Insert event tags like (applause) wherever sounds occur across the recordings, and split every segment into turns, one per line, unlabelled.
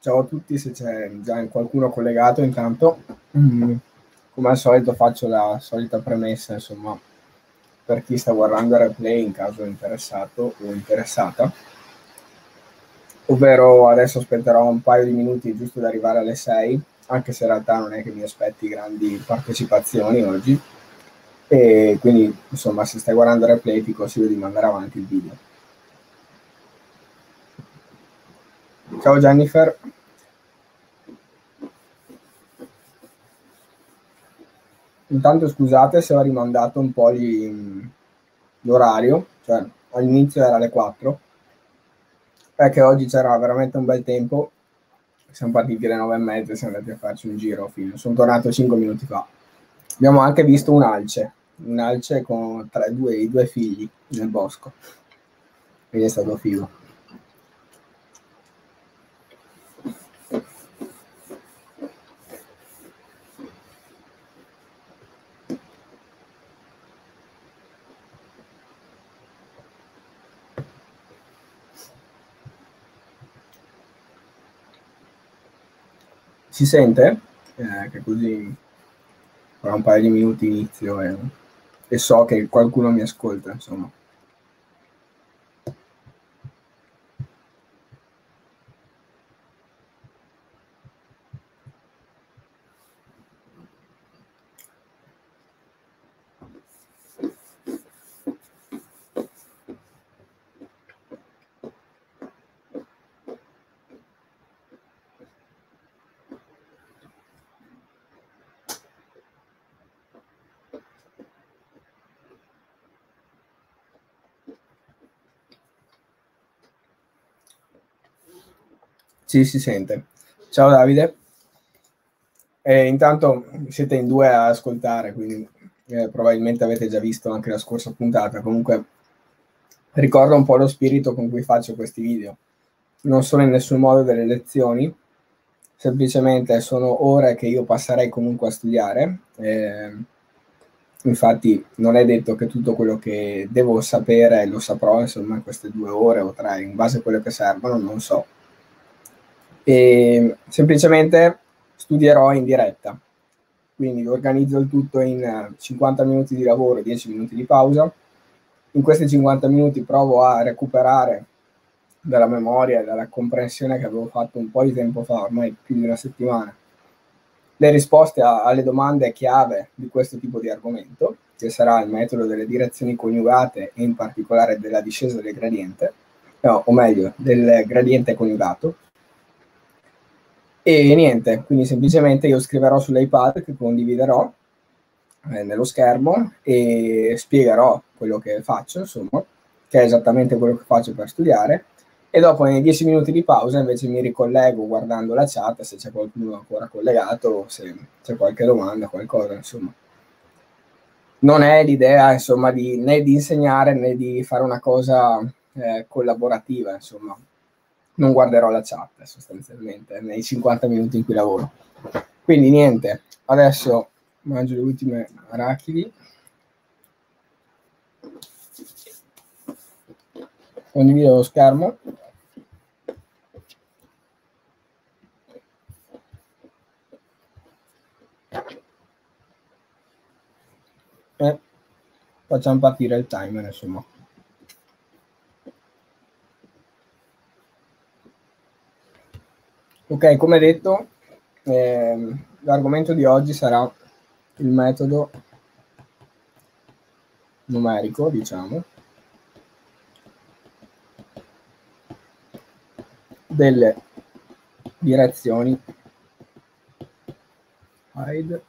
ciao a tutti, se c'è già qualcuno collegato intanto. Mm, come al solito faccio la solita premessa, insomma, per chi sta guardando il replay in caso interessato o interessata. Ovvero adesso aspetterò un paio di minuti giusto ad arrivare alle 6, anche se in realtà non è che mi aspetti grandi partecipazioni oggi. E quindi, insomma, se stai guardando il replay ti consiglio di mandare avanti il video. Ciao Jennifer. Intanto scusate se ho rimandato un po' gli, l'orario, cioè all'inizio era alle 4, perché oggi c'era veramente un bel tempo, siamo partiti alle 9 e mezza e siamo andati a farci un giro, fino. sono tornato 5 minuti fa. Abbiamo anche visto un alce, un alce con tre, due, i due figli nel bosco, quindi è stato figo. Si sente? Eh, che così fra un paio di minuti inizio e, e so che qualcuno mi ascolta, insomma. Sì, si sente. Ciao Davide. E intanto siete in due a ascoltare, quindi eh, probabilmente avete già visto anche la scorsa puntata. Comunque ricordo un po' lo spirito con cui faccio questi video. Non sono in nessun modo delle lezioni, semplicemente sono ore che io passerei comunque a studiare. Eh, infatti non è detto che tutto quello che devo sapere lo saprò, insomma, in queste due ore o tre, in base a quello che servono, non so e semplicemente studierò in diretta. Quindi organizzo il tutto in 50 eh, minuti di lavoro, 10 minuti di pausa. In questi 50 minuti provo a recuperare dalla memoria e dalla comprensione che avevo fatto un po' di tempo fa, ormai più di una settimana, le risposte a, alle domande chiave di questo tipo di argomento, che sarà il metodo delle direzioni coniugate e in particolare della discesa del gradiente, no, o meglio, del gradiente coniugato e niente, quindi semplicemente io scriverò sull'iPad che condividerò eh, nello schermo e spiegherò quello che faccio, insomma, che è esattamente quello che faccio per studiare. E dopo nei 10 minuti di pausa invece mi ricollego guardando la chat se c'è qualcuno ancora collegato, se c'è qualche domanda, qualcosa, insomma. Non è l'idea, insomma, di, né di insegnare né di fare una cosa eh, collaborativa, insomma non guarderò la chat sostanzialmente nei 50 minuti in cui lavoro. Quindi niente, adesso mangio le ultime arachidi. Condivido lo schermo. E facciamo partire il timer, insomma. Ok, come detto, eh, l'argomento di oggi sarà il metodo numerico, diciamo, delle direzioni hide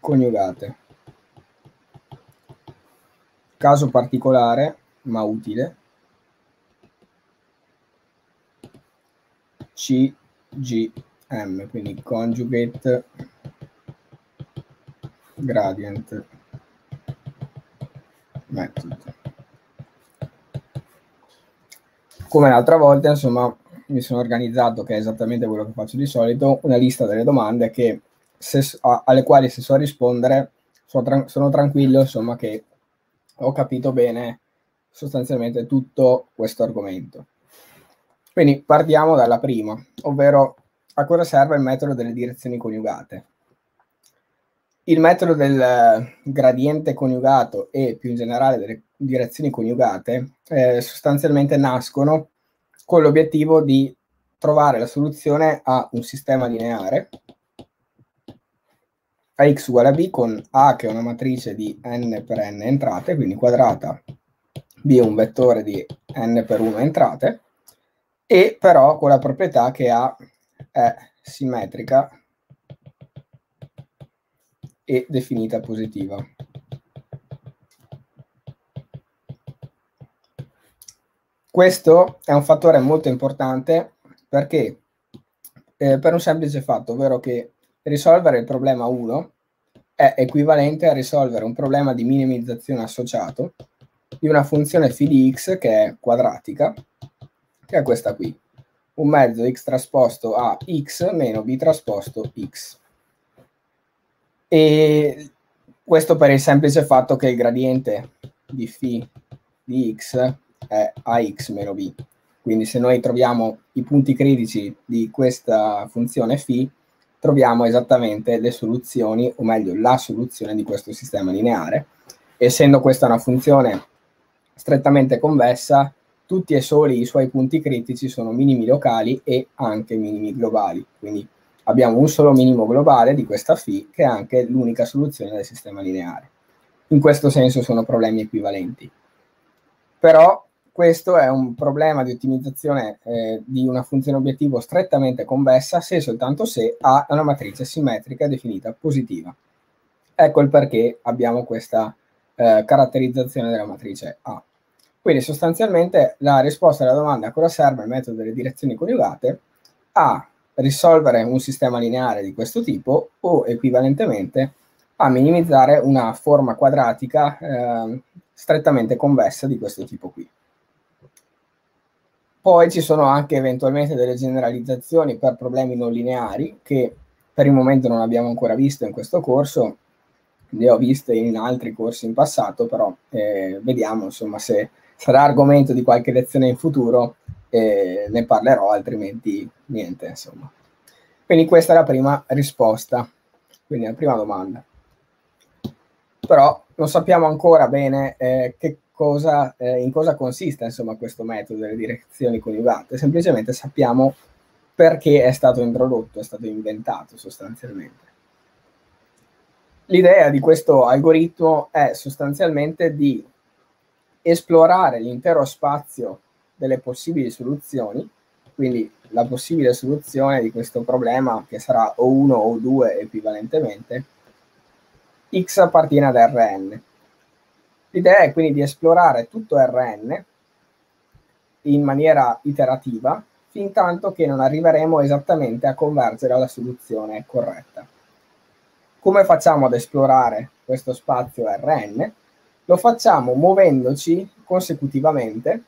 coniugate. Caso particolare, ma utile, CGM, quindi conjugate gradient method. Come l'altra volta, insomma, mi sono organizzato, che è esattamente quello che faccio di solito, una lista delle domande che, se, alle quali se so rispondere sono, tra, sono tranquillo, insomma, che ho capito bene sostanzialmente tutto questo argomento. Quindi partiamo dalla prima, ovvero a cosa serve il metodo delle direzioni coniugate. Il metodo del gradiente coniugato e più in generale delle direzioni coniugate eh, sostanzialmente nascono con l'obiettivo di trovare la soluzione a un sistema lineare a x uguale a b con a che è una matrice di n per n entrate, quindi quadrata, b è un vettore di n per 1 entrate, e però con la proprietà che a è simmetrica e definita positiva. Questo è un fattore molto importante perché eh, per un semplice fatto, ovvero che risolvere il problema 1 è equivalente a risolvere un problema di minimizzazione associato di una funzione phi di x che è quadratica, che è questa qui, un mezzo x trasposto a x meno b trasposto x. E questo per il semplice fatto che il gradiente di φ di x è ax meno b. Quindi se noi troviamo i punti critici di questa funzione φ, troviamo esattamente le soluzioni, o meglio la soluzione di questo sistema lineare. Essendo questa una funzione strettamente convessa, tutti e soli i suoi punti critici sono minimi locali e anche minimi globali. Quindi abbiamo un solo minimo globale di questa φ che è anche l'unica soluzione del sistema lineare. In questo senso sono problemi equivalenti. Però questo è un problema di ottimizzazione eh, di una funzione obiettivo strettamente convessa se e soltanto se ha una matrice simmetrica definita positiva. Ecco il perché abbiamo questa eh, caratterizzazione della matrice A. Quindi sostanzialmente la risposta alla domanda a cosa serve il metodo delle direzioni coniugate a risolvere un sistema lineare di questo tipo o equivalentemente a minimizzare una forma quadratica eh, strettamente convessa di questo tipo qui. Poi ci sono anche eventualmente delle generalizzazioni per problemi non lineari che per il momento non abbiamo ancora visto in questo corso, le ho viste in altri corsi in passato, però eh, vediamo insomma se sarà argomento di qualche lezione in futuro e ne parlerò, altrimenti niente insomma. Quindi questa è la prima risposta, quindi la prima domanda. Però non sappiamo ancora bene eh, che cosa, eh, in cosa consiste insomma, questo metodo delle direzioni coniugate, semplicemente sappiamo perché è stato introdotto, è stato inventato sostanzialmente. L'idea di questo algoritmo è sostanzialmente di esplorare l'intero spazio delle possibili soluzioni, quindi la possibile soluzione di questo problema che sarà o 1 o 2 equivalentemente, x appartiene ad Rn. L'idea è quindi di esplorare tutto Rn in maniera iterativa fin tanto che non arriveremo esattamente a convergere alla soluzione corretta. Come facciamo ad esplorare questo spazio Rn? Lo facciamo muovendoci consecutivamente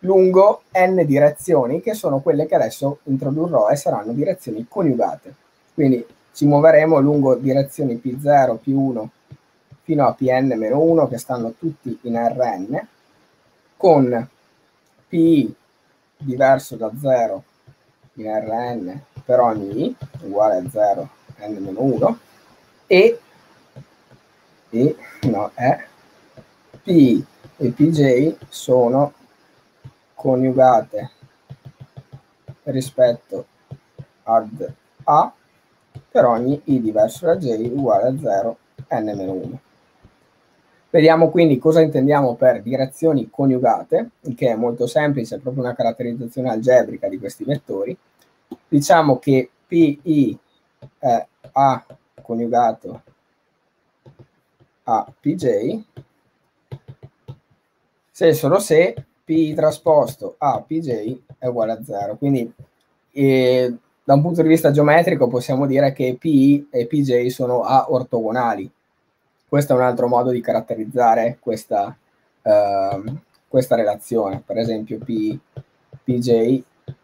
lungo n direzioni che sono quelle che adesso introdurrò e saranno direzioni coniugate. Quindi ci muoveremo lungo direzioni P0, P1, fino a Pn-1 che stanno tutti in Rn con Pi diverso da 0 in Rn per ogni i uguale a 0 n-1 e, e no, è P e Pj sono coniugate rispetto ad A per ogni i diverso da j uguale a 0 n-1. Vediamo quindi cosa intendiamo per direzioni coniugate, che è molto semplice, è proprio una caratterizzazione algebrica di questi vettori. Diciamo che PI è A coniugato a PJ, se e solo se PI trasposto a PJ è uguale a 0. Quindi eh, da un punto di vista geometrico possiamo dire che PI e PJ sono A ortogonali, questo è un altro modo di caratterizzare questa, uh, questa relazione. Per esempio, P, PJ,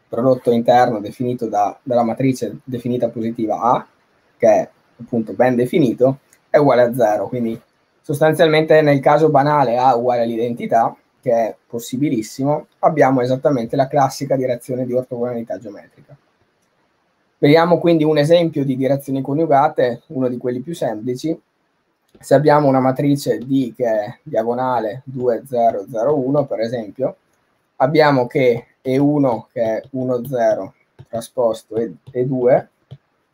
prodotto interno definito da, dalla matrice definita positiva A, che è appunto ben definito, è uguale a 0. Quindi sostanzialmente nel caso banale A uguale all'identità, che è possibilissimo, abbiamo esattamente la classica direzione di ortogonalità geometrica. Vediamo quindi un esempio di direzioni coniugate, uno di quelli più semplici. Se abbiamo una matrice D che è diagonale 2, 0, 0, 1, per esempio, abbiamo che E1 che è 1, 0 trasposto e, E2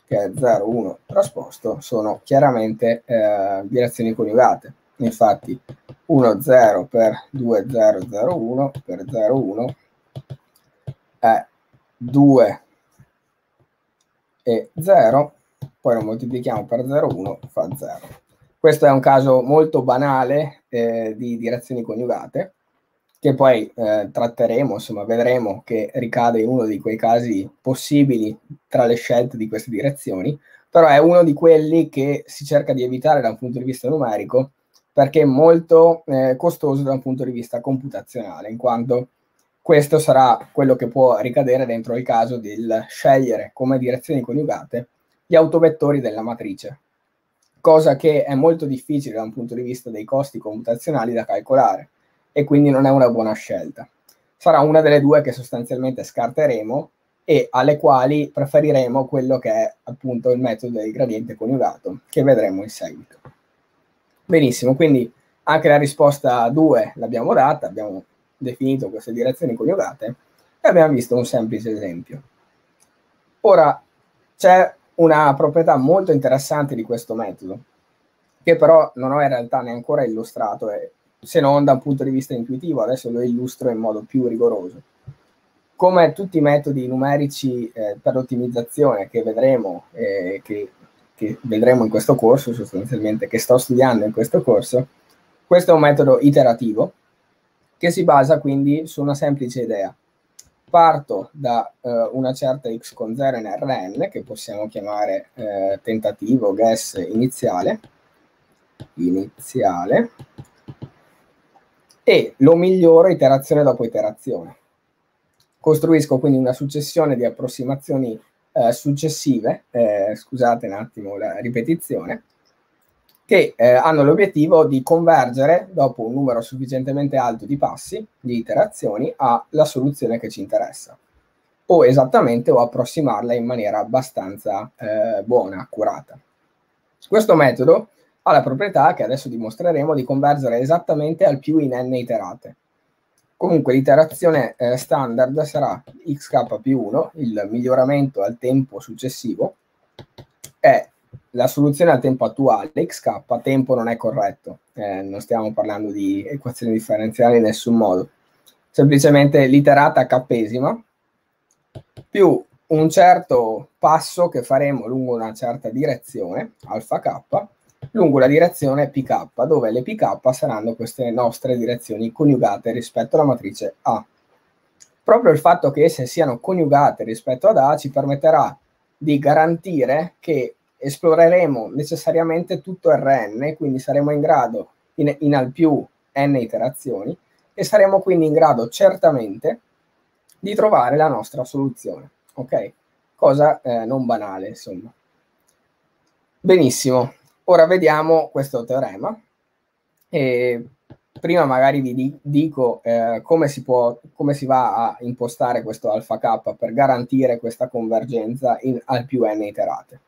che è 0, 1 trasposto sono chiaramente eh, direzioni coniugate. Infatti 1, 0 per 2, 0, 0, 1 per 0, 1 è 2 e 0, poi lo moltiplichiamo per 0, 1 fa 0. Questo è un caso molto banale eh, di direzioni coniugate, che poi eh, tratteremo, insomma, vedremo che ricade in uno di quei casi possibili tra le scelte di queste direzioni, però è uno di quelli che si cerca di evitare da un punto di vista numerico perché è molto eh, costoso da un punto di vista computazionale, in quanto questo sarà quello che può ricadere dentro il caso del scegliere come direzioni coniugate gli autovettori della matrice, cosa che è molto difficile da un punto di vista dei costi computazionali da calcolare e quindi non è una buona scelta. Sarà una delle due che sostanzialmente scarteremo e alle quali preferiremo quello che è appunto il metodo del gradiente coniugato, che vedremo in seguito. Benissimo, quindi anche la risposta 2 l'abbiamo data, abbiamo definito queste direzioni coniugate e abbiamo visto un semplice esempio. Ora c'è una proprietà molto interessante di questo metodo, che però non ho in realtà neanche ancora illustrato, e, se non da un punto di vista intuitivo, adesso lo illustro in modo più rigoroso. Come tutti i metodi numerici eh, per l'ottimizzazione che vedremo, eh, che, che vedremo in questo corso, sostanzialmente, che sto studiando in questo corso, questo è un metodo iterativo che si basa quindi su una semplice idea. Parto da eh, una certa x con 0 in Rn, che possiamo chiamare eh, tentativo, guess iniziale, iniziale, e lo miglioro iterazione dopo iterazione. Costruisco quindi una successione di approssimazioni eh, successive, eh, scusate un attimo la ripetizione, che eh, hanno l'obiettivo di convergere dopo un numero sufficientemente alto di passi, di iterazioni, alla soluzione che ci interessa. O esattamente o approssimarla in maniera abbastanza eh, buona, accurata. Questo metodo ha la proprietà, che adesso dimostreremo, di convergere esattamente al più in n iterate. Comunque l'iterazione eh, standard sarà xk più 1, il miglioramento al tempo successivo, è la soluzione al tempo attuale, xk, tempo non è corretto, eh, non stiamo parlando di equazioni differenziali in nessun modo, semplicemente l'iterata k'esima più un certo passo che faremo lungo una certa direzione, alfa k, lungo la direzione pk, dove le pk saranno queste nostre direzioni coniugate rispetto alla matrice A. Proprio il fatto che esse siano coniugate rispetto ad A ci permetterà di garantire che esploreremo necessariamente tutto Rn, quindi saremo in grado, in, in al più n iterazioni, e saremo quindi in grado certamente di trovare la nostra soluzione. Ok? Cosa eh, non banale, insomma. Benissimo, ora vediamo questo teorema. E prima magari vi dico eh, come, si può, come si va a impostare questo alfa k per garantire questa convergenza in al più n iterate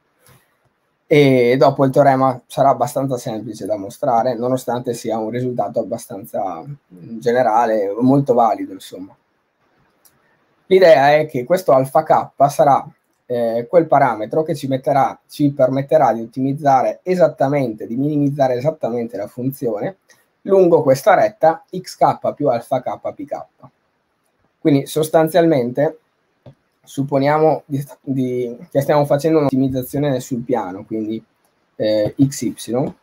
e dopo il teorema sarà abbastanza semplice da mostrare, nonostante sia un risultato abbastanza generale, molto valido, insomma. L'idea è che questo alfa k sarà eh, quel parametro che ci, metterà, ci permetterà di ottimizzare esattamente, di minimizzare esattamente la funzione lungo questa retta xk più alfa k pk. Quindi sostanzialmente supponiamo di, di, che stiamo facendo un'ottimizzazione sul piano, quindi eh, XY,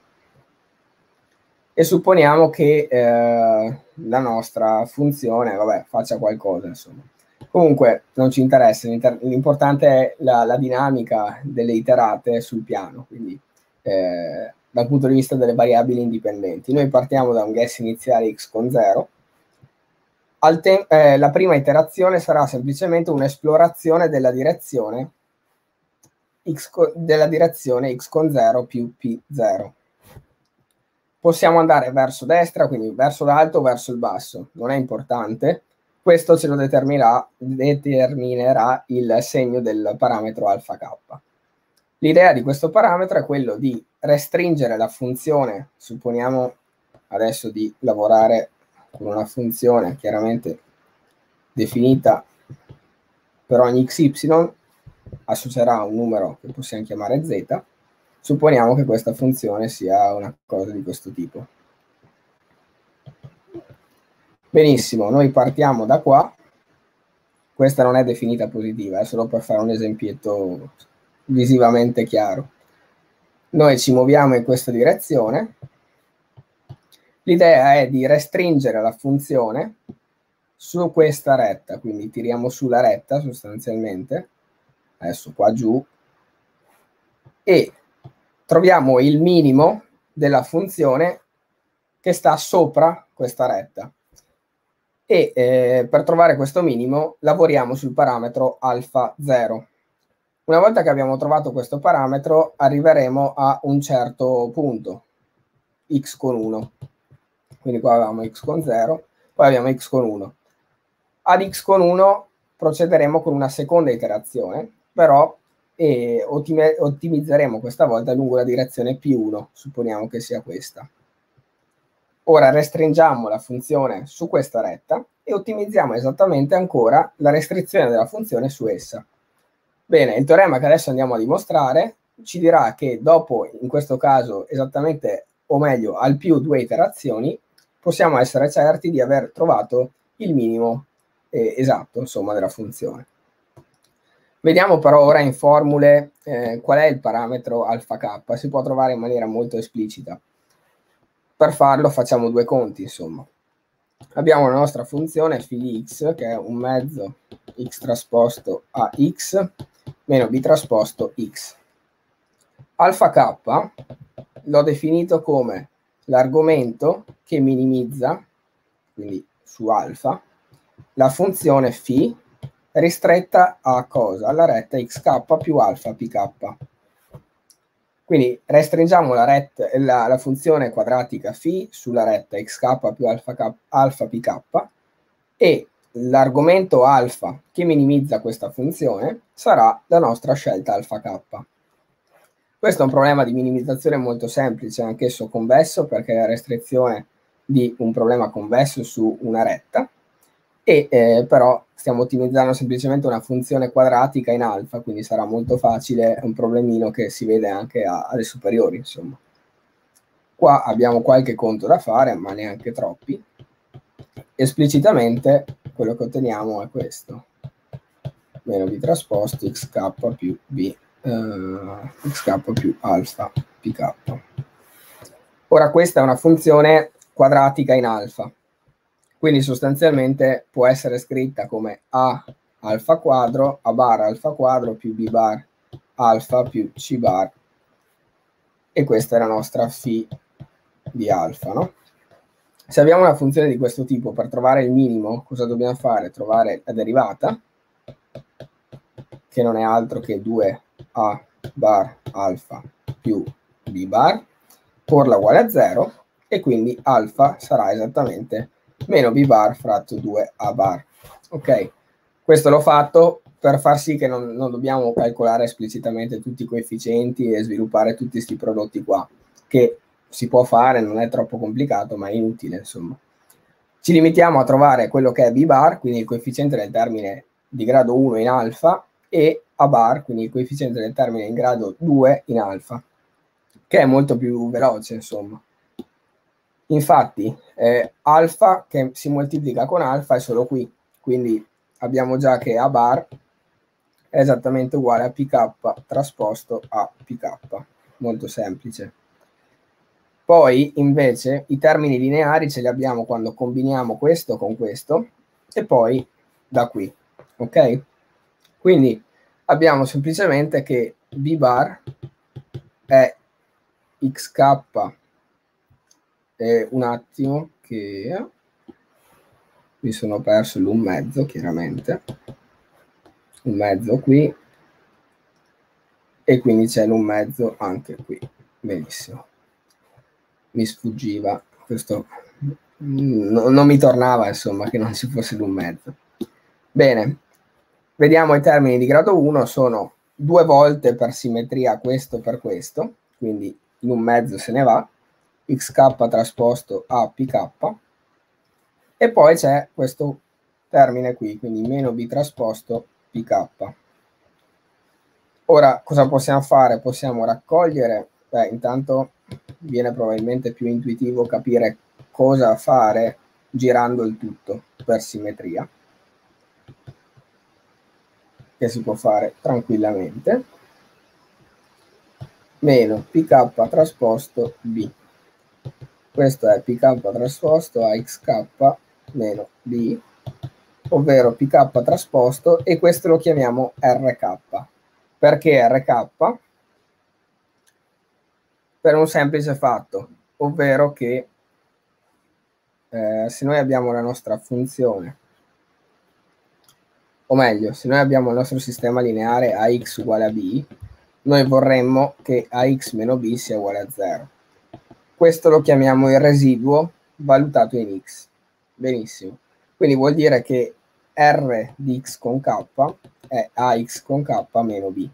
e supponiamo che eh, la nostra funzione, vabbè, faccia qualcosa, insomma. Comunque non ci interessa, l'importante è la, la dinamica delle iterate sul piano, quindi eh, dal punto di vista delle variabili indipendenti. Noi partiamo da un guess iniziale x con 0, te- eh, la prima iterazione sarà semplicemente un'esplorazione della direzione x, della direzione x con 0 più p0. possiamo andare verso destra, quindi verso l'alto o verso il basso, non è importante. Questo ce lo determinerà, determinerà il segno del parametro alfa k. L'idea di questo parametro è quello di restringere la funzione, supponiamo adesso di lavorare con una funzione chiaramente definita per ogni xy, associerà un numero che possiamo chiamare z, supponiamo che questa funzione sia una cosa di questo tipo. Benissimo, noi partiamo da qua, questa non è definita positiva, è solo per fare un esempietto visivamente chiaro. Noi ci muoviamo in questa direzione. L'idea è di restringere la funzione su questa retta, quindi tiriamo sulla retta sostanzialmente, adesso qua giù, e troviamo il minimo della funzione che sta sopra questa retta. E eh, per trovare questo minimo lavoriamo sul parametro alfa 0. Una volta che abbiamo trovato questo parametro, arriveremo a un certo punto, x con 1. Quindi qua abbiamo x con 0, poi abbiamo x con 1. Ad x con 1 procederemo con una seconda iterazione, però e ottimizzeremo questa volta lungo la direzione più 1, supponiamo che sia questa. Ora restringiamo la funzione su questa retta e ottimizziamo esattamente ancora la restrizione della funzione su essa. Bene, il teorema che adesso andiamo a dimostrare ci dirà che dopo, in questo caso, esattamente, o meglio, al più due iterazioni, possiamo essere certi di aver trovato il minimo eh, esatto, insomma, della funzione. Vediamo però ora in formule eh, qual è il parametro alfa k, si può trovare in maniera molto esplicita. Per farlo facciamo due conti, insomma. Abbiamo la nostra funzione di x, che è un mezzo x trasposto a x, meno b trasposto x. Alfa k l'ho definito come l'argomento che minimizza, quindi su alfa, la funzione φ ristretta a cosa? Alla retta xk più alfa pk. Quindi restringiamo la, retta, la, la funzione quadratica φ sulla retta xk più alfa, k, alfa pk e l'argomento alfa che minimizza questa funzione sarà la nostra scelta alfa k. Questo è un problema di minimizzazione molto semplice, anch'esso convesso, perché è la restrizione di un problema convesso su una retta, e eh, però stiamo ottimizzando semplicemente una funzione quadratica in alfa, quindi sarà molto facile, è un problemino che si vede anche a, alle superiori, insomma. Qua abbiamo qualche conto da fare, ma neanche troppi, esplicitamente quello che otteniamo è questo. Meno b trasposto xk più b eh, xk più alfa pk ora questa è una funzione quadratica in alfa quindi sostanzialmente può essere scritta come a alfa quadro a bar alfa quadro più b bar alfa più c bar e questa è la nostra φ di alfa no? Se abbiamo una funzione di questo tipo, per trovare il minimo, cosa dobbiamo fare? Trovare la derivata, che non è altro che 2a bar alfa più b bar, porla uguale a 0, e quindi alfa sarà esattamente meno b bar fratto 2a bar. Ok, questo l'ho fatto per far sì che non, non dobbiamo calcolare esplicitamente tutti i coefficienti e sviluppare tutti questi prodotti qua, che si può fare, non è troppo complicato, ma è inutile, insomma. Ci limitiamo a trovare quello che è b bar, quindi il coefficiente del termine di grado 1 in alfa, e a bar, quindi il coefficiente del termine in grado 2 in alfa, che è molto più veloce, insomma. Infatti, eh, alfa che si moltiplica con alfa è solo qui, quindi abbiamo già che a bar è esattamente uguale a pk trasposto a pk, molto semplice. Poi invece i termini lineari ce li abbiamo quando combiniamo questo con questo e poi da qui, ok? Quindi abbiamo semplicemente che b bar è xk eh, un attimo che mi sono perso l'un mezzo chiaramente. Un mezzo qui. E quindi c'è l'un mezzo anche qui. Benissimo. Mi sfuggiva, questo. No, non mi tornava insomma che non ci fosse l'un mezzo. Bene, vediamo i termini di grado 1, sono due volte per simmetria questo per questo, quindi in un mezzo se ne va, xk trasposto a pk, e poi c'è questo termine qui, quindi meno b trasposto pk. Ora, cosa possiamo fare? Possiamo raccogliere, beh, intanto viene probabilmente più intuitivo capire cosa fare girando il tutto per simmetria, che si può fare tranquillamente, meno pk trasposto b. Questo è pk trasposto a xk meno b, ovvero pk trasposto, e questo lo chiamiamo rk. Perché rk? Per un semplice fatto, ovvero che eh, se noi abbiamo la nostra funzione, o meglio, se noi abbiamo il nostro sistema lineare ax uguale a b, noi vorremmo che ax meno b sia uguale a 0. Questo lo chiamiamo il residuo valutato in x. Benissimo. Quindi vuol dire che r di x con k è ax con k meno b.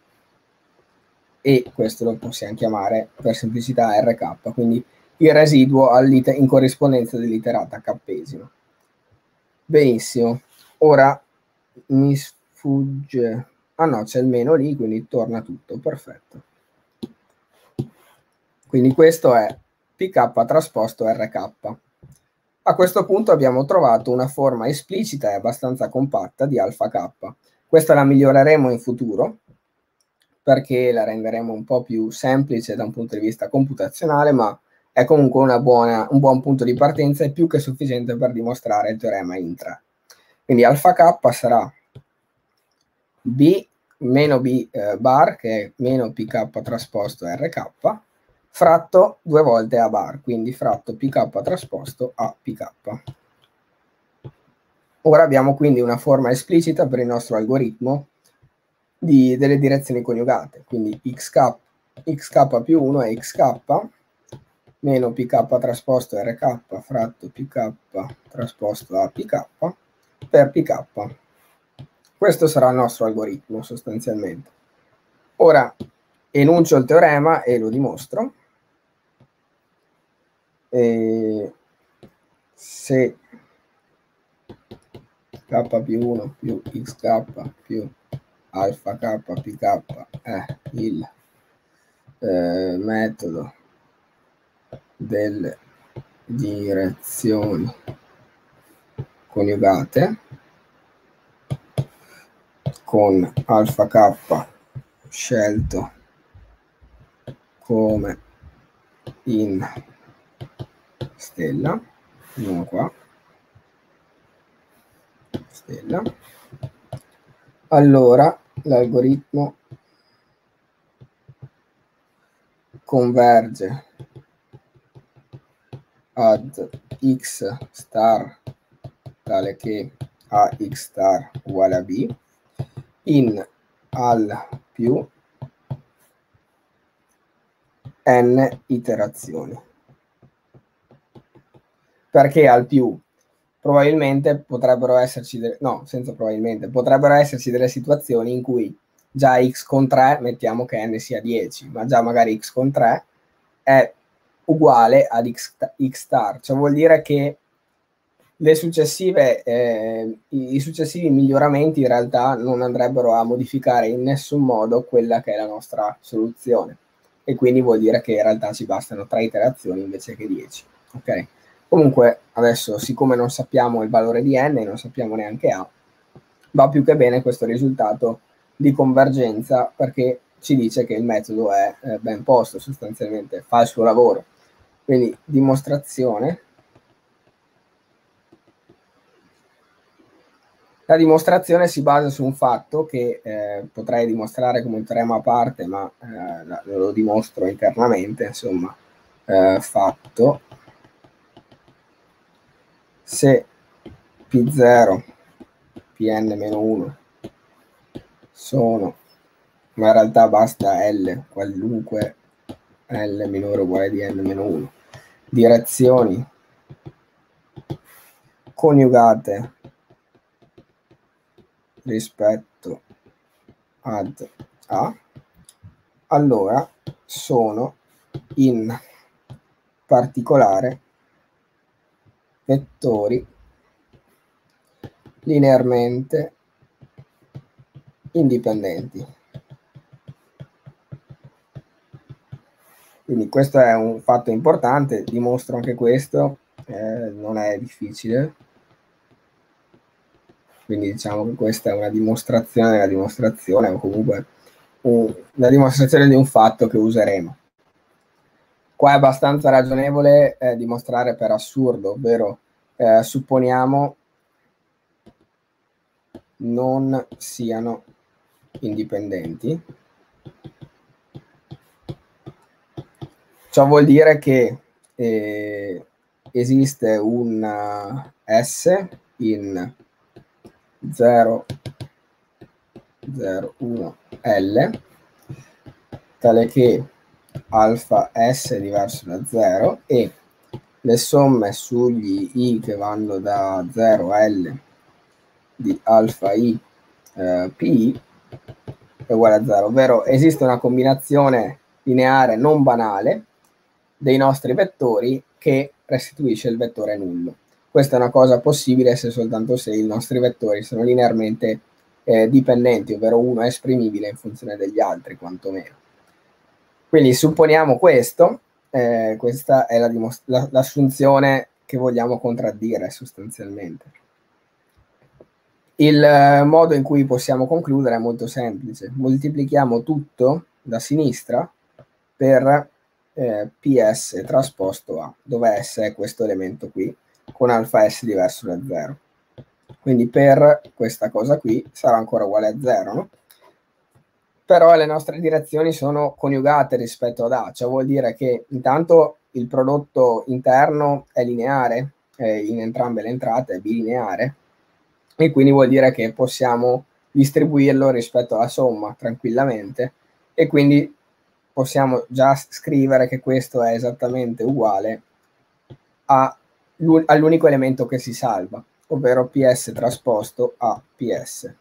E questo lo possiamo chiamare per semplicità rk. Quindi il residuo in corrispondenza dell'iterata k. Benissimo. Ora mi sfugge. Ah no, c'è il meno lì, quindi torna tutto. Perfetto. Quindi questo è pk trasposto rk. A questo punto abbiamo trovato una forma esplicita e abbastanza compatta di alfa k. Questa la miglioreremo in futuro perché la renderemo un po' più semplice da un punto di vista computazionale, ma è comunque buona, un buon punto di partenza e più che sufficiente per dimostrare il teorema intra. Quindi alfa k sarà b meno b eh, bar, che è meno pk trasposto rk, fratto due volte a bar, quindi fratto pk trasposto a pk. Ora abbiamo quindi una forma esplicita per il nostro algoritmo di, delle direzioni coniugate, quindi xk, xk più 1 è xk meno pk trasposto rk fratto pk trasposto a pk per pk. Questo sarà il nostro algoritmo sostanzialmente. Ora enuncio il teorema e lo dimostro. E se k più 1 più xk più alfa k pk è il eh, metodo delle direzioni coniugate con alfa k scelto come in stella, non qua, stella, allora l'algoritmo converge ad x star tale che a x star uguale a b in al più n iterazioni. Perché al più? Probabilmente potrebbero esserci, delle, no, senza probabilmente, potrebbero esserci delle situazioni in cui già x con 3, mettiamo che n sia 10, ma già magari x con 3 è uguale ad x, x star, cioè vuol dire che le successive, eh, i, successivi miglioramenti in realtà non andrebbero a modificare in nessun modo quella che è la nostra soluzione e quindi vuol dire che in realtà ci bastano tre iterazioni invece che 10. Ok? Comunque adesso siccome non sappiamo il valore di n, non sappiamo neanche a, va più che bene questo risultato di convergenza perché ci dice che il metodo è eh, ben posto sostanzialmente, fa il suo lavoro. Quindi dimostrazione. La dimostrazione si basa su un fatto che eh, potrei dimostrare come un teorema a parte, ma eh, lo dimostro internamente, insomma, eh, fatto se P0, Pn-1 sono, ma in realtà basta L, qualunque L minore uguale di N-1, direzioni coniugate rispetto ad A, allora sono in particolare vettori linearmente indipendenti. Quindi questo è un fatto importante, dimostro anche questo, eh, non è difficile. Quindi diciamo che questa è una dimostrazione della dimostrazione o comunque un, una dimostrazione di un fatto che useremo. Qua è abbastanza ragionevole eh, dimostrare per assurdo, ovvero eh, supponiamo non siano indipendenti. Ciò vuol dire che eh, esiste un S in 0, 0, 1, L, tale che alfa S diverso da 0 e le somme sugli i che vanno da 0 a L di alfa i eh, pi è uguale a 0, ovvero esiste una combinazione lineare non banale dei nostri vettori che restituisce il vettore nullo. Questa è una cosa possibile se soltanto se i nostri vettori sono linearmente eh, dipendenti, ovvero uno è esprimibile in funzione degli altri, quantomeno. Quindi supponiamo questo, eh, questa è la la, l'assunzione che vogliamo contraddire sostanzialmente. Il eh, modo in cui possiamo concludere è molto semplice. Moltiplichiamo tutto da sinistra per eh, PS trasposto A, dove S è questo elemento qui, con alfa S diverso da 0. Quindi per questa cosa qui sarà ancora uguale a 0, no? Però le nostre direzioni sono coniugate rispetto ad A, ciò vuol dire che intanto il prodotto interno è lineare, eh, in entrambe le entrate è bilineare, e quindi vuol dire che possiamo distribuirlo rispetto alla somma tranquillamente e quindi possiamo già scrivere che questo è esattamente uguale all'unico elemento che si salva, ovvero PS trasposto a PS.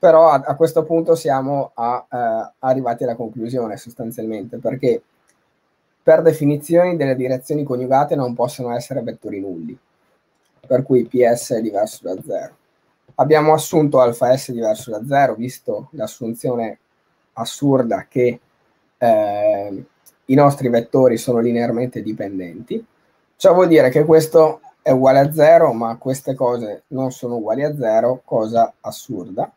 Però a, a questo punto siamo a, eh, arrivati alla conclusione sostanzialmente, perché per definizione delle direzioni coniugate non possono essere vettori nulli per cui PS è diverso da 0. Abbiamo assunto alfa S diverso da 0, visto l'assunzione assurda che eh, i nostri vettori sono linearmente dipendenti. Ciò vuol dire che questo è uguale a 0, ma queste cose non sono uguali a 0, cosa assurda.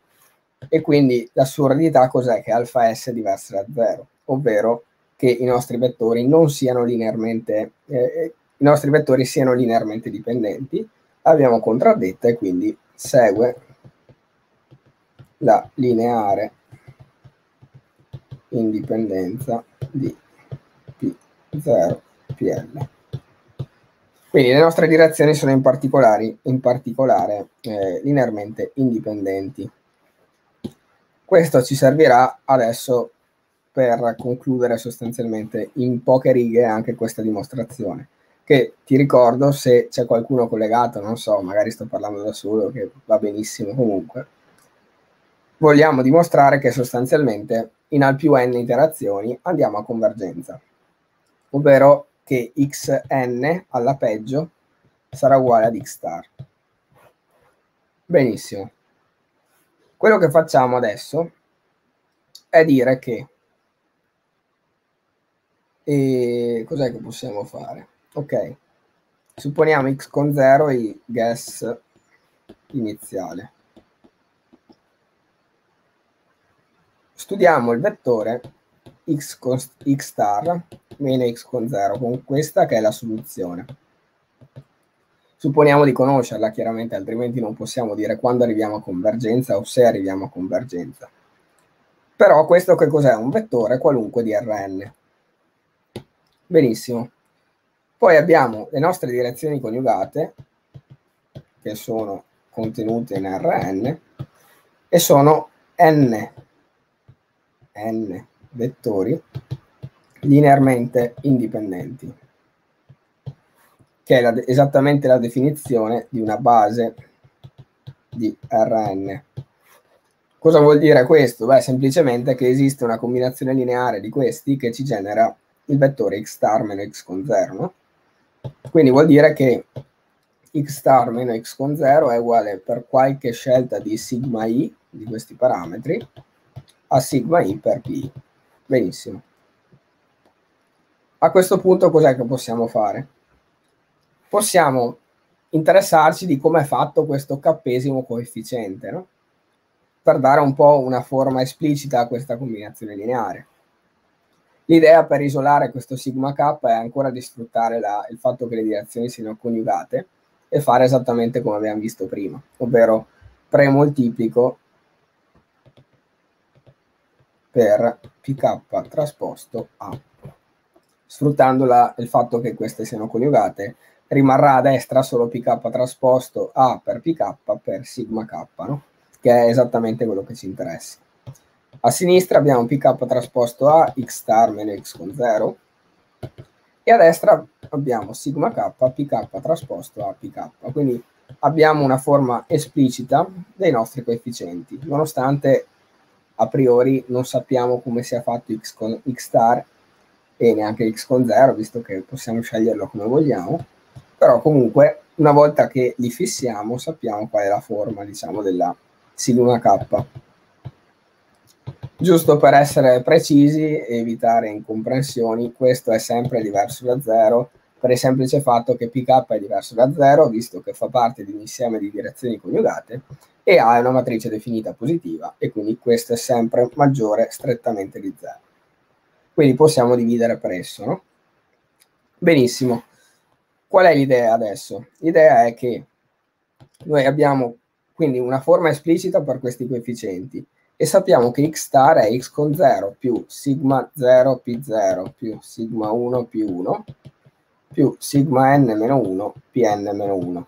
E quindi l'assurdità cos'è? Che alfa S è diversa da 0, ovvero che i nostri vettori non siano linearmente, eh, i nostri vettori siano linearmente dipendenti abbiamo contraddetta e quindi segue la lineare indipendenza di P0 PL. Quindi le nostre direzioni sono in, in particolare eh, linearmente indipendenti. Questo ci servirà adesso per concludere sostanzialmente in poche righe anche questa dimostrazione che ti ricordo se c'è qualcuno collegato, non so, magari sto parlando da solo, che va benissimo comunque, vogliamo dimostrare che sostanzialmente in al più n iterazioni andiamo a convergenza, ovvero che xn alla peggio sarà uguale ad x star. Benissimo. Quello che facciamo adesso è dire che e cos'è che possiamo fare? Ok, supponiamo x con 0 e guess iniziale. Studiamo il vettore x, con, x star meno x con 0 con questa che è la soluzione. Supponiamo di conoscerla chiaramente, altrimenti non possiamo dire quando arriviamo a convergenza o se arriviamo a convergenza. Però questo che cos'è? Un vettore qualunque di Rn. Benissimo. Poi abbiamo le nostre direzioni coniugate, che sono contenute in Rn, e sono n, n vettori linearmente indipendenti. Che è la, esattamente la definizione di una base di Rn. Cosa vuol dire questo? Beh, semplicemente che esiste una combinazione lineare di questi che ci genera il vettore x star meno x con 0, no? Quindi vuol dire che x star meno x con 0 è uguale per qualche scelta di sigma i di questi parametri a sigma i per pi. Benissimo. A questo punto cos'è che possiamo fare? Possiamo interessarci di come è fatto questo cappesimo coefficiente, no? per dare un po' una forma esplicita a questa combinazione lineare. L'idea per isolare questo sigma k è ancora di sfruttare la, il fatto che le direzioni siano coniugate e fare esattamente come abbiamo visto prima, ovvero premoltiplico per pk trasposto a. Sfruttando la, il fatto che queste siano coniugate, rimarrà a destra solo pk trasposto a per pk per sigma k, no? che è esattamente quello che ci interessa. A sinistra abbiamo pk trasposto a x star meno x con 0 e a destra abbiamo sigma k pk trasposto a pk. Quindi abbiamo una forma esplicita dei nostri coefficienti, nonostante a priori non sappiamo come sia fatto x, con, x star e neanche x con 0, visto che possiamo sceglierlo come vogliamo, però comunque una volta che li fissiamo sappiamo qual è la forma diciamo della sigma k. Giusto per essere precisi e evitare incomprensioni, questo è sempre diverso da 0 per il semplice fatto che pk è diverso da 0, visto che fa parte di un insieme di direzioni coniugate, e A è una matrice definita positiva, e quindi questo è sempre maggiore strettamente di 0. Quindi possiamo dividere per esso, no? Benissimo. Qual è l'idea adesso? L'idea è che noi abbiamo quindi una forma esplicita per questi coefficienti e sappiamo che x star è x con 0 più sigma 0 p0 più sigma 1 p1 più sigma n meno 1 pn meno 1.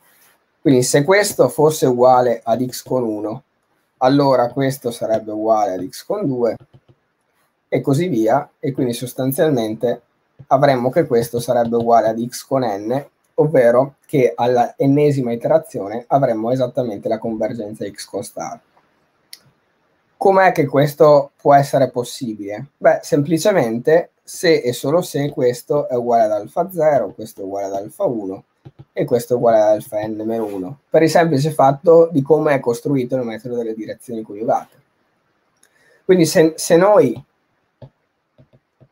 Quindi se questo fosse uguale ad x con 1, allora questo sarebbe uguale ad x con 2 e così via, e quindi sostanzialmente avremmo che questo sarebbe uguale ad x con n ovvero che alla ennesima iterazione avremmo esattamente la convergenza x con star. Com'è che questo può essere possibile? Beh, semplicemente se e solo se questo è uguale ad alfa 0, questo è uguale ad alfa 1 e questo è uguale ad alfa n-1, per il semplice fatto di come è costruito il metodo delle direzioni coniugate. Quindi se, se noi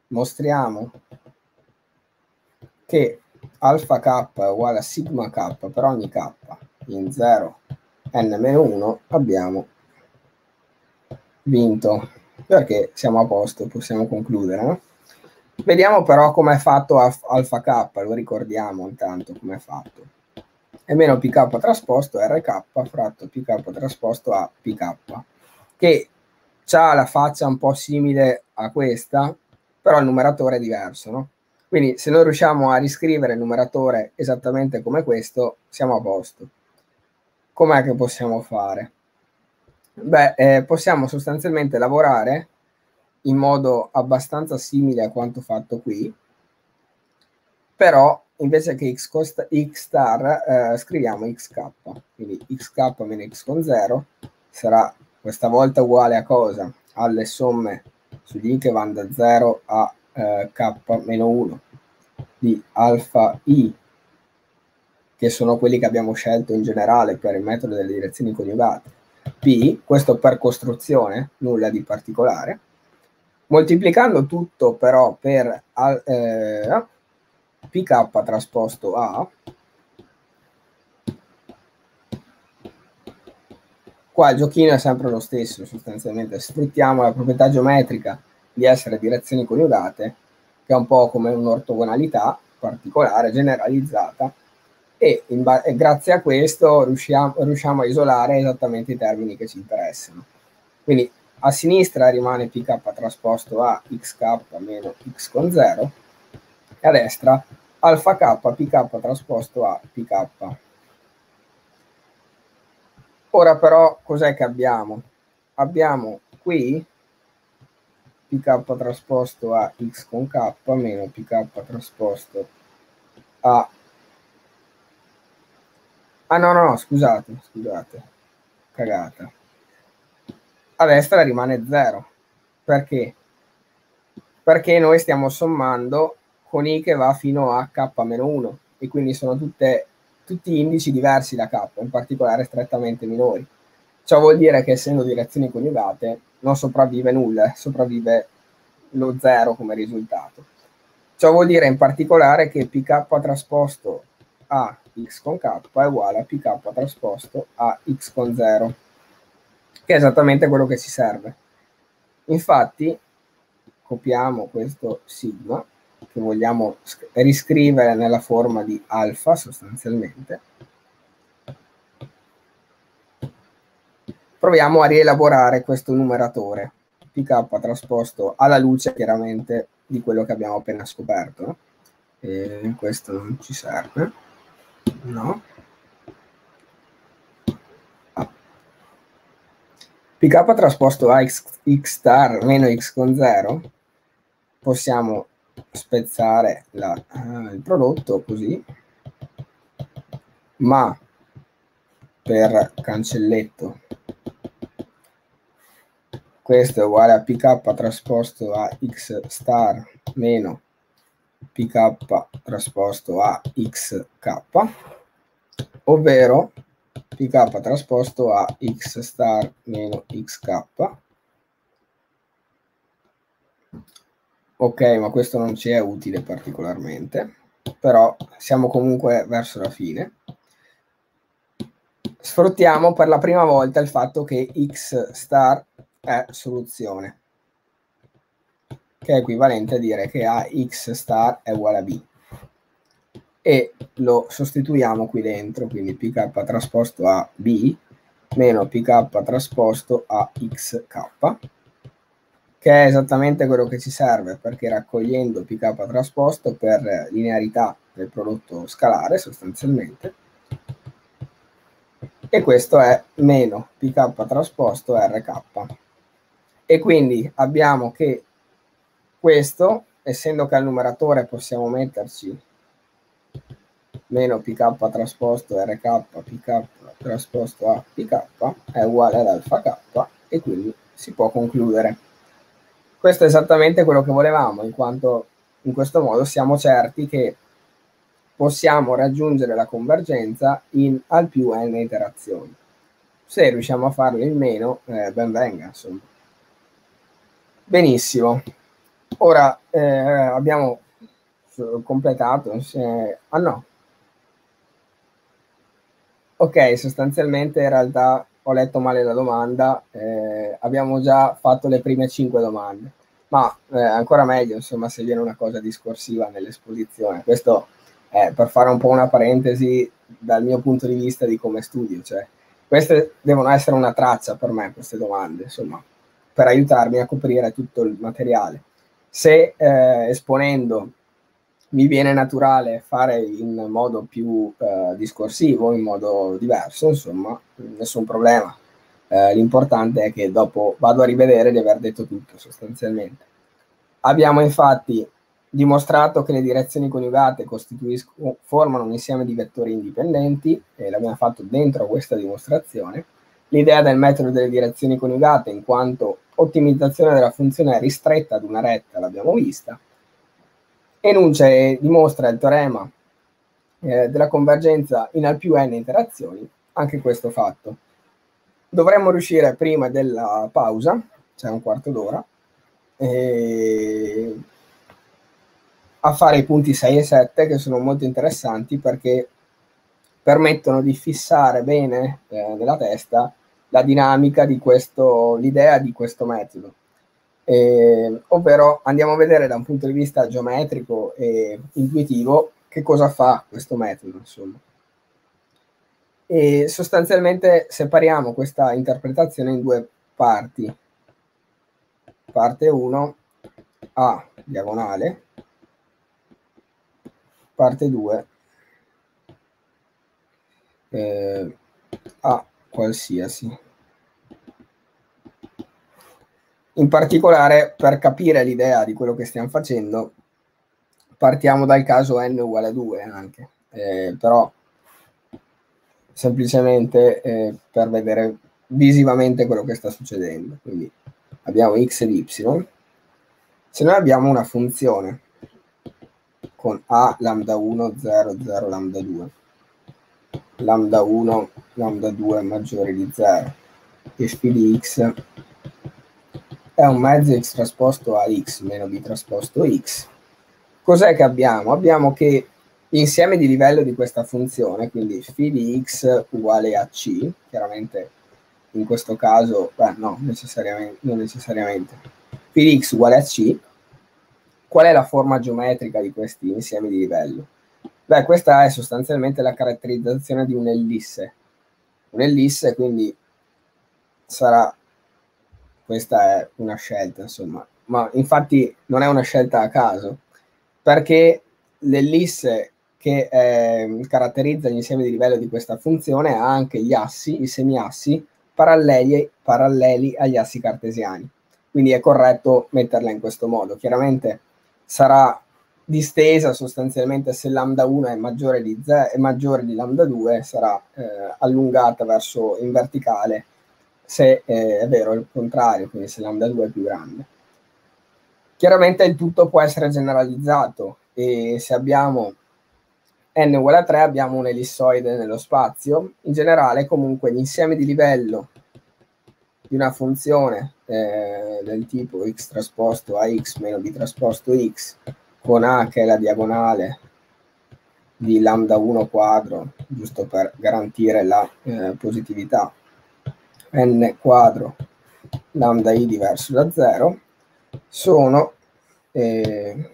mostriamo che alfa k uguale a sigma k per ogni k in 0 n-1 abbiamo vinto perché siamo a posto, possiamo concludere. No? Vediamo però come è fatto alfa k, lo ricordiamo intanto come è fatto. È meno pk trasposto rk fratto pk trasposto a pk, che ha la faccia un po' simile a questa, però il numeratore è diverso, no? Quindi se noi riusciamo a riscrivere il numeratore esattamente come questo, siamo a posto. Com'è che possiamo fare? Beh, eh, possiamo sostanzialmente lavorare in modo abbastanza simile a quanto fatto qui, però invece che x, costa, x star eh, scriviamo xk, quindi xk meno x con 0 sarà questa volta uguale a cosa? Alle somme sugli i che vanno da 0 a eh, k-1 di alfa i, che sono quelli che abbiamo scelto in generale per il metodo delle direzioni coniugate, p, questo per costruzione, nulla di particolare, moltiplicando tutto però per eh, pk trasposto a, qua il giochino è sempre lo stesso sostanzialmente, sfruttiamo la proprietà geometrica di essere direzioni coniugate, che è un po' come un'ortogonalità particolare, generalizzata, e, e grazie a questo riusciamo, riusciamo, a isolare esattamente i termini che ci interessano. Quindi a sinistra rimane pk trasposto a xk meno x con 0, e a destra alfa k pk trasposto a pk. Ora però cos'è che abbiamo? Abbiamo qui pk trasposto a x con k meno pk trasposto a Ah no, no, no, scusate, scusate. Cagata. A destra rimane 0. Perché? Perché noi stiamo sommando con i che va fino a k-1 e quindi sono tutte, tutti indici diversi da k, in particolare strettamente minori. Ciò vuol dire che essendo direzioni coniugate non sopravvive nulla, sopravvive lo 0 come risultato. Ciò vuol dire in particolare che pk trasposto a x con k è uguale a pk trasposto a x con 0, che è esattamente quello che ci serve. Infatti, copiamo questo sigma, che vogliamo riscrivere nella forma di alfa sostanzialmente. Proviamo a rielaborare questo numeratore, pk trasposto alla luce chiaramente di quello che abbiamo appena scoperto. E questo non ci serve. No. Pk trasposto a x, x star meno x con 0 possiamo spezzare la, uh, il prodotto così ma per cancelletto questo è uguale a pk trasposto a x star meno pk trasposto a xk, ovvero pk trasposto a x star meno xk. Ok, ma questo non ci è utile particolarmente, però siamo comunque verso la fine. Sfruttiamo per la prima volta il fatto che x star è soluzione, che è equivalente a dire che a x star è uguale a b. E lo sostituiamo qui dentro, quindi pk trasposto a b meno pk trasposto a xk, che è esattamente quello che ci serve, perché raccogliendo pk trasposto per linearità del prodotto scalare sostanzialmente, e questo è meno pk trasposto rk e quindi abbiamo che questo, essendo che al numeratore possiamo metterci meno pk trasposto rk pk trasposto a pk è uguale ad alfa k e quindi si può concludere. Questo è esattamente quello che volevamo, in quanto in questo modo siamo certi che possiamo raggiungere la convergenza in al più n iterazioni. Se riusciamo a farlo in meno, eh, ben venga, insomma. Benissimo. Ora eh, abbiamo completato. Se... Ah no. Ok, sostanzialmente in realtà ho letto male la domanda, eh, abbiamo già fatto le prime cinque domande, ma eh, ancora meglio insomma se viene una cosa discorsiva nell'esposizione. Questo è per fare un po' una parentesi dal mio punto di vista di come studio, cioè queste devono essere una traccia per me, queste domande, insomma per aiutarmi a coprire tutto il materiale. Se eh, esponendo mi viene naturale fare in modo più eh, discorsivo, in modo diverso, insomma, nessun problema. Eh, l'importante è che dopo vado a rivedere di aver detto tutto sostanzialmente. Abbiamo infatti dimostrato che le direzioni coniugate formano un insieme di vettori indipendenti e l'abbiamo fatto dentro questa dimostrazione. L'idea del metodo delle direzioni coniugate in quanto ottimizzazione della funzione ristretta ad una retta, l'abbiamo vista, enuncia e dimostra il teorema eh, della convergenza in al più n interazioni, anche questo fatto. Dovremmo riuscire prima della pausa, cioè un quarto d'ora, eh, a fare i punti 6 e 7 che sono molto interessanti perché permettono di fissare bene eh, nella testa la dinamica di questo, l'idea di questo metodo. Eh, ovvero andiamo a vedere da un punto di vista geometrico e intuitivo che cosa fa questo metodo, insomma. E sostanzialmente separiamo questa interpretazione in due parti. Parte 1 A diagonale, parte 2 eh, A qualsiasi. In particolare, per capire l'idea di quello che stiamo facendo, partiamo dal caso n uguale a 2 anche, eh, però semplicemente eh, per vedere visivamente quello che sta succedendo. Quindi abbiamo x ed y. Se noi abbiamo una funzione con a lambda 1, 0, 0, lambda 2, lambda 1, lambda 2 maggiore di 0, e φ di x è un mezzo x trasposto a x meno b trasposto x. Cos'è che abbiamo? Abbiamo che l'insieme di livello di questa funzione, quindi φ di x uguale a c, chiaramente in questo caso, beh, no, necessariamente, non necessariamente, φ di x uguale a c, qual è la forma geometrica di questi insiemi di livello? Beh, questa è sostanzialmente la caratterizzazione di un'ellisse. Un'ellisse quindi sarà, questa è una scelta, insomma, ma infatti non è una scelta a caso, perché l'ellisse che eh, caratterizza l'insieme di livello di questa funzione ha anche gli assi, i semiassi, paralleli, paralleli agli assi cartesiani. Quindi è corretto metterla in questo modo. Chiaramente sarà distesa sostanzialmente se lambda 1 è maggiore di, z, è maggiore di lambda 2, sarà eh, allungata verso in verticale se eh, è vero il contrario, quindi se lambda 2 è più grande. Chiaramente il tutto può essere generalizzato e se abbiamo n uguale a 3 abbiamo un ellissoide nello spazio. In generale comunque l'insieme di livello di una funzione eh, del tipo x trasposto a x meno b trasposto x con a che è la diagonale di lambda 1 quadro, giusto per garantire la eh, positività, n quadro lambda i diverso da 0, sono eh,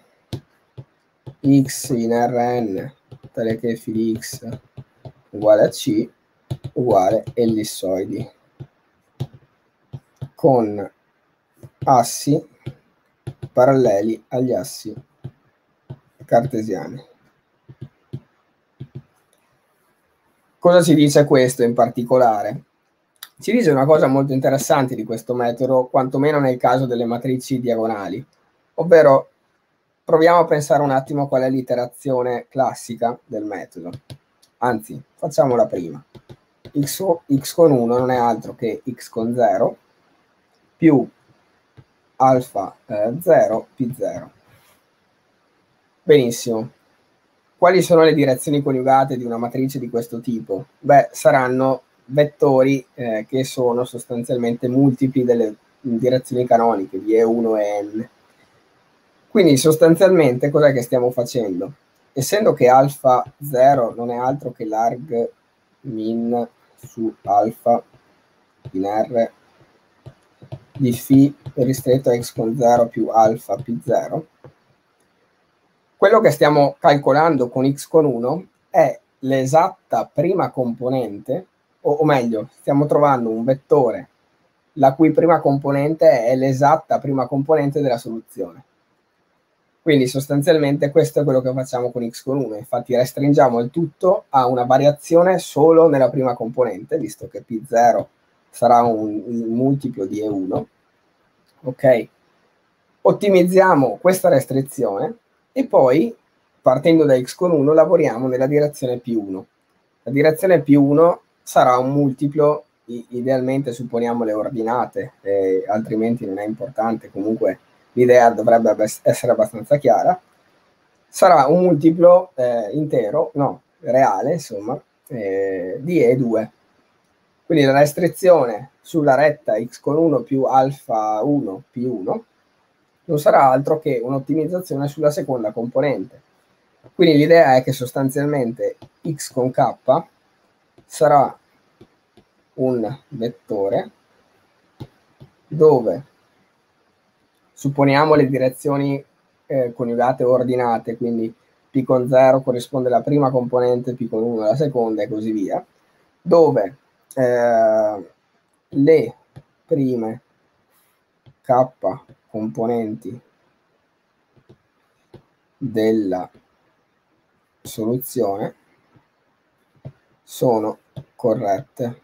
x in Rn tale che φ di x uguale a c uguale ellissoidi con assi paralleli agli assi cartesiani. Cosa ci dice questo in particolare? Ci dice una cosa molto interessante di questo metodo, quantomeno nel caso delle matrici diagonali, ovvero proviamo a pensare un attimo qual è l'iterazione classica del metodo. Anzi, facciamola prima. X, x con 1 non è altro che x con 0 più alfa eh, 0 p0. Benissimo. Quali sono le direzioni coniugate di una matrice di questo tipo? Beh, saranno vettori eh, che sono sostanzialmente multipli delle direzioni canoniche di E1 e N. Quindi sostanzialmente cos'è che stiamo facendo? Essendo che alfa 0 non è altro che l'arg min su alfa in R di φ ristretto a x con 0 più alfa p0, quello che stiamo calcolando con x con 1 è l'esatta prima componente, o, o, meglio, stiamo trovando un vettore la cui prima componente è l'esatta prima componente della soluzione. Quindi sostanzialmente questo è quello che facciamo con x con 1, infatti restringiamo il tutto a una variazione solo nella prima componente, visto che p0 sarà un, un multiplo di E1, ok? Ottimizziamo questa restrizione e poi partendo da x con 1 lavoriamo nella direzione P1. La direzione P1 sarà un multiplo, idealmente supponiamo le ordinate, eh, altrimenti non è importante, comunque l'idea dovrebbe essere abbastanza chiara. Sarà un multiplo eh, intero, no, reale, insomma, eh, di E2. Quindi la restrizione sulla retta x con 1 più alfa 1 P1 non sarà altro che un'ottimizzazione sulla seconda componente. Quindi l'idea è che sostanzialmente x con k sarà un vettore dove supponiamo le direzioni eh, coniugate ordinate, quindi p con 0 corrisponde alla prima componente, p con 1 alla seconda e così via, dove eh, le prime k componenti della soluzione sono corrette.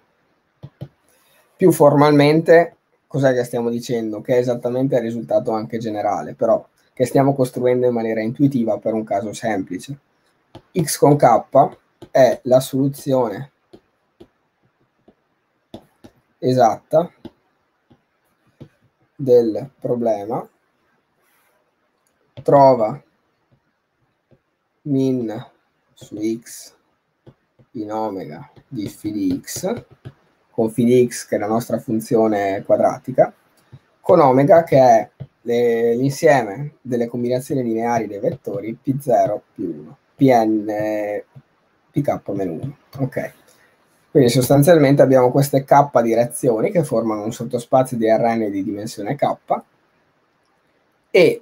Più formalmente, cos'è che stiamo dicendo? Che è esattamente il risultato anche generale, però che stiamo costruendo in maniera intuitiva per un caso semplice. x con k è la soluzione esatta del problema, trova min su x in omega di phi di x, con phi di x che è la nostra funzione quadratica, con omega che è l'insieme delle combinazioni lineari dei vettori P0 più 1, Pn Pk-1. Ok. Quindi sostanzialmente abbiamo queste k direzioni che formano un sottospazio di Rn di dimensione k e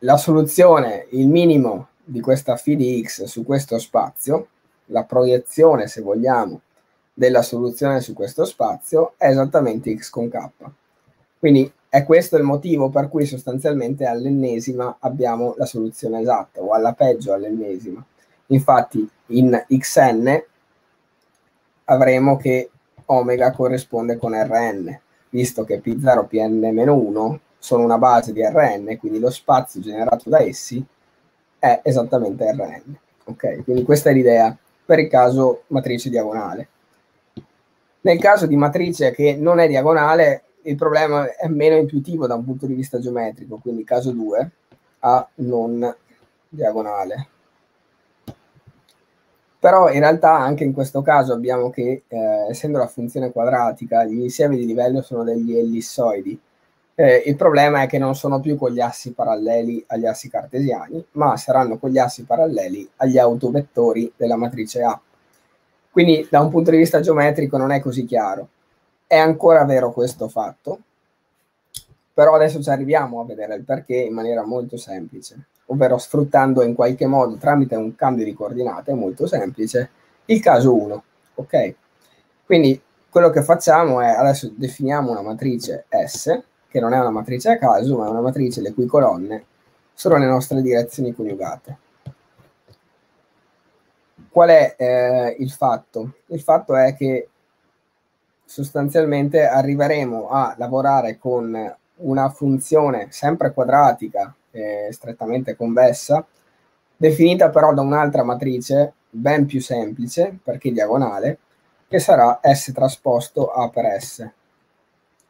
la soluzione, il minimo di questa phi di x su questo spazio, la proiezione, se vogliamo, della soluzione su questo spazio è esattamente x con k. Quindi è questo il motivo per cui sostanzialmente all'ennesima abbiamo la soluzione esatta o alla peggio all'ennesima. Infatti in xn avremo che omega corrisponde con Rn, visto che P0 Pn-1 sono una base di Rn, quindi lo spazio generato da essi è esattamente Rn. Ok, quindi questa è l'idea per il caso matrice diagonale. Nel caso di matrice che non è diagonale, il problema è meno intuitivo da un punto di vista geometrico, quindi caso 2 a non diagonale. Però in realtà anche in questo caso abbiamo che, eh, essendo la funzione quadratica, gli insiemi di livello sono degli ellissoidi. Eh, il problema è che non sono più con gli assi paralleli agli assi cartesiani, ma saranno con gli assi paralleli agli autovettori della matrice A. Quindi da un punto di vista geometrico non è così chiaro. È ancora vero questo fatto, però adesso ci arriviamo a vedere il perché in maniera molto semplice ovvero sfruttando in qualche modo tramite un cambio di coordinate molto semplice il caso 1. Ok? Quindi quello che facciamo è adesso definiamo una matrice S, che non è una matrice a caso, ma è una matrice le cui colonne sono le nostre direzioni coniugate. Qual è eh, il fatto? Il fatto è che sostanzialmente arriveremo a lavorare con una funzione sempre quadratica eh, strettamente convessa, definita però da un'altra matrice ben più semplice, perché diagonale, che sarà S trasposto A per S.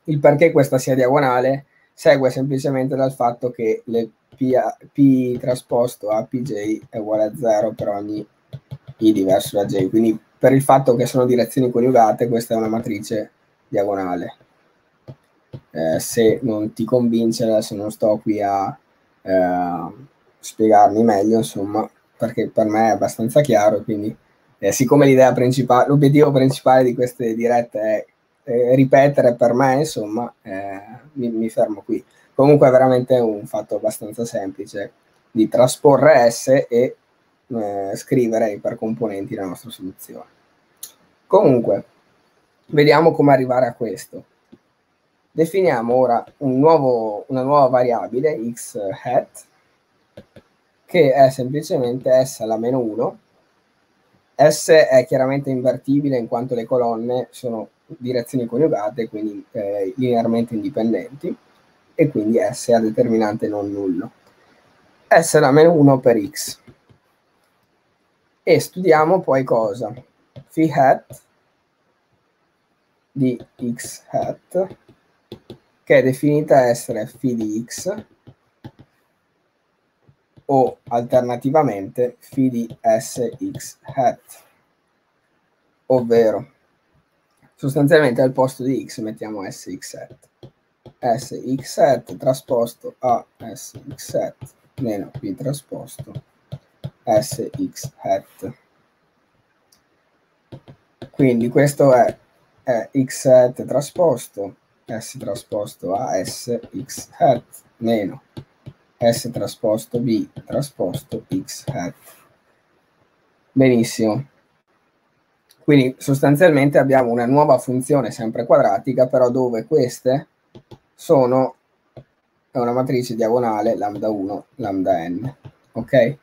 Il perché questa sia diagonale segue semplicemente dal fatto che le P, P trasposto A PJ è uguale a 0 per ogni I diverso da J, quindi per il fatto che sono direzioni coniugate questa è una matrice diagonale. Eh, se non ti convince, adesso non sto qui a eh, spiegarmi meglio, insomma, perché per me è abbastanza chiaro, quindi eh, siccome l'idea principale, l'obiettivo principale di queste dirette è ripetere per me, insomma, eh, mi, mi, fermo qui. Comunque è veramente un fatto abbastanza semplice di trasporre S e eh, scrivere ipercomponenti la nostra soluzione. Comunque, vediamo come arrivare a questo. Definiamo ora un nuovo, una nuova variabile x hat che è semplicemente s alla meno 1. S è chiaramente invertibile in quanto le colonne sono direzioni coniugate, quindi eh, linearmente indipendenti, e quindi S ha determinante non nullo. S alla meno 1 per x. E studiamo poi cosa? Phi hat di x hat che è definita essere phi di x o alternativamente phi di sx hat, ovvero sostanzialmente al posto di x mettiamo sx hat. sx hat trasposto a sx hat meno p trasposto sx hat. Quindi questo è, è x hat trasposto S trasposto A S x hat meno S trasposto B trasposto x hat. Benissimo. Quindi sostanzialmente abbiamo una nuova funzione sempre quadratica, però dove queste sono è una matrice diagonale lambda 1, lambda n. Ok?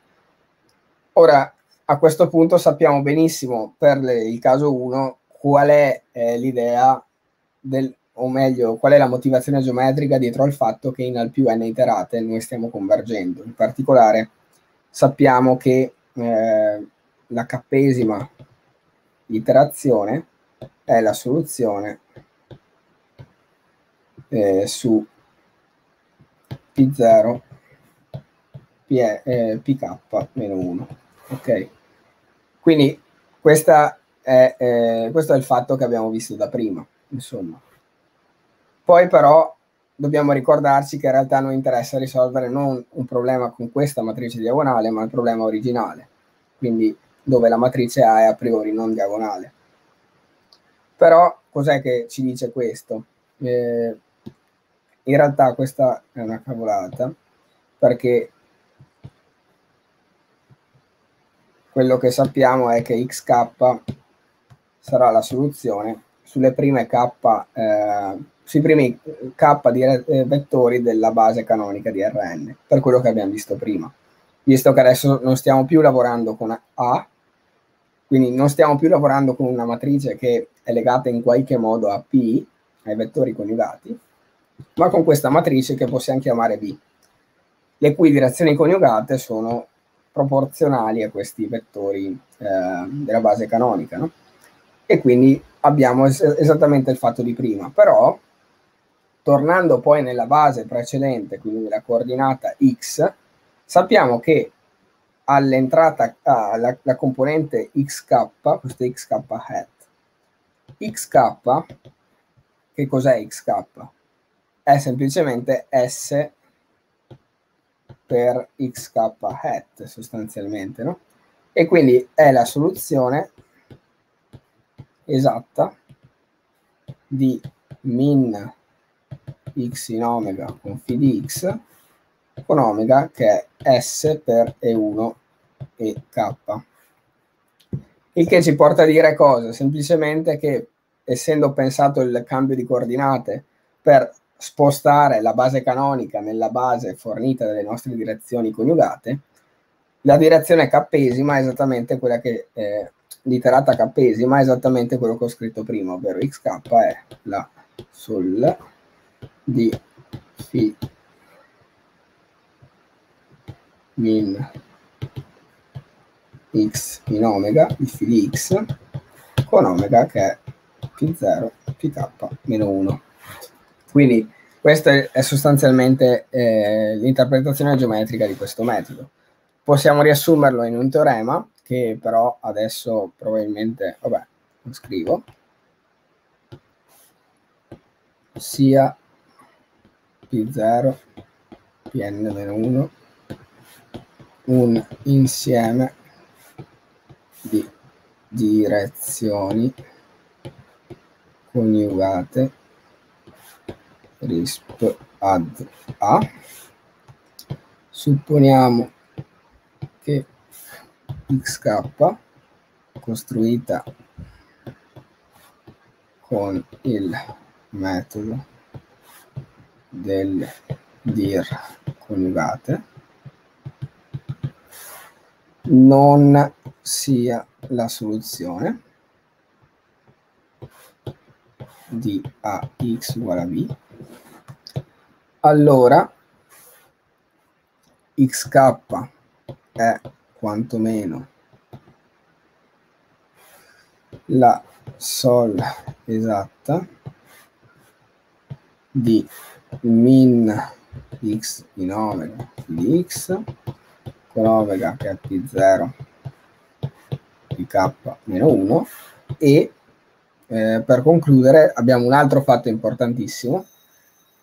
Ora, a questo punto sappiamo benissimo per le, il caso 1 qual è eh, l'idea del o meglio, qual è la motivazione geometrica dietro al fatto che in al più n iterate noi stiamo convergendo. In particolare sappiamo che eh, la cappesima iterazione è la soluzione eh, su P0 P, eh, PK-1. Ok? Quindi questa è, eh, questo è il fatto che abbiamo visto da prima, insomma. Poi però dobbiamo ricordarci che in realtà non interessa risolvere non un problema con questa matrice diagonale, ma il problema originale, quindi dove la matrice A è a priori non diagonale. Però cos'è che ci dice questo? Eh, in realtà questa è una cavolata, perché quello che sappiamo è che xk sarà la soluzione sulle prime k, eh, sui primi k di eh, vettori della base canonica di Rn, per quello che abbiamo visto prima. Visto che adesso non stiamo più lavorando con A, quindi non stiamo più lavorando con una matrice che è legata in qualche modo a P, ai vettori coniugati, ma con questa matrice che possiamo chiamare B, le cui direzioni coniugate sono proporzionali a questi vettori eh, della base canonica, no? E quindi abbiamo es- esattamente il fatto di prima, però tornando poi nella base precedente, quindi nella coordinata x, sappiamo che all'entrata ah, la, componente xk, questo xk hat, xk, che cos'è xk? È semplicemente s per xk hat sostanzialmente, no? E quindi è la soluzione esatta di min x in omega con phi di x con omega che è s per e1 e k. Il che ci porta a dire cosa? Semplicemente che essendo pensato il cambio di coordinate per spostare la base canonica nella base fornita dalle nostre direzioni coniugate, la direzione cappesima è esattamente quella che eh, l'iterata cappesima è esattamente quello che ho scritto prima, ovvero xk è la sul di phi min x in omega, phi di x, con omega che è p0 pk meno 1. Quindi questa è sostanzialmente eh, l'interpretazione geometrica di questo metodo. Possiamo riassumerlo in un teorema che però adesso probabilmente, vabbè, lo scrivo, sia P0 Pn-1 un insieme di direzioni coniugate risp ad A. Supponiamo che xk costruita con il metodo delle dir coniugate non sia la soluzione di ax uguale a b. Allora xk è quantomeno la sol esatta di min x in omega di x omega che è p0 di k meno 1 e eh, per concludere abbiamo un altro fatto importantissimo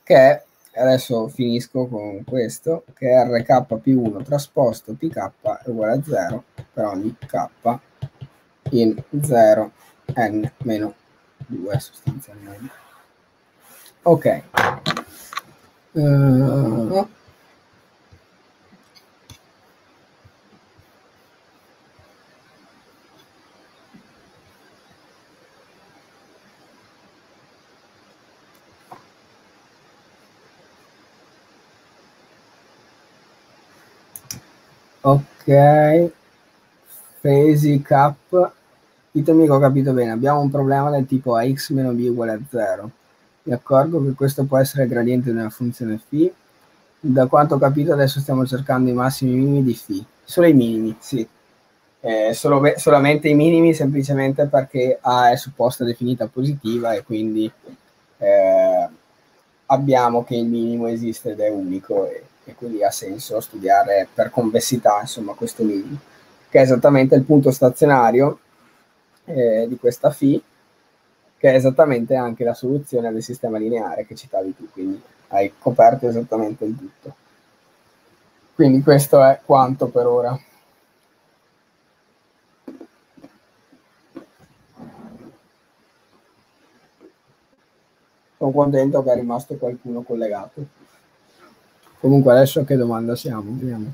che è adesso finisco con questo che è rk più 1 trasposto pk è uguale a 0 per ogni k in 0 n meno 2 sostanzialmente. Ok. Uh, Ok, Phasey Cap. Ditemi che ho capito bene, abbiamo un problema del tipo ax meno b uguale a 0. Mi accorgo che questo può essere il gradiente di una funzione φ. Da quanto ho capito adesso stiamo cercando i massimi minimi di φ. Solo i minimi, sì. Eh, solo, solamente i minimi semplicemente perché A è supposta definita positiva e quindi eh, abbiamo che il minimo esiste ed è unico e, e quindi ha senso studiare per convessità, insomma, questo minimo, che è esattamente il punto stazionario eh, di questa phi, che è esattamente anche la soluzione del sistema lineare che citavi tu, quindi hai coperto esattamente il tutto. Quindi questo è quanto per ora. Sono contento che è rimasto qualcuno collegato. Comunque adesso che domanda siamo? Vediamo.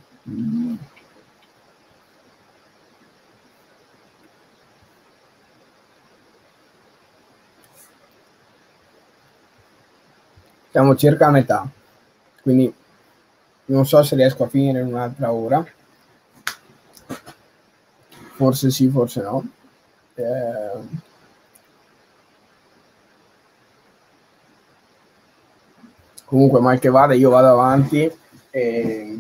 Siamo circa a metà, quindi non so se riesco a finire in un'altra ora. Forse sì, forse no. Eh, comunque mal che vada io vado avanti. E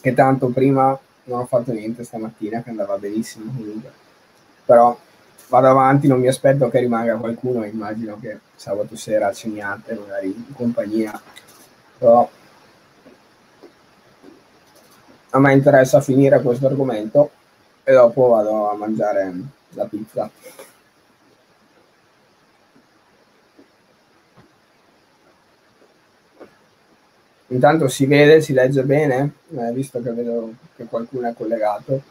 che tanto prima non ho fatto niente stamattina che andava benissimo comunque. Però vado avanti non mi aspetto che rimanga qualcuno immagino che sabato sera segnate magari in compagnia. Però a me interessa finire questo argomento e dopo vado a mangiare la pizza Intanto si vede, si legge bene, eh, visto che vedo che qualcuno è collegato.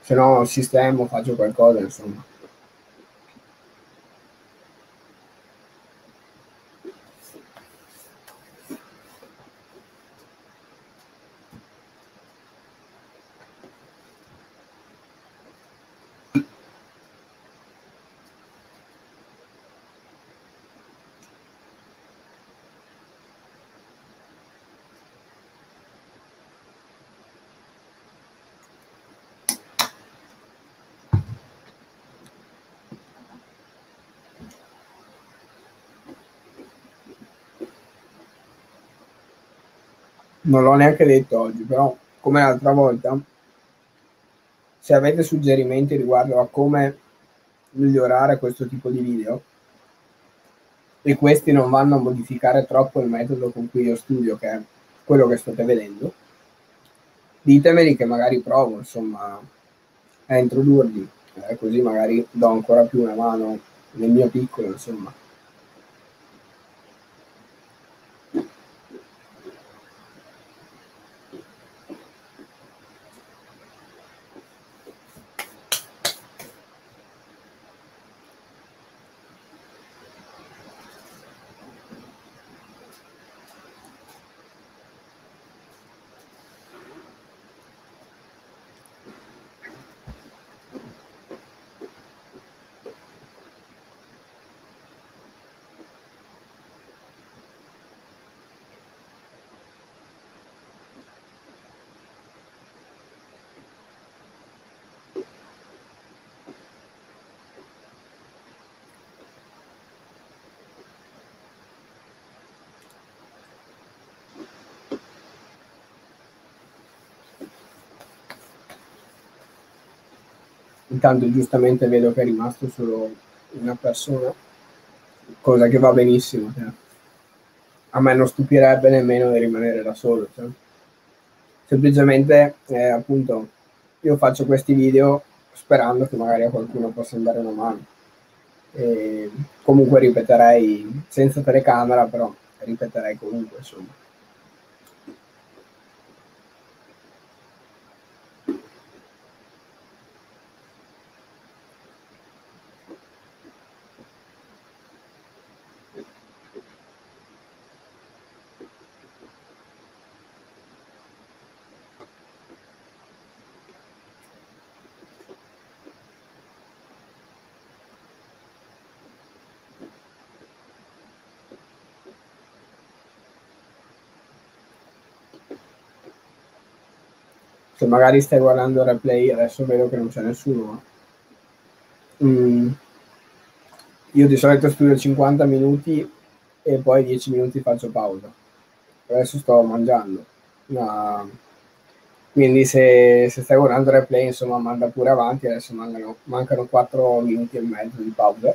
Se no sistemo, faccio qualcosa, insomma. Non l'ho neanche detto oggi, però come l'altra volta, se avete suggerimenti riguardo a come migliorare questo tipo di video e questi non vanno a modificare troppo il metodo con cui io studio, che è quello che state vedendo, ditemeli che magari provo insomma a introdurli, eh, così magari do ancora più una mano nel mio piccolo, insomma. Intanto giustamente vedo che è rimasto solo una persona, cosa che va benissimo. Cioè. A me non stupirebbe nemmeno di rimanere da solo. Cioè. Semplicemente, eh, appunto, io faccio questi video sperando che magari a qualcuno possa andare una mano. E comunque ripeterei senza telecamera, però ripeterei comunque, insomma. Se magari stai guardando il replay, adesso vedo che non c'è nessuno. Mm. Io di solito studio 50 minuti e poi 10 minuti faccio pausa. Adesso sto mangiando. Ma... Quindi se, se, stai guardando il replay, insomma, manda pure avanti. Adesso mancano, mancano 4 minuti e mezzo di pausa.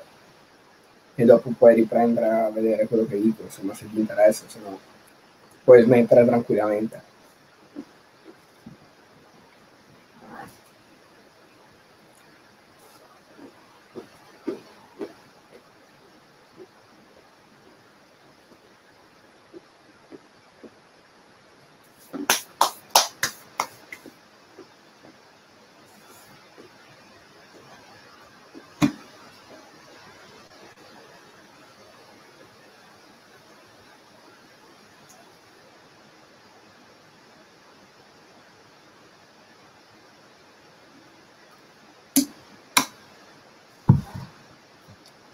e dopo puoi riprendere a vedere quello che dico, insomma se ti interessa, se no puoi smettere tranquillamente.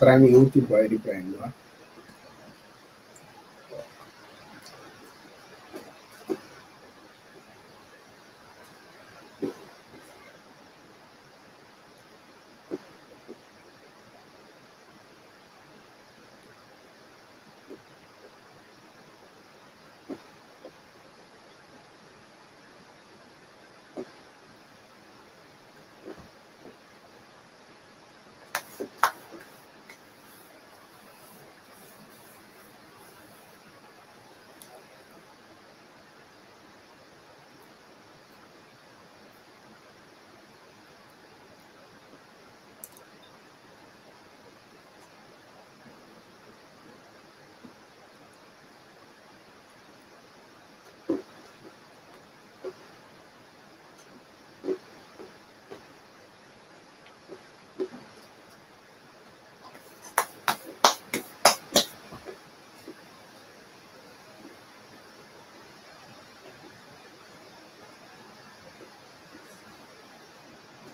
Tre minuti poi riprendo. Eh.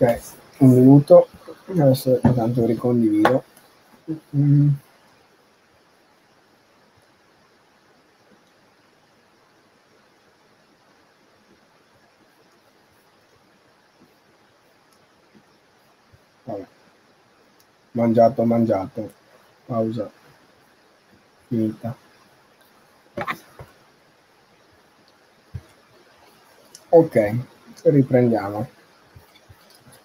Ok, un minuto, adesso intanto ricondivido. Mm. Mangiato, mangiato. Pausa. Finita. Ok, riprendiamo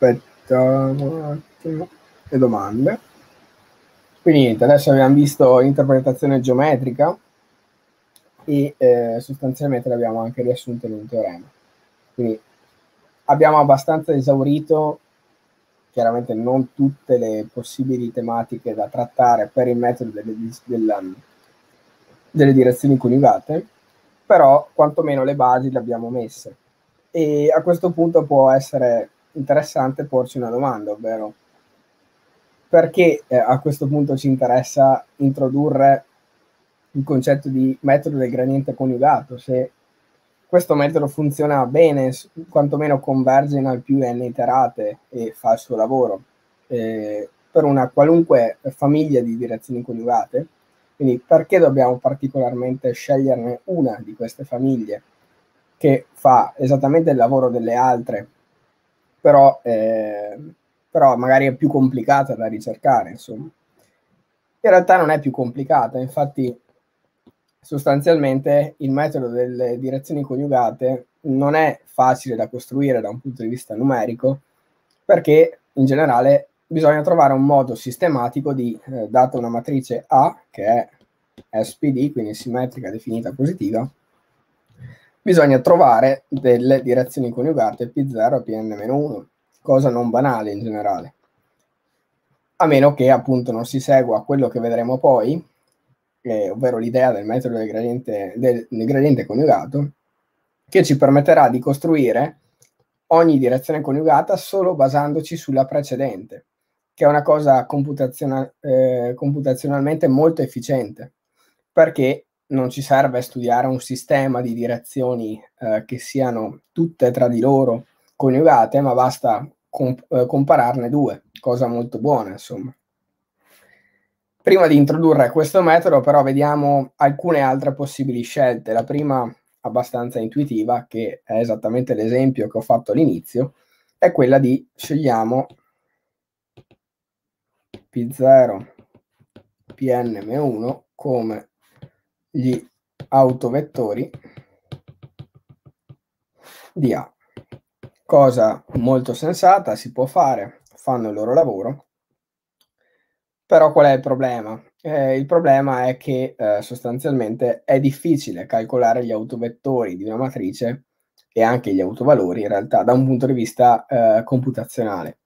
aspetta un attimo, le domande. Quindi niente, adesso abbiamo visto interpretazione geometrica e eh, sostanzialmente l'abbiamo anche riassunto in un teorema. Quindi abbiamo abbastanza esaurito chiaramente non tutte le possibili tematiche da trattare per il metodo delle, della, delle direzioni coniugate, però quantomeno le basi le abbiamo messe. E a questo punto può essere interessante porci una domanda, ovvero perché eh, a questo punto ci interessa introdurre il concetto di metodo del gradiente coniugato, se questo metodo funziona bene, quantomeno converge in al più n iterate e fa il suo lavoro eh, per una qualunque famiglia di direzioni coniugate. Quindi perché dobbiamo particolarmente sceglierne una di queste famiglie che fa esattamente il lavoro delle altre però, eh, però magari è più complicata da ricercare, insomma. In realtà non è più complicata, infatti sostanzialmente il metodo delle direzioni coniugate non è facile da costruire da un punto di vista numerico, perché in generale bisogna trovare un modo sistematico di, eh, data una matrice A, che è SPD, quindi simmetrica definita positiva, bisogna trovare delle direzioni coniugate P0 e Pn-1, cosa non banale in generale. A meno che appunto non si segua quello che vedremo poi, eh, ovvero l'idea del metodo del gradiente, del, del gradiente coniugato, che ci permetterà di costruire ogni direzione coniugata solo basandoci sulla precedente, che è una cosa computazional, eh, computazionalmente molto efficiente, perché non ci serve studiare un sistema di direzioni eh, che siano tutte tra di loro coniugate, ma basta comp- eh, compararne due, cosa molto buona, insomma. Prima di introdurre questo metodo, però, vediamo alcune altre possibili scelte. La prima, abbastanza intuitiva, che è esattamente l'esempio che ho fatto all'inizio, è quella di scegliamo P0 PNM1 come gli autovettori di A. Cosa molto sensata, si può fare, fanno il loro lavoro, però qual è il problema? Eh, il problema è che eh, sostanzialmente è difficile calcolare gli autovettori di una matrice e anche gli autovalori in realtà da un punto di vista eh, computazionale.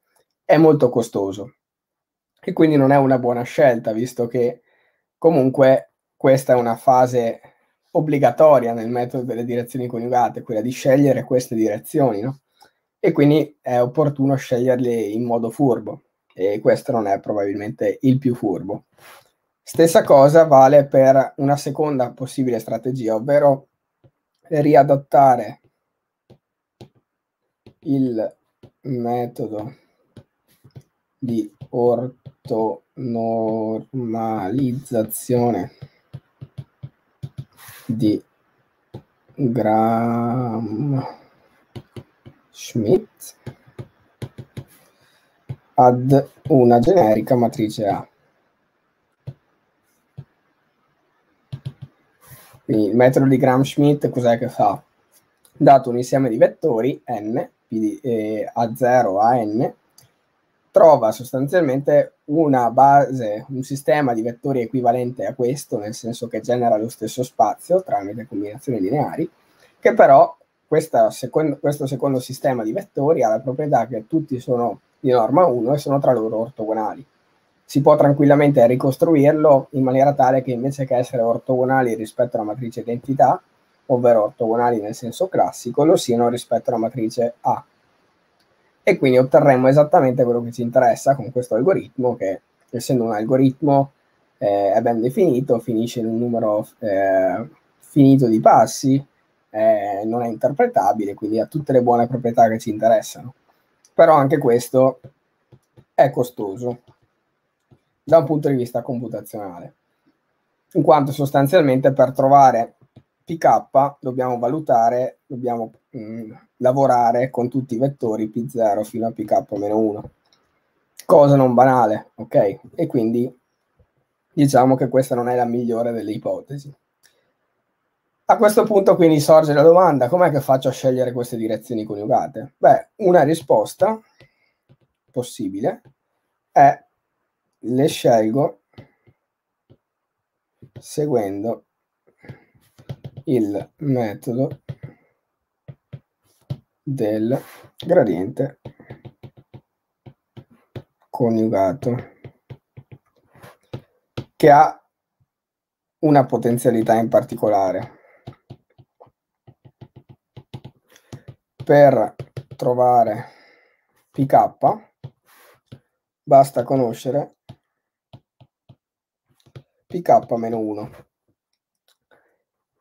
È molto costoso e quindi non è una buona scelta visto che comunque questa è una fase obbligatoria nel metodo delle direzioni coniugate, quella di scegliere queste direzioni, no? E quindi è opportuno sceglierle in modo furbo e questo non è probabilmente il più furbo. Stessa cosa vale per una seconda possibile strategia, ovvero riadattare il metodo di ortonormalizzazione di Gram Schmidt ad una generica matrice A. Quindi il metodo di Gram-Schmidt cos'è che fa? Dato un insieme di vettori n, quindi eh, A0 a n, trova sostanzialmente una base, un sistema di vettori equivalente a questo, nel senso che genera lo stesso spazio tramite combinazioni lineari, che però secondo, questo secondo sistema di vettori ha la proprietà che tutti sono di norma 1 e sono tra loro ortogonali. Si può tranquillamente ricostruirlo in maniera tale che invece che essere ortogonali rispetto alla matrice identità, ovvero ortogonali nel senso classico, lo siano rispetto alla matrice A. E quindi otterremo esattamente quello che ci interessa con questo algoritmo, che essendo un algoritmo eh, è ben definito, finisce in un numero eh, finito di passi, eh, non è interpretabile, quindi ha tutte le buone proprietà che ci interessano. Però anche questo è costoso da un punto di vista computazionale, in quanto sostanzialmente per trovare pk dobbiamo valutare, dobbiamo mh, mm, lavorare con tutti i vettori p0 fino a pk-1, cosa non banale, ok? E quindi diciamo che questa non è la migliore delle ipotesi. A questo punto quindi sorge la domanda, com'è che faccio a scegliere queste direzioni coniugate? Beh, una risposta possibile è le scelgo seguendo il metodo del gradiente coniugato che ha una potenzialità in particolare. per trovare pk basta conoscere pk-1.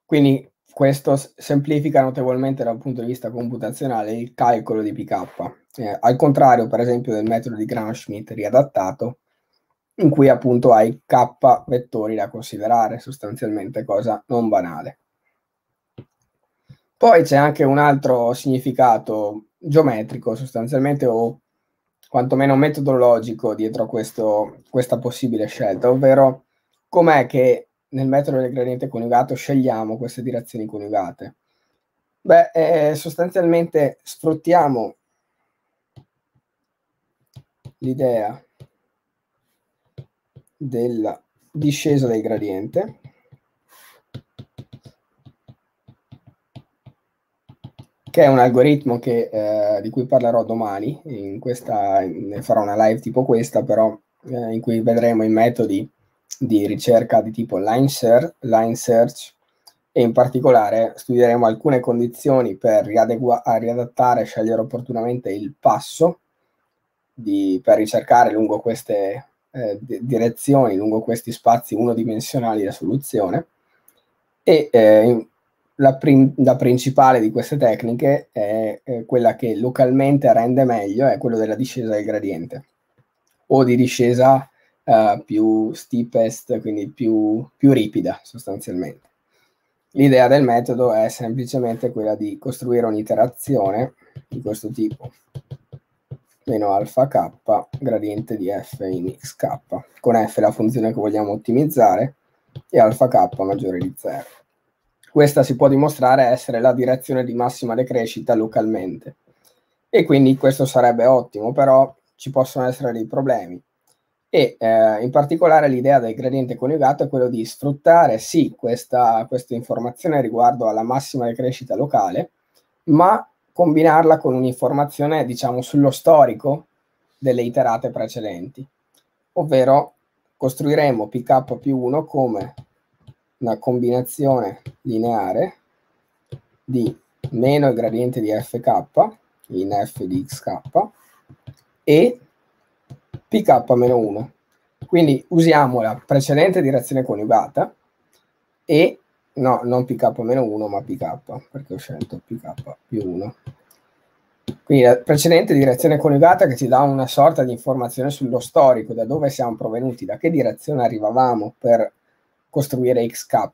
Quindi questo semplifica notevolmente dal punto di vista computazionale il calcolo di pk. Eh, al contrario, per esempio, del metodo di Gram-Schmidt riadattato, in cui appunto hai k vettori da considerare, sostanzialmente cosa non banale. Poi c'è anche un altro significato geometrico sostanzialmente o quantomeno metodologico dietro questo, questa possibile scelta, ovvero com'è che nel metodo del gradiente coniugato scegliamo queste direzioni coniugate. Beh, eh, sostanzialmente sfruttiamo l'idea della discesa del gradiente che è un algoritmo che, eh, di cui parlerò domani, in questa, farò una live tipo questa, però eh, in cui vedremo i metodi di ricerca di tipo line search, line search e in particolare studieremo alcune condizioni per riadegua- riadattare e scegliere opportunamente il passo di, per ricercare lungo queste eh, direzioni, lungo questi spazi unidimensionali la soluzione. E eh, la, prim- la, principale di queste tecniche è, è, quella che localmente rende meglio, è quello della discesa del gradiente o di discesa uh, più steepest, quindi più, più ripida sostanzialmente. L'idea del metodo è semplicemente quella di costruire un'iterazione di questo tipo meno alfa k gradiente di f in xk con f la funzione che vogliamo ottimizzare e alfa k maggiore di 0 questa si può dimostrare essere la direzione di massima decrescita localmente. E quindi questo sarebbe ottimo, però ci possono essere dei problemi. E eh, in particolare l'idea del gradiente coniugato è quello di sfruttare sì questa, questa informazione riguardo alla massima decrescita locale, ma combinarla con un'informazione, diciamo, sullo storico delle iterate precedenti. Ovvero costruiremo pk più 1 come una combinazione lineare di meno il gradiente di fk in f di xk e pk meno 1. Quindi usiamo la precedente direzione coniugata e no, non pk meno 1 ma pk perché ho scelto pk più 1. Quindi la precedente direzione coniugata che ci dà una sorta di informazione sullo storico, da dove siamo provenuti, da che direzione arrivavamo per costruire xk,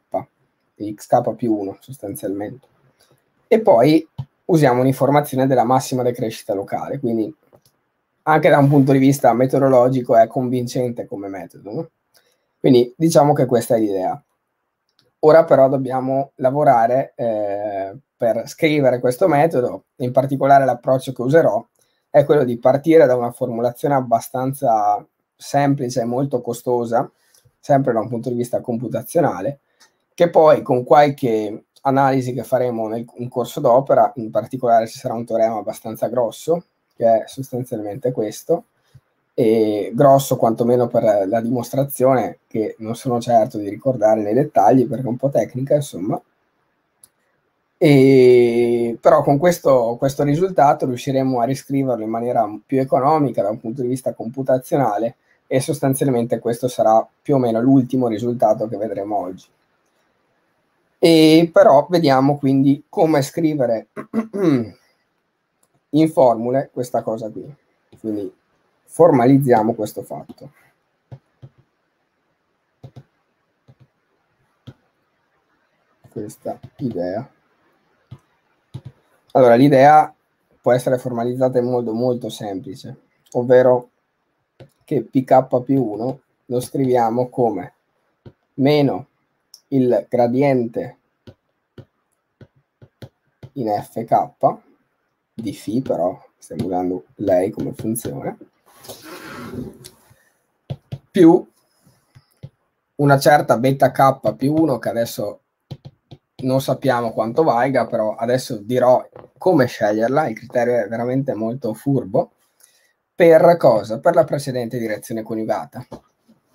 xk più 1 sostanzialmente. E poi usiamo un'informazione della massima decrescita locale, quindi anche da un punto di vista meteorologico è convincente come metodo. Quindi diciamo che questa è l'idea. Ora però dobbiamo lavorare eh, per scrivere questo metodo, in particolare l'approccio che userò è quello di partire da una formulazione abbastanza semplice e molto costosa, sempre da un punto di vista computazionale, che poi con qualche analisi che faremo nel, in corso d'opera, in particolare ci sarà un teorema abbastanza grosso, che è sostanzialmente questo, e grosso quantomeno per la dimostrazione, che non sono certo di ricordare nei dettagli perché è un po' tecnica, insomma. E, però con questo, questo risultato riusciremo a riscriverlo in maniera più economica da un punto di vista computazionale e sostanzialmente questo sarà più o meno l'ultimo risultato che vedremo oggi. E però vediamo quindi come scrivere (clears throat) in formule questa cosa qui. Quindi formalizziamo questo fatto. Questa idea. Allora, l'idea può essere formalizzata in modo molto semplice, ovvero che pk più 1 lo scriviamo come meno il gradiente in fk di φ però stiamo usando lei come funzione più una certa beta k più 1 che adesso non sappiamo quanto valga però adesso dirò come sceglierla il criterio è veramente molto furbo per cosa? Per la precedente direzione coniugata.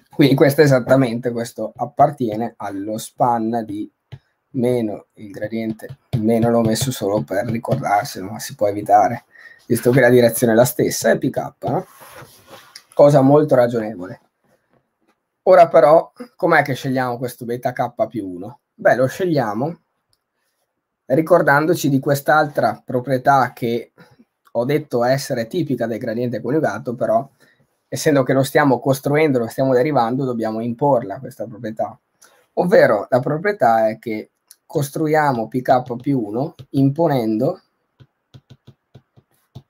Quindi questo esattamente, questo appartiene allo span di meno il gradiente, meno l'ho messo solo per ricordarselo, ma si può evitare, visto che la direzione è la stessa, è pk, no? cosa molto ragionevole. Ora però, com'è che scegliamo questo beta k più 1? Beh, lo scegliamo ricordandoci di quest'altra proprietà che ho detto essere tipica del gradiente coniugato, però essendo che lo stiamo costruendo, lo stiamo derivando, dobbiamo imporla questa proprietà. Ovvero la proprietà è che costruiamo pk più 1 imponendo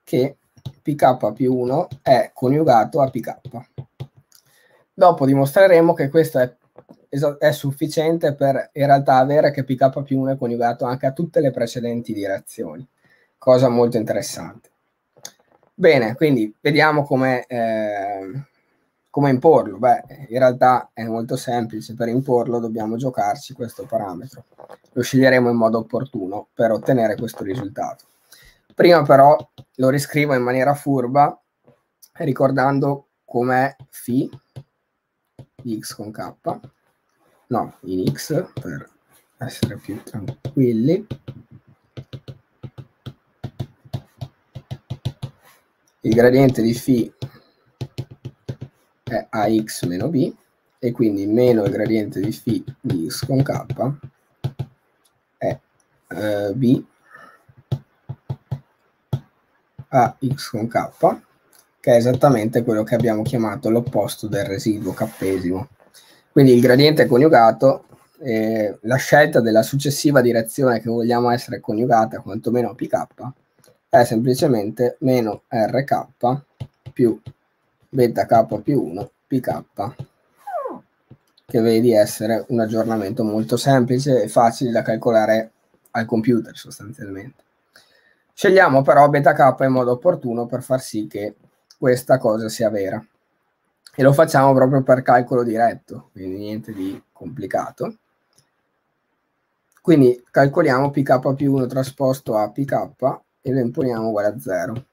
che pk più 1 è coniugato a pk. Dopo dimostreremo che questo è, è sufficiente per in realtà avere che pk più 1 è coniugato anche a tutte le precedenti direzioni, cosa molto interessante. Bene, quindi vediamo come, eh, come imporlo. Beh, in realtà è molto semplice, per imporlo dobbiamo giocarci questo parametro. Lo sceglieremo in modo opportuno per ottenere questo risultato. Prima però lo riscrivo in maniera furba, ricordando com'è φ di x con k, no, in x per essere più tranquilli. il gradiente di φ è ax meno b e quindi meno il gradiente di φ di x con k è eh, b a x con k, che è esattamente quello che abbiamo chiamato l'opposto del residuo k-esimo. Quindi il gradiente coniugato, eh, la scelta della successiva direzione che vogliamo essere coniugata, quantomeno a pk, è semplicemente meno rk più beta k più 1 pk che vedi essere un aggiornamento molto semplice e facile da calcolare al computer sostanzialmente. Scegliamo però beta k in modo opportuno per far sì che questa cosa sia vera. E lo facciamo proprio per calcolo diretto, quindi niente di complicato. Quindi calcoliamo pk più 1 trasposto a pk e lo imponiamo uguale a 0.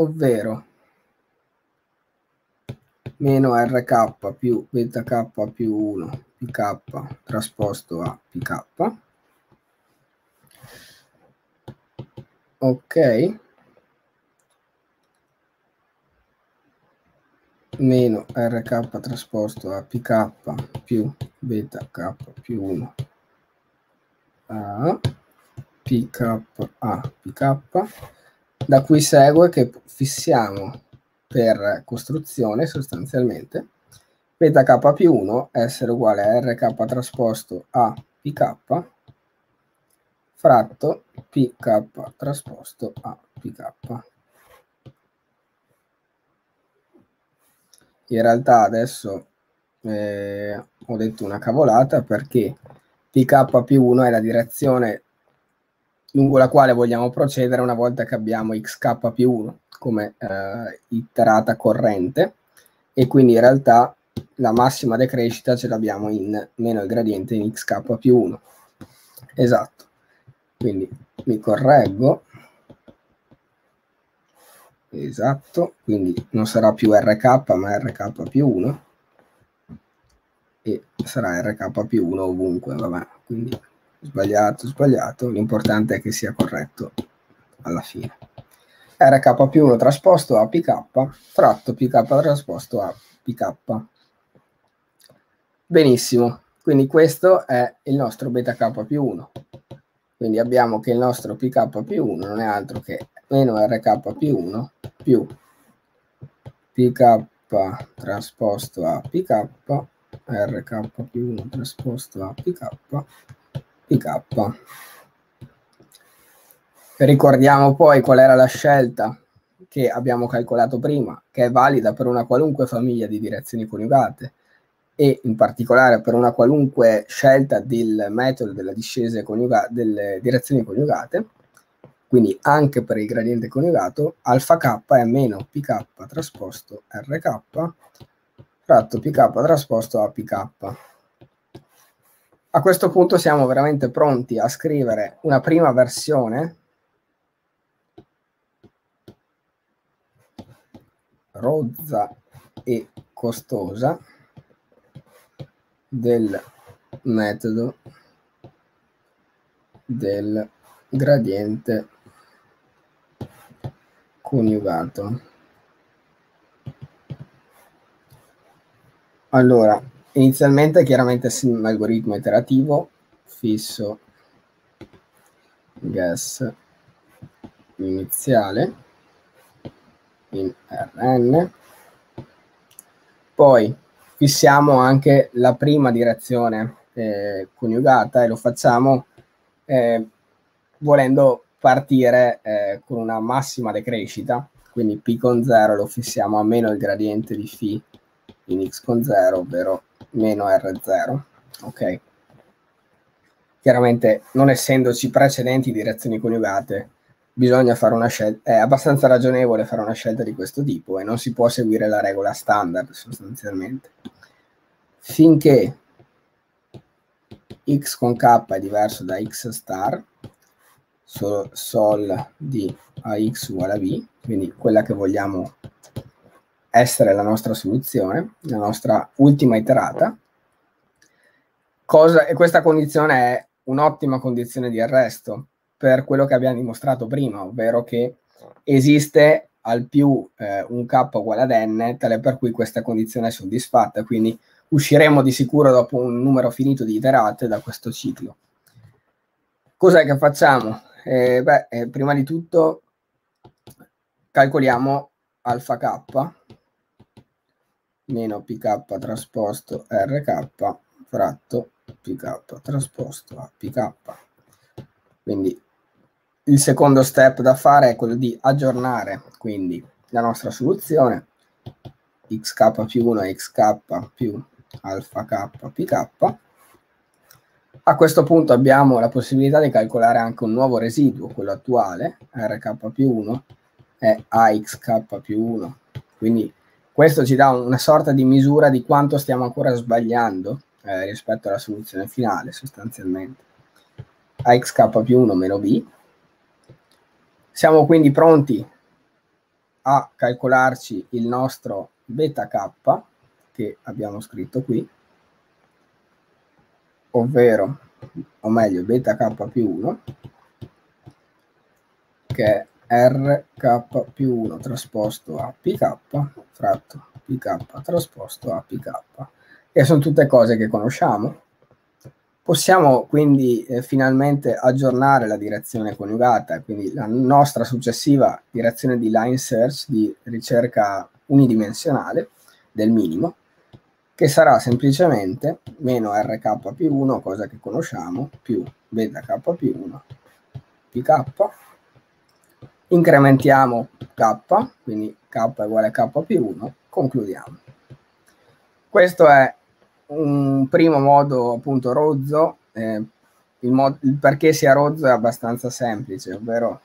Ovvero meno rk più beta k più 1 pk trasposto a pk. Ok. Meno rk trasposto a pk più beta k più 1 a pk a pk da cui segue che fissiamo per costruzione sostanzialmente beta k più 1 essere uguale a rk trasposto a pk fratto pk trasposto a pk. In realtà adesso eh, ho detto una cavolata perché pk più 1 è la direzione lungo la quale vogliamo procedere una volta che abbiamo xk più 1 come eh, iterata corrente e quindi in realtà la massima decrescita ce l'abbiamo in meno il gradiente in xk più 1. Esatto. Quindi mi correggo. Esatto, quindi non sarà più RK ma RK più 1 e sarà RK più 1 ovunque, vabbè, quindi sbagliato, sbagliato, l'importante è che sia corretto alla fine. RK più 1 trasposto a PK fratto PK trasposto a PK. Benissimo, quindi questo è il nostro beta K più 1. Quindi abbiamo che il nostro pk più 1 non è altro che meno rk più 1 più pk trasposto a pk rk più 1 trasposto a pk pk. Ricordiamo poi qual era la scelta che abbiamo calcolato prima, che è valida per una qualunque famiglia di direzioni coniugate e in particolare per una qualunque scelta del metodo della discesa coniugata, delle direzioni coniugate, quindi anche per il gradiente coniugato, alfa k è meno pk trasposto rk fratto pk trasposto a pk. A questo punto siamo veramente pronti a scrivere una prima versione rozza e costosa del metodo del gradiente coniugato. Allora, inizialmente chiaramente un algoritmo iterativo fisso guess iniziale in Rn, poi fissiamo anche la prima direzione eh, coniugata e lo facciamo eh, volendo partire eh, con una massima decrescita, quindi p con 0 lo fissiamo a meno il gradiente di φ in x con 0, ovvero meno r0. Ok. Chiaramente, non essendoci precedenti direzioni coniugate, bisogna fare una scelta, è abbastanza ragionevole fare una scelta di questo tipo e non si può seguire la regola standard sostanzialmente. Finché x con k è diverso da x star, sol, sol di ax uguale a b, quindi quella che vogliamo essere la nostra soluzione, la nostra ultima iterata, cosa, e questa condizione è un'ottima condizione di arresto per quello che abbiamo dimostrato prima, ovvero che esiste al più eh, un k uguale ad n, tale per cui questa condizione è soddisfatta, quindi usciremo di sicuro dopo un numero finito di iterate da questo ciclo. Cos'è che facciamo? Eh, beh, eh, prima di tutto calcoliamo alfa k meno pk trasposto rk fratto pk trasposto a pk. Quindi il secondo step da fare è quello di aggiornare quindi la nostra soluzione xk più 1 xk più alfa k pk. A questo punto abbiamo la possibilità di calcolare anche un nuovo residuo, quello attuale, rk più 1, è axk più 1. Quindi questo ci dà una sorta di misura di quanto stiamo ancora sbagliando eh, rispetto alla soluzione finale, sostanzialmente. axk più 1 meno b. Siamo quindi pronti a calcolarci il nostro beta k che abbiamo scritto qui, ovvero, o meglio, beta k più 1, che è rk più 1 trasposto a pk fratto pk trasposto a pk, e sono tutte cose che conosciamo. Possiamo quindi eh, finalmente aggiornare la direzione coniugata, quindi la nostra successiva direzione di line search di ricerca unidimensionale del minimo, che sarà semplicemente meno rk più 1, cosa che conosciamo, più beta k più 1, pk, incrementiamo k, quindi k è uguale a k più 1, concludiamo. Questo è un primo modo appunto rozzo, eh, il, mod- il, perché sia rozzo è abbastanza semplice, ovvero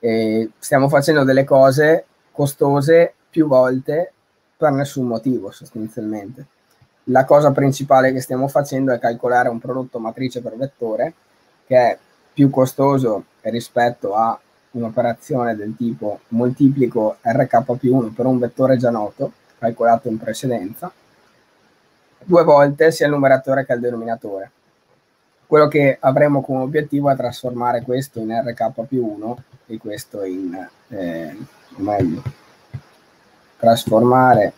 eh, stiamo facendo delle cose costose più volte per nessun motivo sostanzialmente. La cosa principale che stiamo facendo è calcolare un prodotto matrice per vettore che è più costoso rispetto a un'operazione del tipo moltiplico RK più 1 per un vettore già noto, calcolato in precedenza, due volte sia il numeratore che il denominatore. Quello che avremo come obiettivo è trasformare questo in RK più 1 e questo in, eh, meglio, trasformare,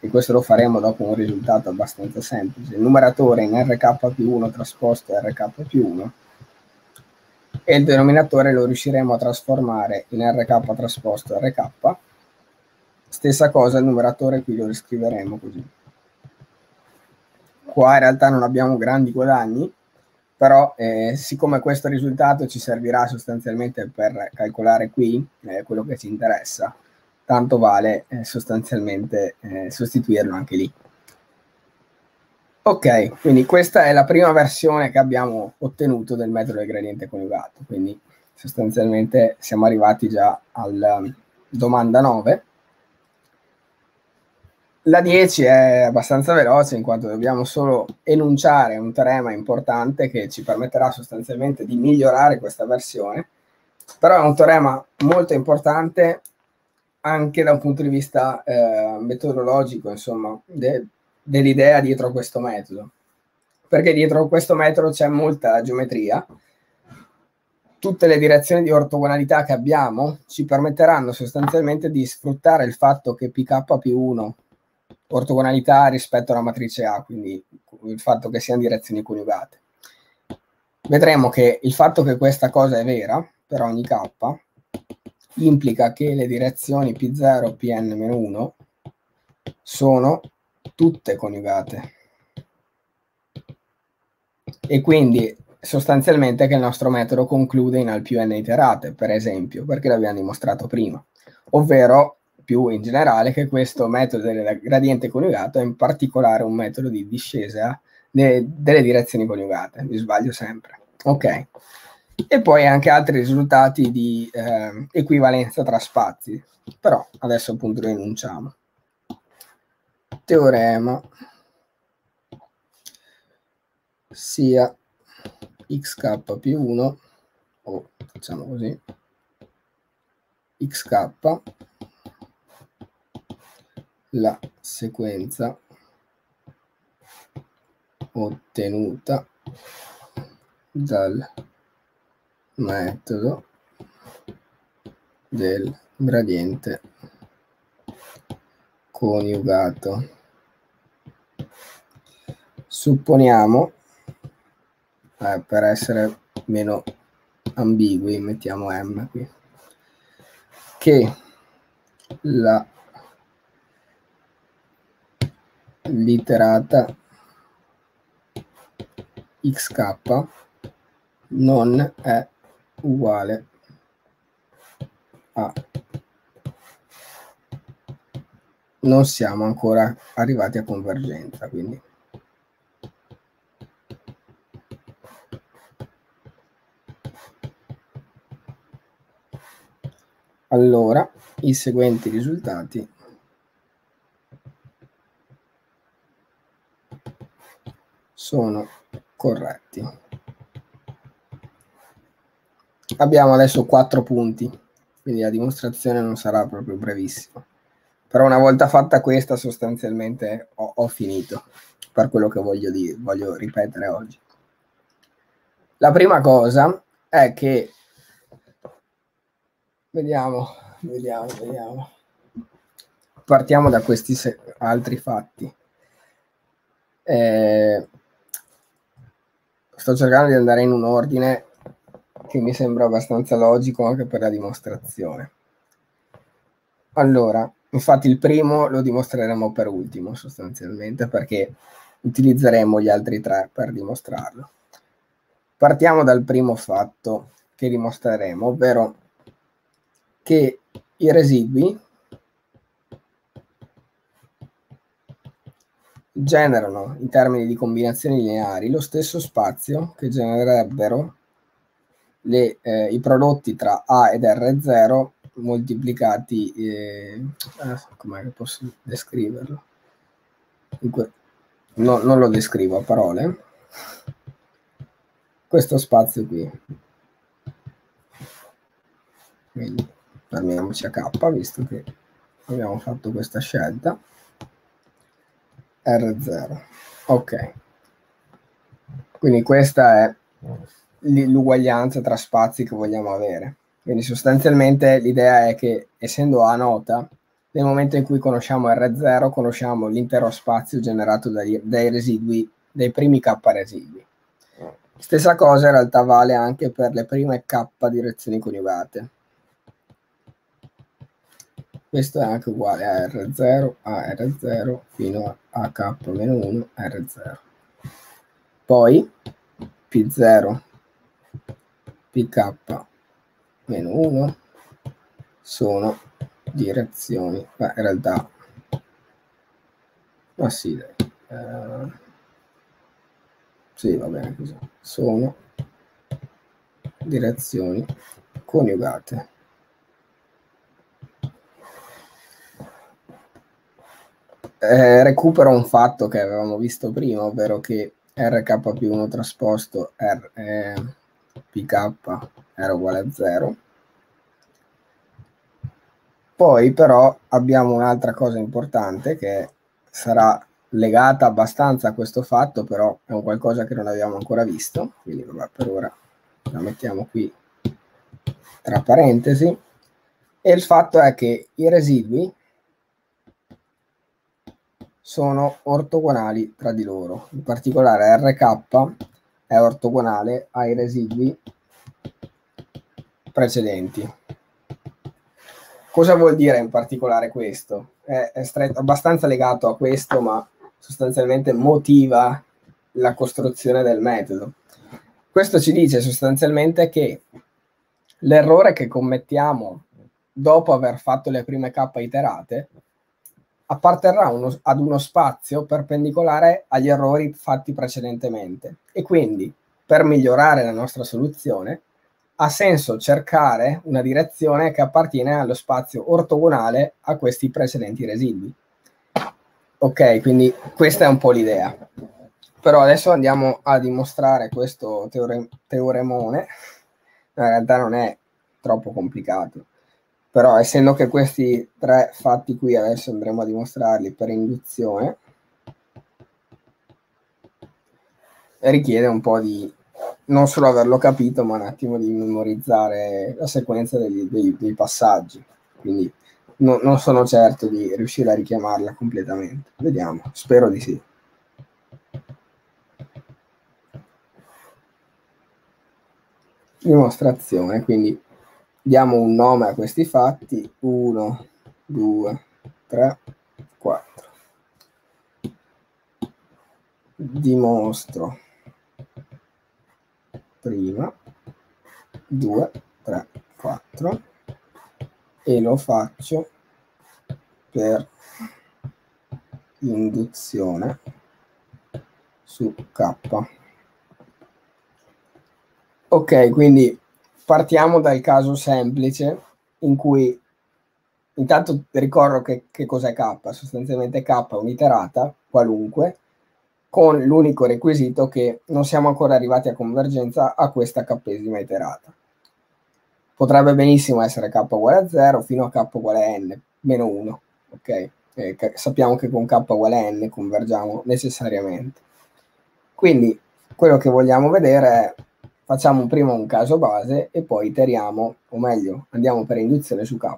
e questo lo faremo dopo un risultato abbastanza semplice, il numeratore in RK più 1 trasposto RK più 1 e il denominatore lo riusciremo a trasformare in RK trasposto RK. Stessa cosa il numeratore qui lo riscriveremo così. Qua in realtà non abbiamo grandi guadagni, però eh, siccome questo risultato ci servirà sostanzialmente per calcolare qui eh, quello che ci interessa, tanto vale eh, sostanzialmente eh, sostituirlo anche lì. Ok, quindi questa è la prima versione che abbiamo ottenuto del metodo del gradiente coniugato, quindi sostanzialmente siamo arrivati già alla um, domanda 9. La 10 è abbastanza veloce in quanto dobbiamo solo enunciare un teorema importante che ci permetterà sostanzialmente di migliorare questa versione, però è un teorema molto importante anche da un punto di vista eh, metodologico, insomma, de- dell'idea dietro questo metodo. Perché dietro questo metodo c'è molta geometria. Tutte le direzioni di ortogonalità che abbiamo ci permetteranno sostanzialmente di sfruttare il fatto che pk più 1 ortogonalità rispetto alla matrice A, quindi il fatto che siano direzioni coniugate. Vedremo che il fatto che questa cosa è vera per ogni k implica che le direzioni P0 e Pn-1 sono tutte coniugate. E quindi sostanzialmente che il nostro metodo conclude in al più n iterate, per esempio, perché l'abbiamo dimostrato prima, ovvero più in generale che questo metodo del gradiente coniugato è in particolare un metodo di discesa de- delle direzioni coniugate, mi sbaglio sempre. Ok. E poi anche altri risultati di eh, equivalenza tra spazi, però adesso appunto lo enunciamo teorema sia xk più 1 o facciamo così xk la sequenza ottenuta dal metodo del gradiente coniugato. Supponiamo, eh, per essere meno ambigui, mettiamo M qui, che la l'iterata xk non è uguale a non siamo ancora arrivati a convergenza quindi allora i seguenti risultati sono corretti. Abbiamo adesso quattro punti, quindi la dimostrazione non sarà proprio brevissima. Però una volta fatta questa sostanzialmente ho, ho finito per quello che voglio, dire, voglio ripetere oggi. La prima cosa è che vediamo, vediamo, vediamo. Partiamo da questi altri fatti. Eh, sto cercando di andare in un ordine che mi sembra abbastanza logico anche per la dimostrazione. Allora, infatti il primo lo dimostreremo per ultimo sostanzialmente perché utilizzeremo gli altri tre per dimostrarlo. Partiamo dal primo fatto che dimostreremo, ovvero che i residui generano, in termini di combinazioni lineari, lo stesso spazio che genererebbero le, eh, i prodotti tra A ed R0 moltiplicati, eh, eh, come posso descriverlo? Dunque, no, non lo descrivo a parole. Questo spazio qui. Quindi fermiamoci a K, visto che abbiamo fatto questa scelta. R0. Ok. Quindi questa è l'uguaglianza tra spazi che vogliamo avere. Quindi sostanzialmente l'idea è che essendo A nota, nel momento in cui conosciamo R0, conosciamo l'intero spazio generato dai, dai residui, dai primi K residui. Stessa cosa in realtà vale anche per le prime K direzioni coniugate questo è anche uguale a R0 a R0 fino a K-1 R0. Poi P0 PK-1 sono direzioni, ma in realtà, ma sì, dai. Uh, sì, va bene così, sono direzioni coniugate. eh, recupero un fatto che avevamo visto prima, ovvero che RK più 1 trasposto R, eh, PK era uguale a 0. Poi però abbiamo un'altra cosa importante che sarà legata abbastanza a questo fatto, però è un qualcosa che non abbiamo ancora visto, quindi vabbè, per ora la mettiamo qui tra parentesi. E il fatto è che i residui sono ortogonali tra di loro. In particolare RK è ortogonale ai residui precedenti. Cosa vuol dire in particolare questo? È, è stretto, abbastanza legato a questo, ma sostanzialmente motiva la costruzione del metodo. Questo ci dice sostanzialmente che l'errore che commettiamo dopo aver fatto le prime K iterate apparterrà uno, ad uno spazio perpendicolare agli errori fatti precedentemente e quindi per migliorare la nostra soluzione ha senso cercare una direzione che appartiene allo spazio ortogonale a questi precedenti residui. Ok, quindi questa è un po' l'idea. Però adesso andiamo a dimostrare questo teore- teoremone. In realtà non è troppo complicato però essendo che questi tre fatti qui adesso andremo a dimostrarli per induzione, richiede un po' di non solo averlo capito, ma un attimo di memorizzare la sequenza dei, dei, dei passaggi. Quindi no, non sono certo di riuscire a richiamarla completamente. Vediamo, spero di sì. dimostrazione, quindi diamo un nome a questi fatti, 1, 2, 3, 4. Dimostro prima, 2, 3, 4 e lo faccio per induzione su K. Ok, quindi partiamo dal caso semplice in cui intanto ricordo che, che cos'è K, sostanzialmente K è un'iterata qualunque con l'unico requisito che non siamo ancora arrivati a convergenza a questa k-esima iterata. Potrebbe benissimo essere k uguale a 0 fino a k uguale a n meno 1, ok? Eh, sappiamo che con k uguale a n convergiamo necessariamente. Quindi quello che vogliamo vedere è facciamo prima un caso base e poi iteriamo, o meglio, andiamo per induzione su K.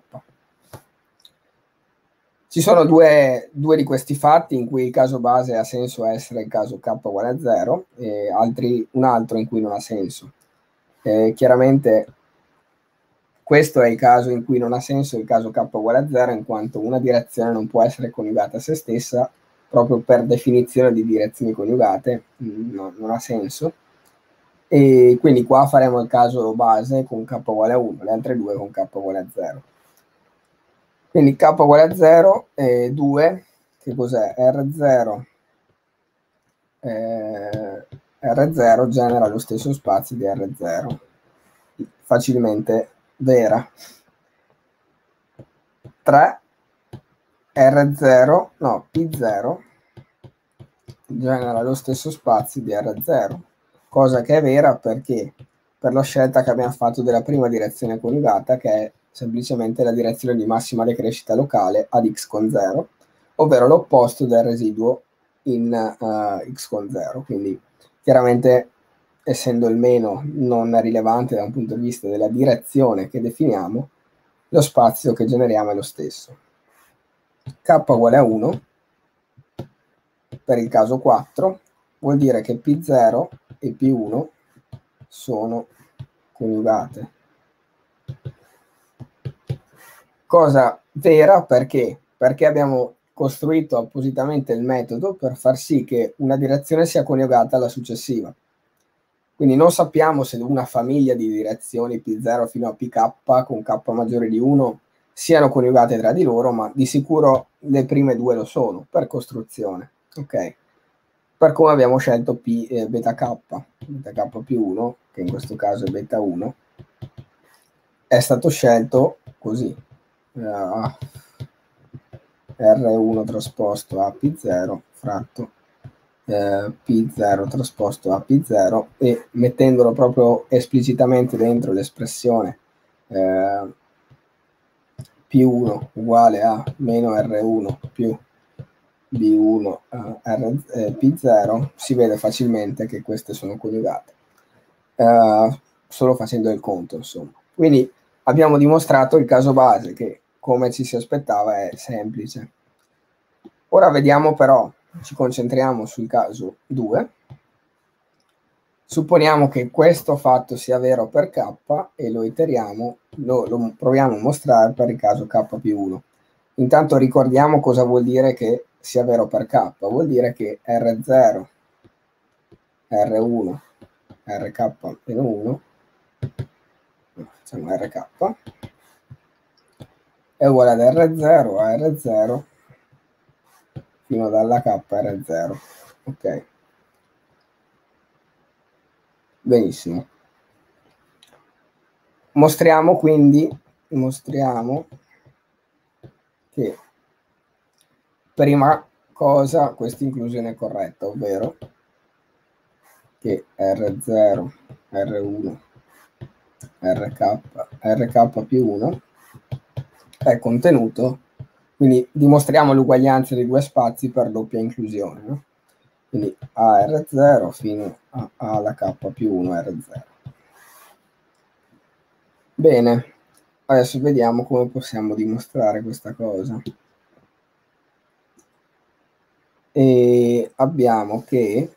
Ci sono due, due, di questi fatti in cui il caso base ha senso essere il caso K uguale a 0 e altri, un altro in cui non ha senso. Eh, chiaramente questo è il caso in cui non ha senso il caso K uguale a 0 in quanto una direzione non può essere coniugata a se stessa proprio per definizione di direzioni coniugate, mm, no, non ha senso e quindi qua faremo il caso base con k uguale a 1, le altre due con k uguale a 0. Quindi k uguale a 0 e 2, che cos'è? R0, eh, R0 genera lo stesso spazio di R0, facilmente vera. 3, R0, no, P0 genera lo stesso spazio di R0 cosa che è vera perché per la scelta che abbiamo fatto della prima direzione coniugata, che è semplicemente la direzione di massima decrescita locale ad x con 0, ovvero l'opposto del residuo in uh, x con 0. Quindi chiaramente essendo il meno non rilevante da un punto di vista della direzione che definiamo, lo spazio che generiamo è lo stesso. k uguale a 1 per il caso 4 vuol dire che P0 e P1 sono coniugate. Cosa vera perché? Perché abbiamo costruito appositamente il metodo per far sì che una direzione sia coniugata alla successiva. Quindi non sappiamo se una famiglia di direzioni P0 fino a PK con K maggiore di 1 siano coniugate tra di loro, ma di sicuro le prime due lo sono per costruzione. Ok per come abbiamo scelto P, eh, beta K, beta K più 1, che in questo caso è beta 1, è stato scelto così. Uh, R1 trasposto a P0 fratto eh, P0 trasposto a P0 e mettendolo proprio esplicitamente dentro l'espressione eh, P1 uguale a meno R1 più B1 uh, R, eh, P0 si vede facilmente che queste sono coniugate uh, solo facendo il conto insomma. Quindi abbiamo dimostrato il caso base che come ci si aspettava è semplice. Ora vediamo però ci concentriamo sul caso 2 supponiamo che questo fatto sia vero per k e lo iteriamo lo, lo proviamo a mostrare per il caso k più 1 intanto ricordiamo cosa vuol dire che sia vero per k, vuol dire che R0, R1, RK-1, facciamo RK, è uguale ad R0 a R0 fino dalla K R0. Ok. Benissimo. Mostriamo quindi, mostriamo che prima cosa questa inclusione è corretta, ovvero che R0, R1, RK, RK più 1 è contenuto, quindi dimostriamo l'uguaglianza dei due spazi per doppia inclusione, no? quindi AR0 fino a, alla K più 1 R0. Bene, adesso vediamo come possiamo dimostrare questa cosa e abbiamo che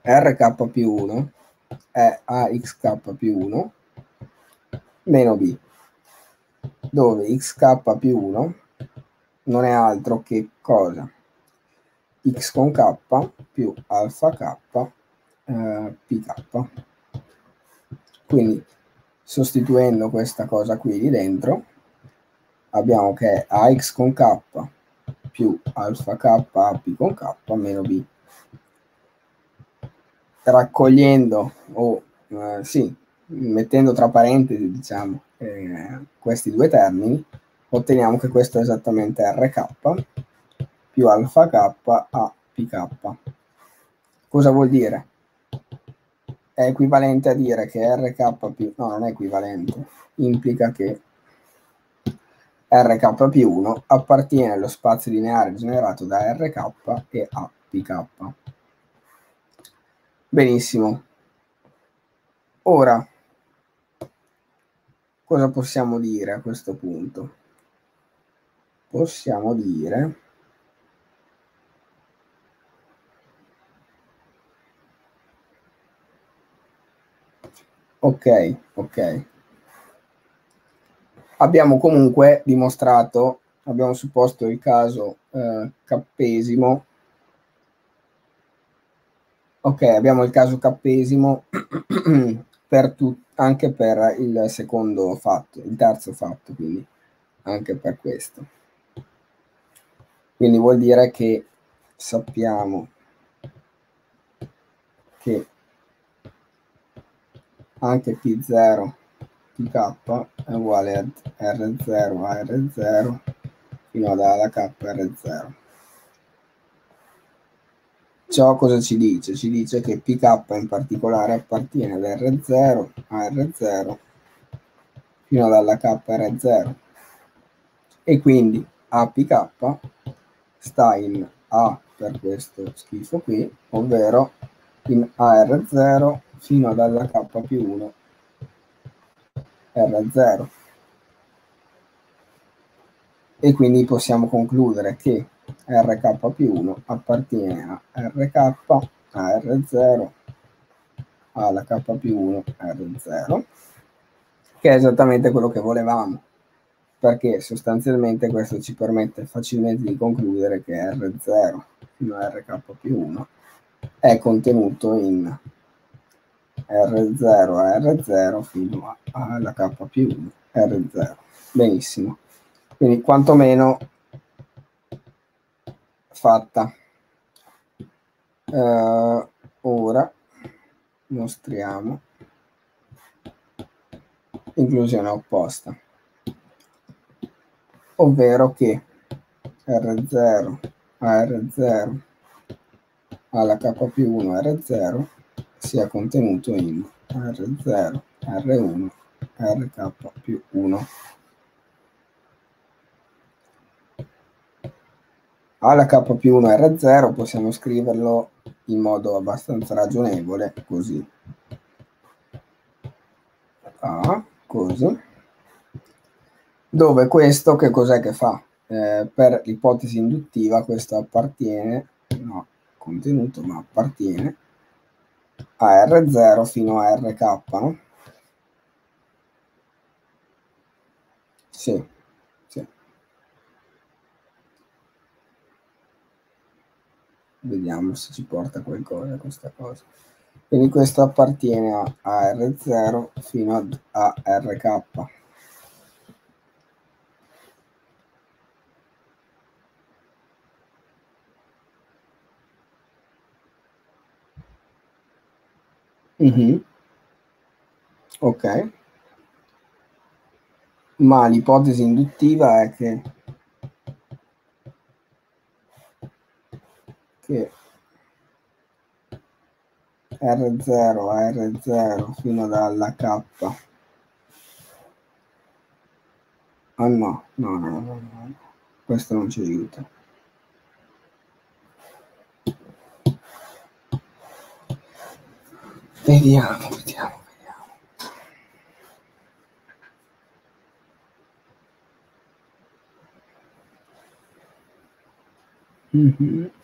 rk più 1 è AXK più 1 meno B, dove XK più 1 non è altro che cosa? X con K più alfa K eh, PK. Quindi sostituendo questa cosa qui di dentro abbiamo che AX con K più alfa K AP con K meno B. Raccogliendo o eh, sì, mettendo tra parentesi diciamo eh, questi due termini otteniamo che questo è esattamente RK più alfa K a PK. Cosa vuol dire? È equivalente a dire che RK più... no, non è equivalente, implica che RK più 1 appartiene allo spazio lineare generato da RK e a PK. Benissimo. Ora, cosa possiamo dire a questo punto? Possiamo dire Ok, ok. Abbiamo comunque dimostrato, abbiamo supposto il caso eh, cappesimo. Ok, abbiamo il caso cappesimo (clears throat) per tu, anche per il secondo fatto, il terzo fatto, quindi anche per questo. Quindi vuol dire che sappiamo che anche P0 pk è uguale a R0 a R0 fino ad A alla K R0. Ciò cosa ci dice? Ci dice che pk in particolare appartiene da R0 a R0 fino ad alla K R0 e quindi APK sta in A per questo schifo qui, ovvero in AR0 fino ad alla k più 1 R0 e quindi possiamo concludere che RK più 1 appartiene a RK a R0 alla K più 1 R0 che è esattamente quello che volevamo perché sostanzialmente questo ci permette facilmente di concludere che R0 fino a RK più 1 è contenuto in R0 a R0 fino alla K più 1 R0. Benissimo. Quindi quantomeno fatta. Uh, ora mostriamo inclusione opposta, ovvero che R0 a R0 alla K più 1 R0 sia contenuto in R0, R1, RK più 1. Alla K più 1 R0 possiamo scriverlo in modo abbastanza ragionevole, così. Ah, così. Dove questo che cos'è che fa? Eh, per l'ipotesi induttiva questo appartiene, no, contenuto, ma appartiene a R0 fino a RK, no? Sì, sì. Vediamo se ci porta qualcosa questa cosa. Quindi questo appartiene a, a R0 fino a RK. Mhm. Ok. Ma l'ipotesi induttiva è che che R0 a R0 fino alla K. Ah no, no, no, no, no, questo non ci aiuta. Vediamo, vediamo, vediamo. Mm-hmm.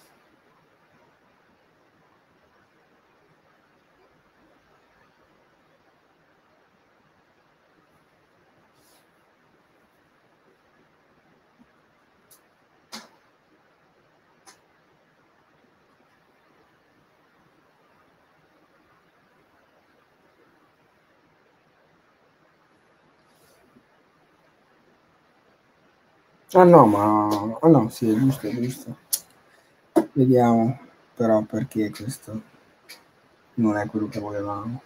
Ah no, ma... Ah no, sì, è giusto, è giusto. Vediamo però perché questo non è quello che volevamo.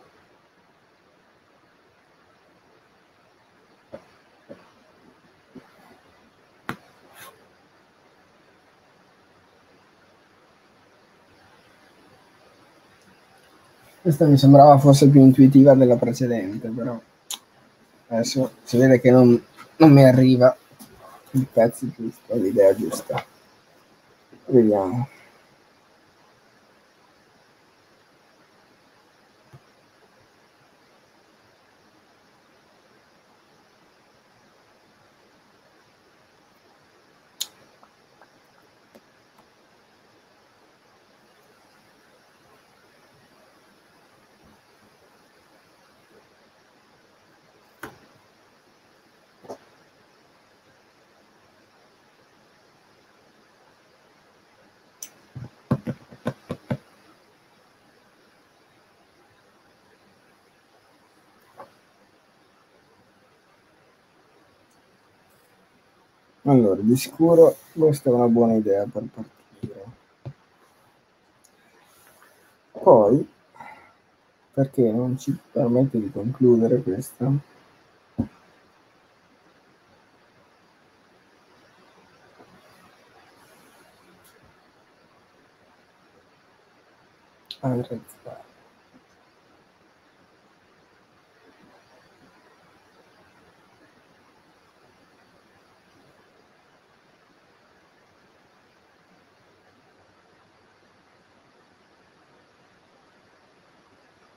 Questa mi sembrava fosse più intuitiva della precedente, però adesso si vede che non, non mi arriva il pezzo giusto, l'idea giusta. Vediamo. Allora, di sicuro questa è una buona idea per partire. Poi, perché non ci permette di concludere questa? Arrezzare.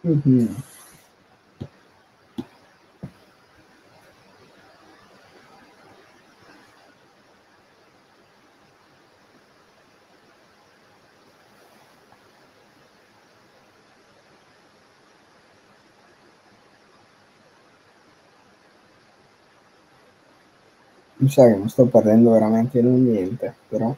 Mhm. Mi sa che non sto perdendo veramente niente, però.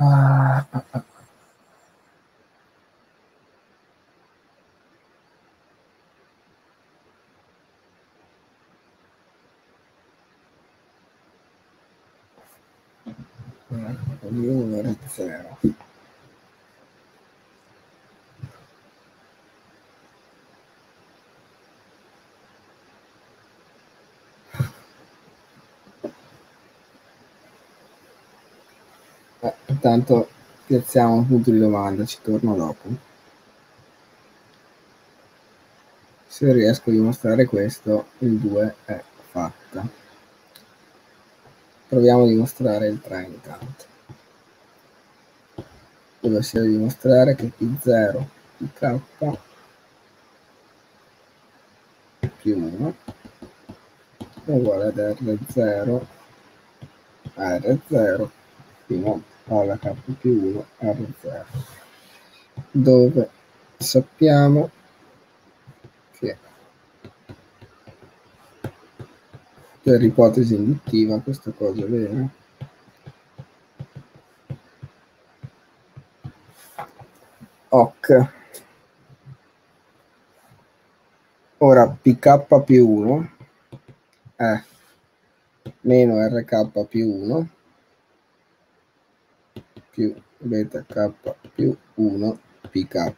Ah, ah, ah. Di 1 era 0. Eh, intanto piazziamo un punto di domanda, ci torno dopo. Se riesco a dimostrare questo, il 2 è fatta. Proviamo a dimostrare il 3 intanto. Dove si deve dimostrare che P0 pk più 1 è uguale ad R0 a R0 fino alla K più 1 R0 dove sappiamo che per ipotesi induttiva questa cosa è vera. Ok. Ora pk più 1 è meno rk più 1 più beta k più 1 pk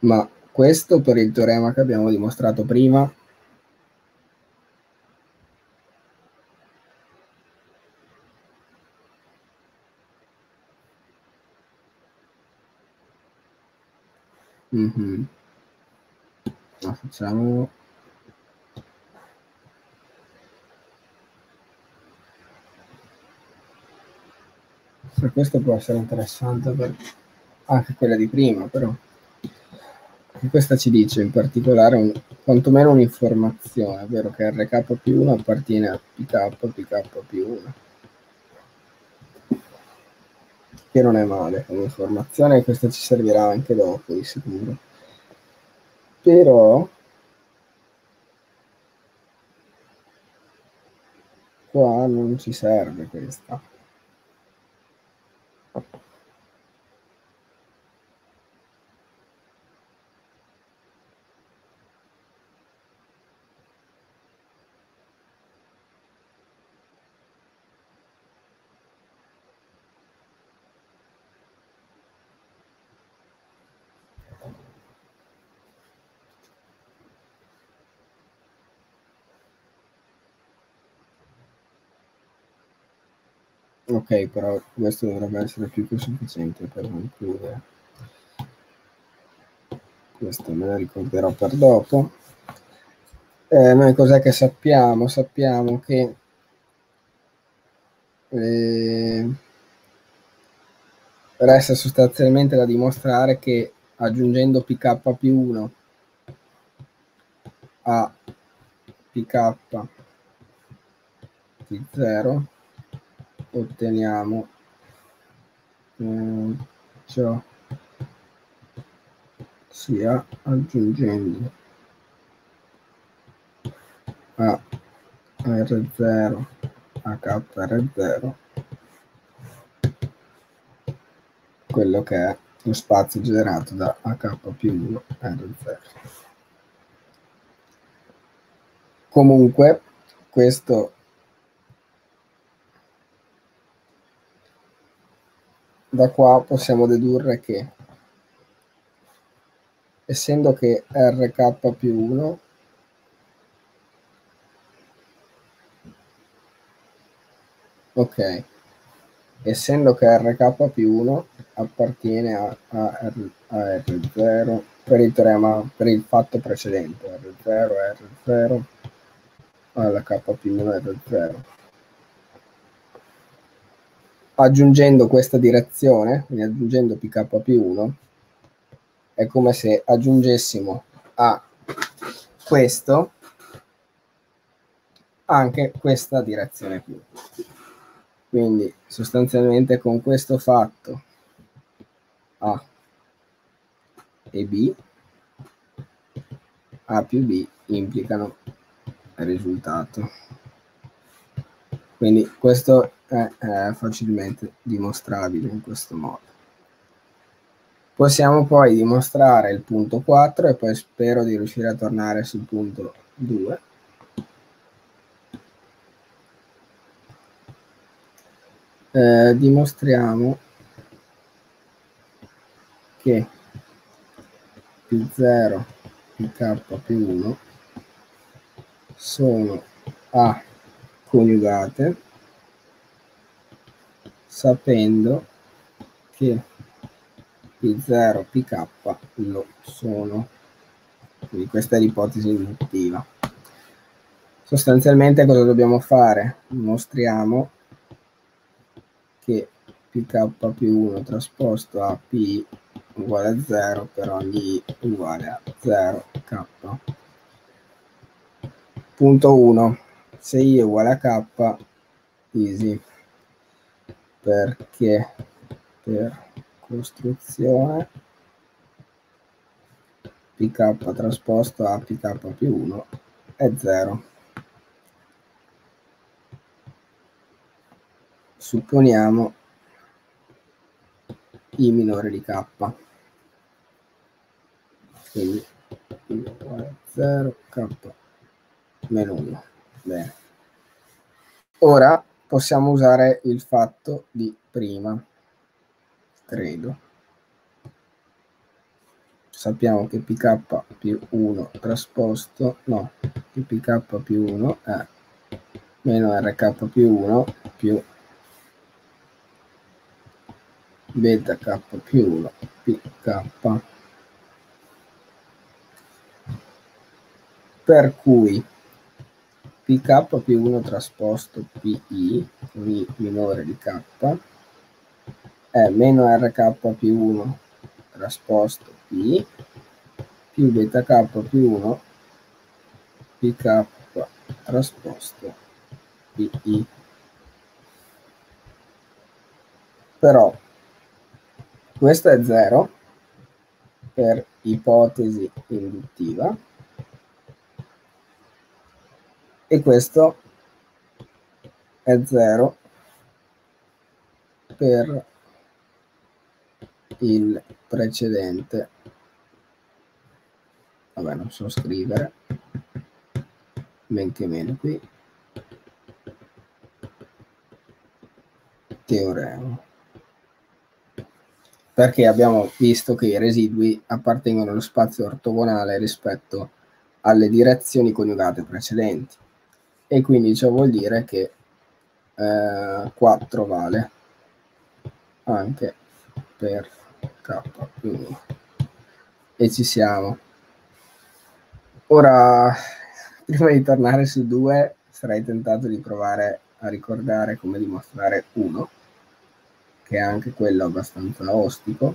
ma questo per il teorema che abbiamo dimostrato prima? Mm-hmm. no, facciamo per questo può essere interessante per anche quella di prima però. Questa ci dice in particolare un, quantomeno un'informazione, ovvero che RK più 1 appartiene a PK, PK più 1. che non è male come informazione questa ci servirà anche dopo di sicuro. Però qua non ci serve questa Ok, però questo dovrebbe essere più che sufficiente per concludere. Questo me la ricorderò per dopo. Eh, noi cos'è che sappiamo? Sappiamo che eh, resta sostanzialmente da dimostrare che aggiungendo pk più 1 a pk di 0 otteniamo. Eh, ciò sia aggiungendo a R0 a KR0 quello che è lo spazio generato da AK più 1 R0 comunque questo da qua possiamo dedurre che essendo che rk più 1 ok essendo che rk più 1 appartiene a, a, R, a R0 per il teorema per il fatto precedente R0 R0 alla k più 1 R0 aggiungendo questa direzione, quindi aggiungendo pk più 1, è come se aggiungessimo a questo anche questa direzione qui. Quindi sostanzialmente con questo fatto A e B, A più B implicano il risultato. Quindi questo è, è facilmente dimostrabile in questo modo. Possiamo poi dimostrare il punto 4 e poi spero di riuscire a tornare sul punto 2. Eh, dimostriamo che P0 pk più 1 sono A coniugate sapendo che P0 pk lo sono. Quindi questa è l'ipotesi induttiva. Sostanzialmente cosa dobbiamo fare? Mostriamo che pk più 1 trasposto a p uguale a 0 per ogni i uguale a 0k. Punto 1. Se i è uguale a k, easy perché per costruzione pk trasposto a pk più 1 è 0. Supponiamo i minore di k. Quindi i uguale a 0, k meno 1. Bene. Ora possiamo usare il fatto di prima, credo. Sappiamo che pk più 1 trasposto, no, che pk più 1 è meno rk più 1 più beta k più 1 pk. Per cui pk più 1 trasposto pi minore di k è meno rk più 1 trasposto p più beta k più 1 pk trasposto pi. Però questo è 0 per ipotesi induttiva e questo è 0 per il precedente. Vabbè non so scrivere. Men che meno qui. Teorema. Perché abbiamo visto che i residui appartengono allo spazio ortogonale rispetto alle direzioni coniugate precedenti e quindi ciò vuol dire che eh, 4 vale anche per k 1 e ci siamo ora (laughs) prima di tornare su 2 sarei tentato di provare a ricordare come dimostrare 1 che è anche quello abbastanza ostico.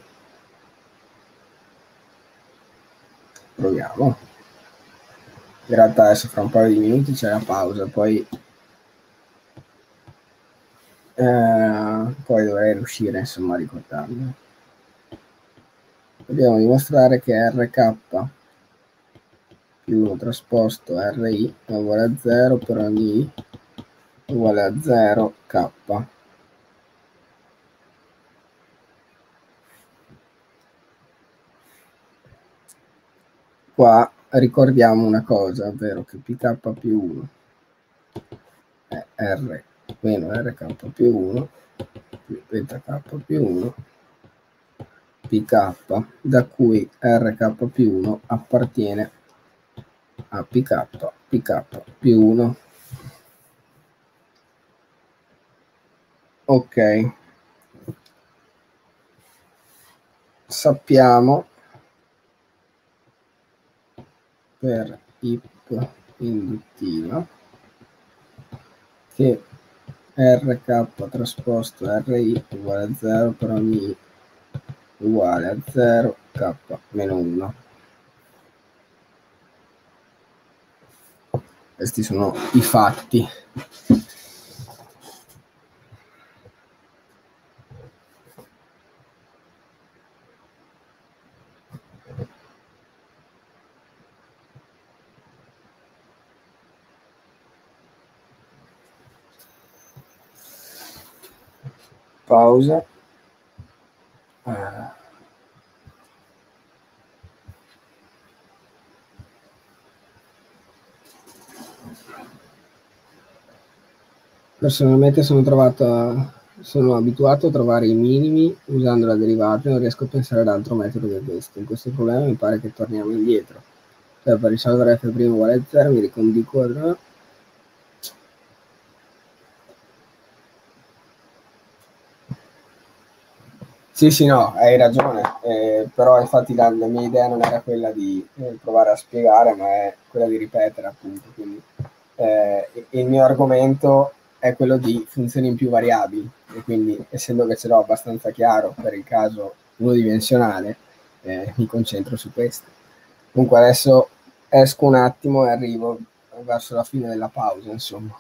Proviamo. In realtà adesso fra un paio di minuti c'è la pausa, poi, eh, poi dovrei riuscire insomma a ricordarmi. Dobbiamo dimostrare che RK più 1 trasposto RI è uguale a 0 per ogni I uguale a 0 K. qua ricordiamo una cosa, ovvero che pk più 1 è r meno rk più 1 più beta k più 1 pk da cui rk più 1 appartiene a pk pk più 1 ok. Sappiamo per ip induttiva che rk trasposto ri uguale a 0 per ogni i uguale a 0 k meno 1 questi sono i fatti pausa. Eh. Personalmente sono trovato, sono abituato a trovare i minimi usando la derivata e non riesco a pensare ad altro metodo che questo. In questo problema mi pare che torniamo indietro. Cioè, per risolvere f' uguale a 0 mi ricondico Sì, sì, no, hai ragione, eh, però infatti la, la, mia idea non era quella di eh, provare a spiegare, ma è quella di ripetere appunto. Quindi, eh, il mio argomento è quello di funzioni in più variabili e quindi essendo che ce l'ho abbastanza chiaro per il caso unidimensionale, eh, mi concentro su questo. Comunque adesso esco un attimo e arrivo verso la fine della pausa, insomma.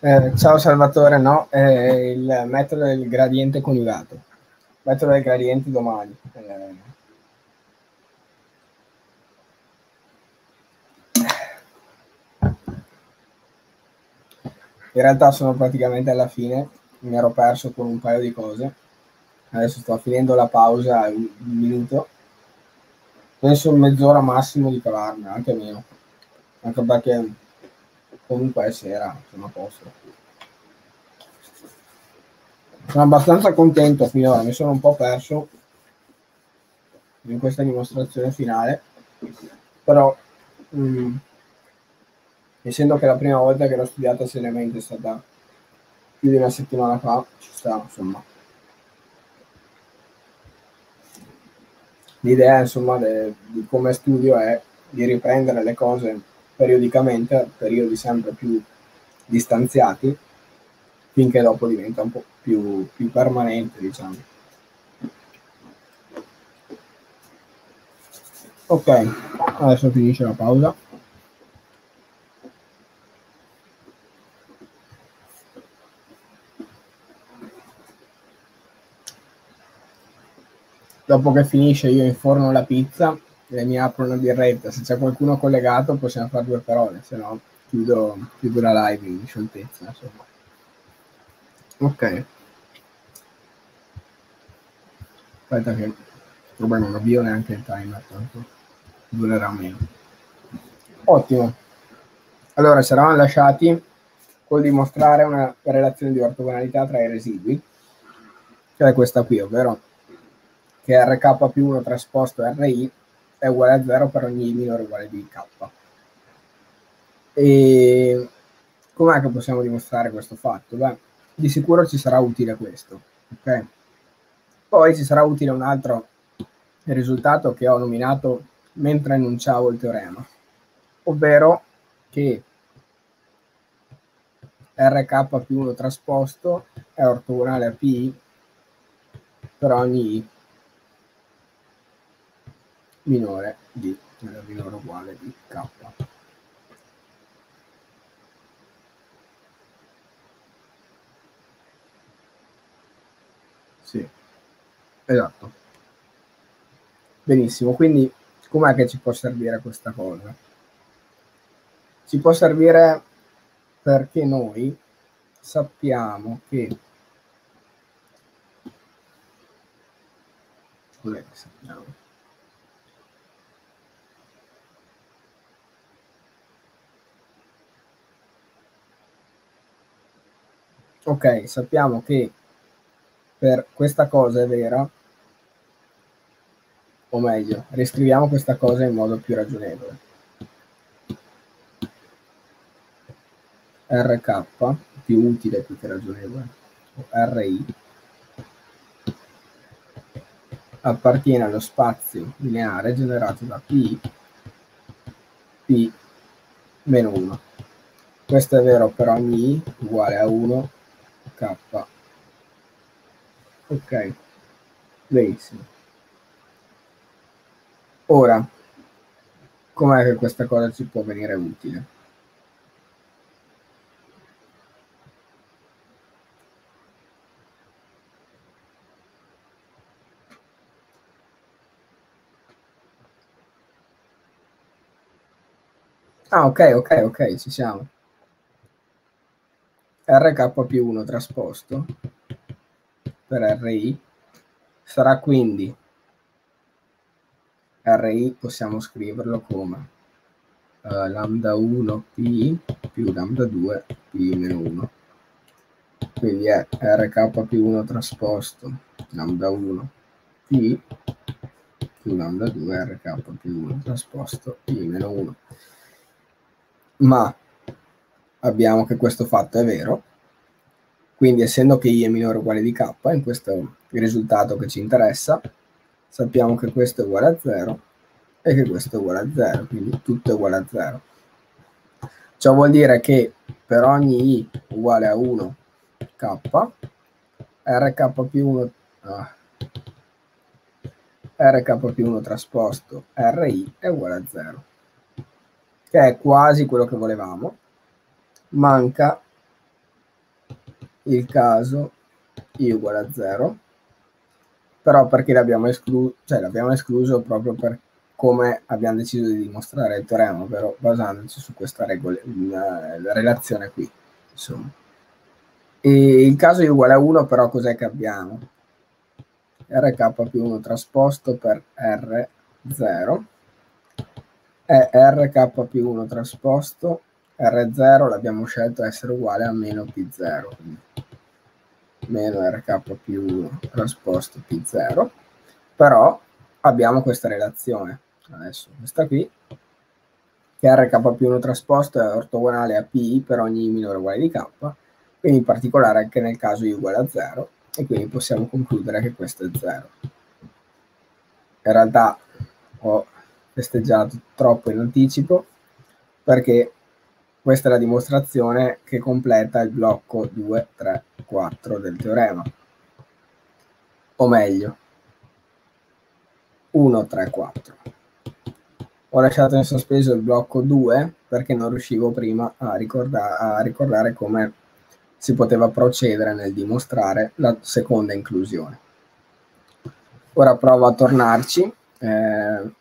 Eh, ciao Salvatore, no, è il metodo del gradiente coniugato. Metodo del gradiente domani. Eh, in realtà sono praticamente alla fine, mi ero perso con un paio di cose. Adesso sto finendo la pausa, un, minuto. Penso mezz'ora massimo di cavarne, anche meno. Anche perché comunque è sera, sono a posto. Sono abbastanza contento finora, mi sono un po' perso in questa dimostrazione finale, però mh, mm, essendo che la prima volta che l'ho studiata seriamente è stata più di una settimana fa, ci sta, insomma. L'idea, insomma, de, di come studio è di riprendere le cose periodicamente, periodi sempre più distanziati, finché dopo diventa un po' più, più permanente, diciamo. Ok, adesso finisce la pausa. Dopo che finisce io inforno la pizza e mi apro una birretta. Se c'è qualcuno collegato possiamo fare due parole, se no chiudo, chiudo la live in scioltezza. Insomma. Ok. Aspetta che problema non avvio neanche il timer, tanto durerà meno. Ottimo. Allora, ci eravamo lasciati col dimostrare una relazione di ortogonalità tra i residui, che è questa qui, ovvero che RK più 1 trasposto RI è uguale a 0 per ogni i minore uguale di K. E com'è che possiamo dimostrare questo fatto? Beh, di sicuro ci sarà utile questo, ok? Poi ci sarà utile un altro risultato che ho nominato mentre enunciavo il teorema, ovvero che RK più 1 trasposto è ortogonale a P per ogni I minore di minore uguale di k. Sì, esatto. Benissimo, quindi com'è che ci può servire questa cosa? Ci può servire perché noi sappiamo che Scusate, sappiamo ok, sappiamo che per questa cosa è vera, o meglio, riscriviamo questa cosa in modo più ragionevole. RK, più utile più che ragionevole, o RI, appartiene allo spazio lineare generato da P, P meno 1. Questo è vero per ogni I uguale a 1 K. Ok, benissimo. Ora, com'è che questa cosa ci può venire utile? Ah, ok, ok, ok, ci siamo. RK più 1 trasposto per RI sarà quindi RI possiamo scriverlo come uh, lambda 1 P più lambda 2 P meno 1 quindi è RK più 1 trasposto lambda 1 P più lambda 2 RK più 1 trasposto P meno 1 ma abbiamo che questo fatto è vero, quindi essendo che i è minore o uguale di k, in questo risultato che ci interessa, sappiamo che questo è uguale a 0 e che questo è uguale a 0, quindi tutto è uguale a 0. Ciò vuol dire che per ogni i uguale a 1 k, RK più 1 ah, RK più 1 trasposto RI è uguale a 0 che è quasi quello che volevamo manca il caso i uguale a 0 però perché l'abbiamo escluso cioè l'abbiamo escluso proprio per come abbiamo deciso di dimostrare il teorema ovvero basandoci su questa regola, la relazione qui insomma. E il caso è uguale a 1 però cos'è che abbiamo? Rk più 1 trasposto per r0 è rk più 1 trasposto R0 l'abbiamo scelto essere uguale a meno P0, meno RK più 1 trasposto P0, però abbiamo questa relazione, adesso questa qui, che RK più 1 trasposto è ortogonale a P per ogni minore uguale di K, quindi in particolare anche nel caso I uguale a 0, e quindi possiamo concludere che questo è 0. In realtà ho festeggiato troppo in anticipo, perché questa è la dimostrazione che completa il blocco 2, 3, 4 del teorema. O meglio, 1, 3, 4. Ho lasciato in sospeso il blocco 2 perché non riuscivo prima a, ricorda- a ricordare come si poteva procedere nel dimostrare la seconda inclusione. Ora provo a tornarci. Eh,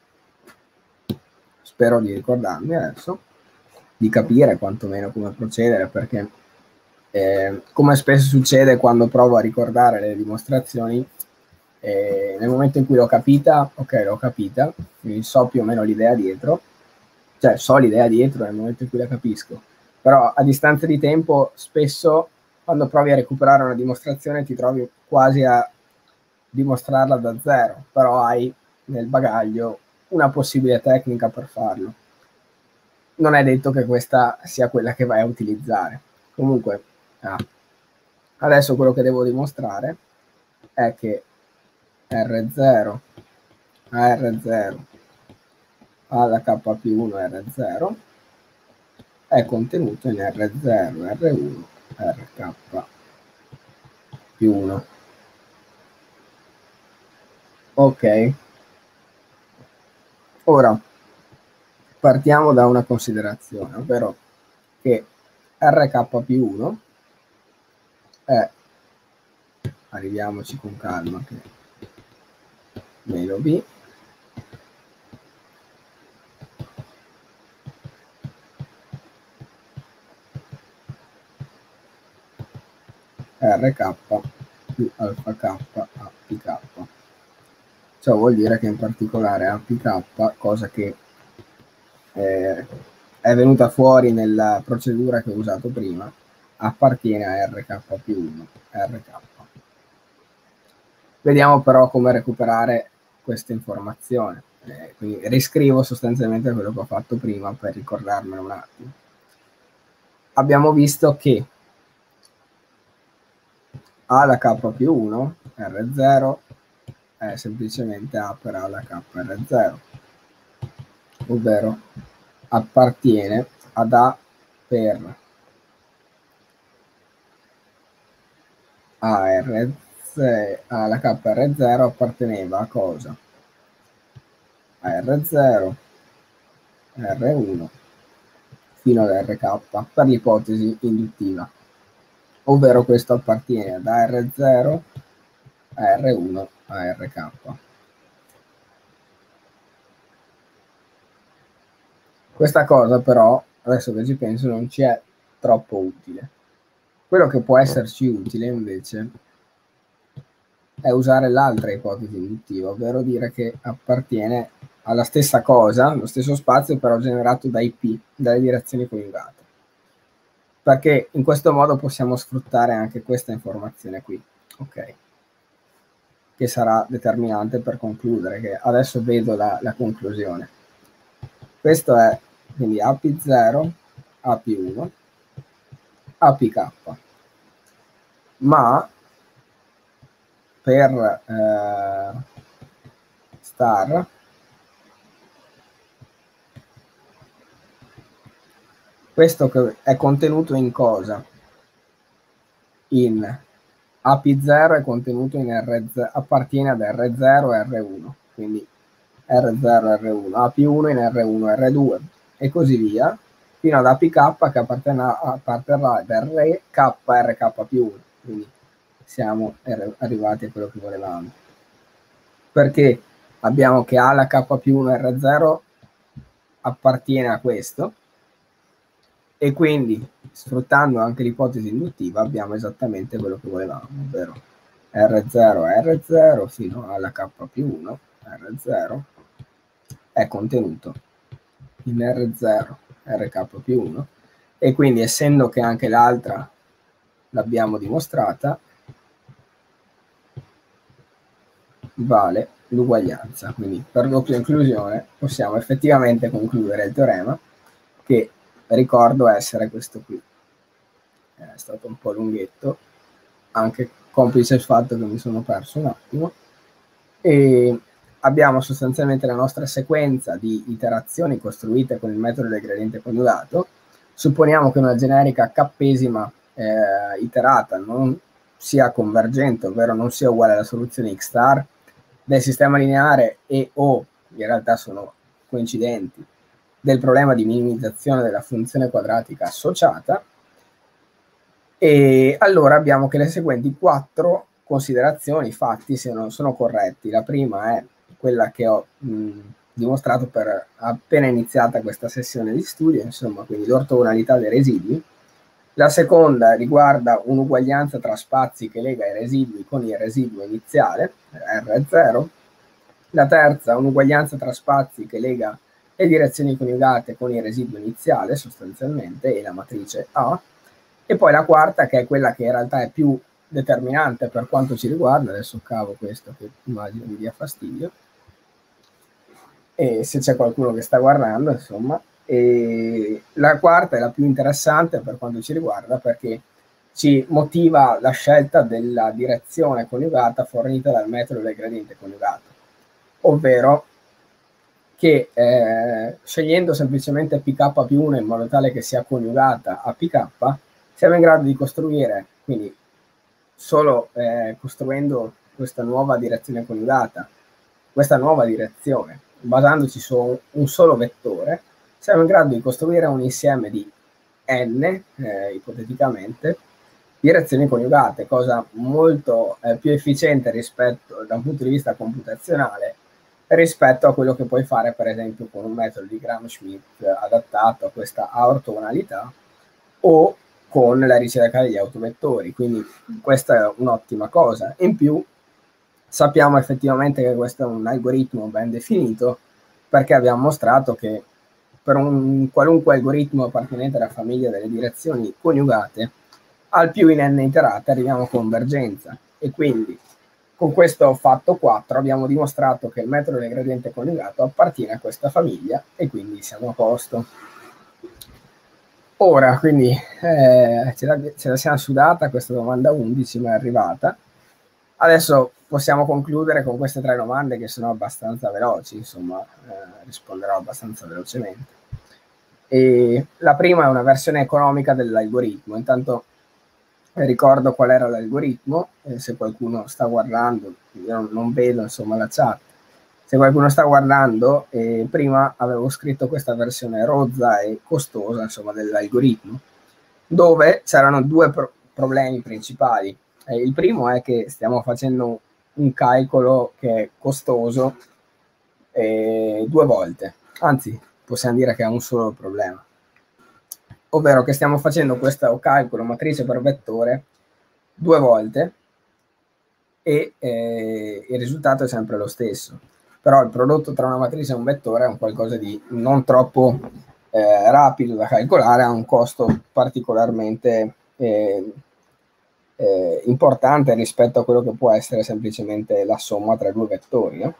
spero di ricordarmi adesso di capire quantomeno come procedere, perché eh, come spesso succede quando provo a ricordare le dimostrazioni, eh, nel momento in cui l'ho capita, ok, l'ho capita, quindi so più o meno l'idea dietro, cioè so l'idea dietro nel momento in cui la capisco, però a distanza di tempo spesso quando provi a recuperare una dimostrazione ti trovi quasi a dimostrarla da zero, però hai nel bagaglio una possibile tecnica per farlo non è detto che questa sia quella che vai a utilizzare. Comunque, ah, adesso quello che devo dimostrare è che R0 a R0 alla K più 1 R0 è contenuto in R0, R1, RK più 1. Ok. Ora, partiamo da una considerazione, ovvero che RK più 1 è, arriviamoci con calma, che meno B RK più alfa K APK. Ciò vuol dire che in particolare APK, cosa che eh, è venuta fuori nella procedura che ho usato prima, appartiene a RK più 1, RK. Vediamo però come recuperare questa informazione. Eh, quindi riscrivo sostanzialmente quello che ho fatto prima per ricordarmelo un attimo. Abbiamo visto che A alla K più 1, R0, è semplicemente A per A alla K R0 ovvero appartiene ad A per AR, alla KR0 apparteneva a cosa? A R0, R1 fino ad RK per l'ipotesi induttiva, ovvero questo appartiene ad AR0, a R1, a RK. Questa cosa però, adesso che ci penso, non ci è troppo utile. Quello che può esserci utile invece è usare l'altra ipotesi induttiva, ovvero dire che appartiene alla stessa cosa, lo stesso spazio però generato dai P, dalle direzioni coniugate. Perché in questo modo possiamo sfruttare anche questa informazione qui, ok? Che sarà determinante per concludere, che adesso vedo la, la conclusione. Questo è quindi AP0, AP1, APK. Ma per eh, star questo è contenuto in cosa? In AP0 è contenuto in R0, appartiene ad R0 e R1, quindi R0 R1, AP1 in R1 R2 e così via, fino ad APK che apparterrà ad RK RK più 1. Quindi siamo arrivati a quello che volevamo. Perché abbiamo che A la K più 1 R0 appartiene a questo e quindi sfruttando anche l'ipotesi induttiva abbiamo esattamente quello che volevamo, ovvero R0 R0 fino alla K più 1 R0 è contenuto in R0 RK più 1 e quindi essendo che anche l'altra l'abbiamo dimostrata vale l'uguaglianza. Quindi per doppia inclusione possiamo effettivamente concludere il teorema che ricordo essere questo qui. È stato un po' lunghetto anche complice il fatto che mi sono perso un attimo e abbiamo sostanzialmente la nostra sequenza di iterazioni costruite con il metodo del gradiente coniugato. Supponiamo che una generica k-esima eh, iterata non sia convergente, ovvero non sia uguale alla soluzione x star del sistema lineare e o in realtà sono coincidenti del problema di minimizzazione della funzione quadratica associata. E allora abbiamo che le seguenti quattro considerazioni, fatti, sono, sono corretti. La prima è quella che ho mh, dimostrato per appena iniziata questa sessione di studio, insomma, quindi l'ortogonalità dei residui. La seconda riguarda un'uguaglianza tra spazi che lega i residui con il residuo iniziale, R0. La terza, un'uguaglianza tra spazi che lega le direzioni coniugate con il residuo iniziale, sostanzialmente, e la matrice A. E poi la quarta, che è quella che in realtà è più determinante per quanto ci riguarda, adesso cavo questo che immagino mi dia fastidio, e se c'è qualcuno che sta guardando, insomma. E la quarta è la più interessante per quanto ci riguarda perché ci motiva la scelta della direzione coniugata fornita dal metodo del gradiente coniugato, ovvero che eh, scegliendo semplicemente pk più 1 in modo tale che sia coniugata a pk, siamo in grado di costruire, quindi solo eh, costruendo questa nuova direzione coniugata, questa nuova direzione basandoci su un solo vettore, siamo in grado di costruire un insieme di n, eh, ipoteticamente, direzioni coniugate, cosa molto eh, più efficiente rispetto, da un punto di vista computazionale rispetto a quello che puoi fare per esempio con un metodo di Gram-Schmidt adattato a questa ortogonalità o con la ricerca degli autovettori, quindi questa è un'ottima cosa. In più sappiamo effettivamente che questo è un algoritmo ben definito perché abbiamo mostrato che per un qualunque algoritmo appartenente alla famiglia delle direzioni coniugate, al più in n iterate arriviamo a convergenza e quindi con questo fatto 4 abbiamo dimostrato che il metodo del gradiente coniugato appartiene a questa famiglia e quindi siamo a posto. Ora, quindi eh, ce, la, ce la siamo sudata, questa domanda 11 ma è arrivata. Adesso possiamo concludere con queste tre domande che sono abbastanza veloci, insomma, eh, risponderò abbastanza velocemente. E la prima è una versione economica dell'algoritmo. Intanto ricordo qual era l'algoritmo, eh, se qualcuno sta guardando, io non, non, vedo insomma la chat. Se qualcuno sta guardando, eh, prima avevo scritto questa versione rozza e costosa insomma, dell'algoritmo, dove c'erano due pro- problemi principali. Eh, il primo è che stiamo facendo un calcolo che è costoso eh, due volte, anzi possiamo dire che ha un solo problema, ovvero che stiamo facendo questo calcolo matrice per vettore due volte e eh, il risultato è sempre lo stesso. Però il prodotto tra una matrice e un vettore è un qualcosa di non troppo eh, rapido da calcolare, ha un costo particolarmente eh, eh, importante rispetto a quello che può essere semplicemente la somma tra due vettori. No?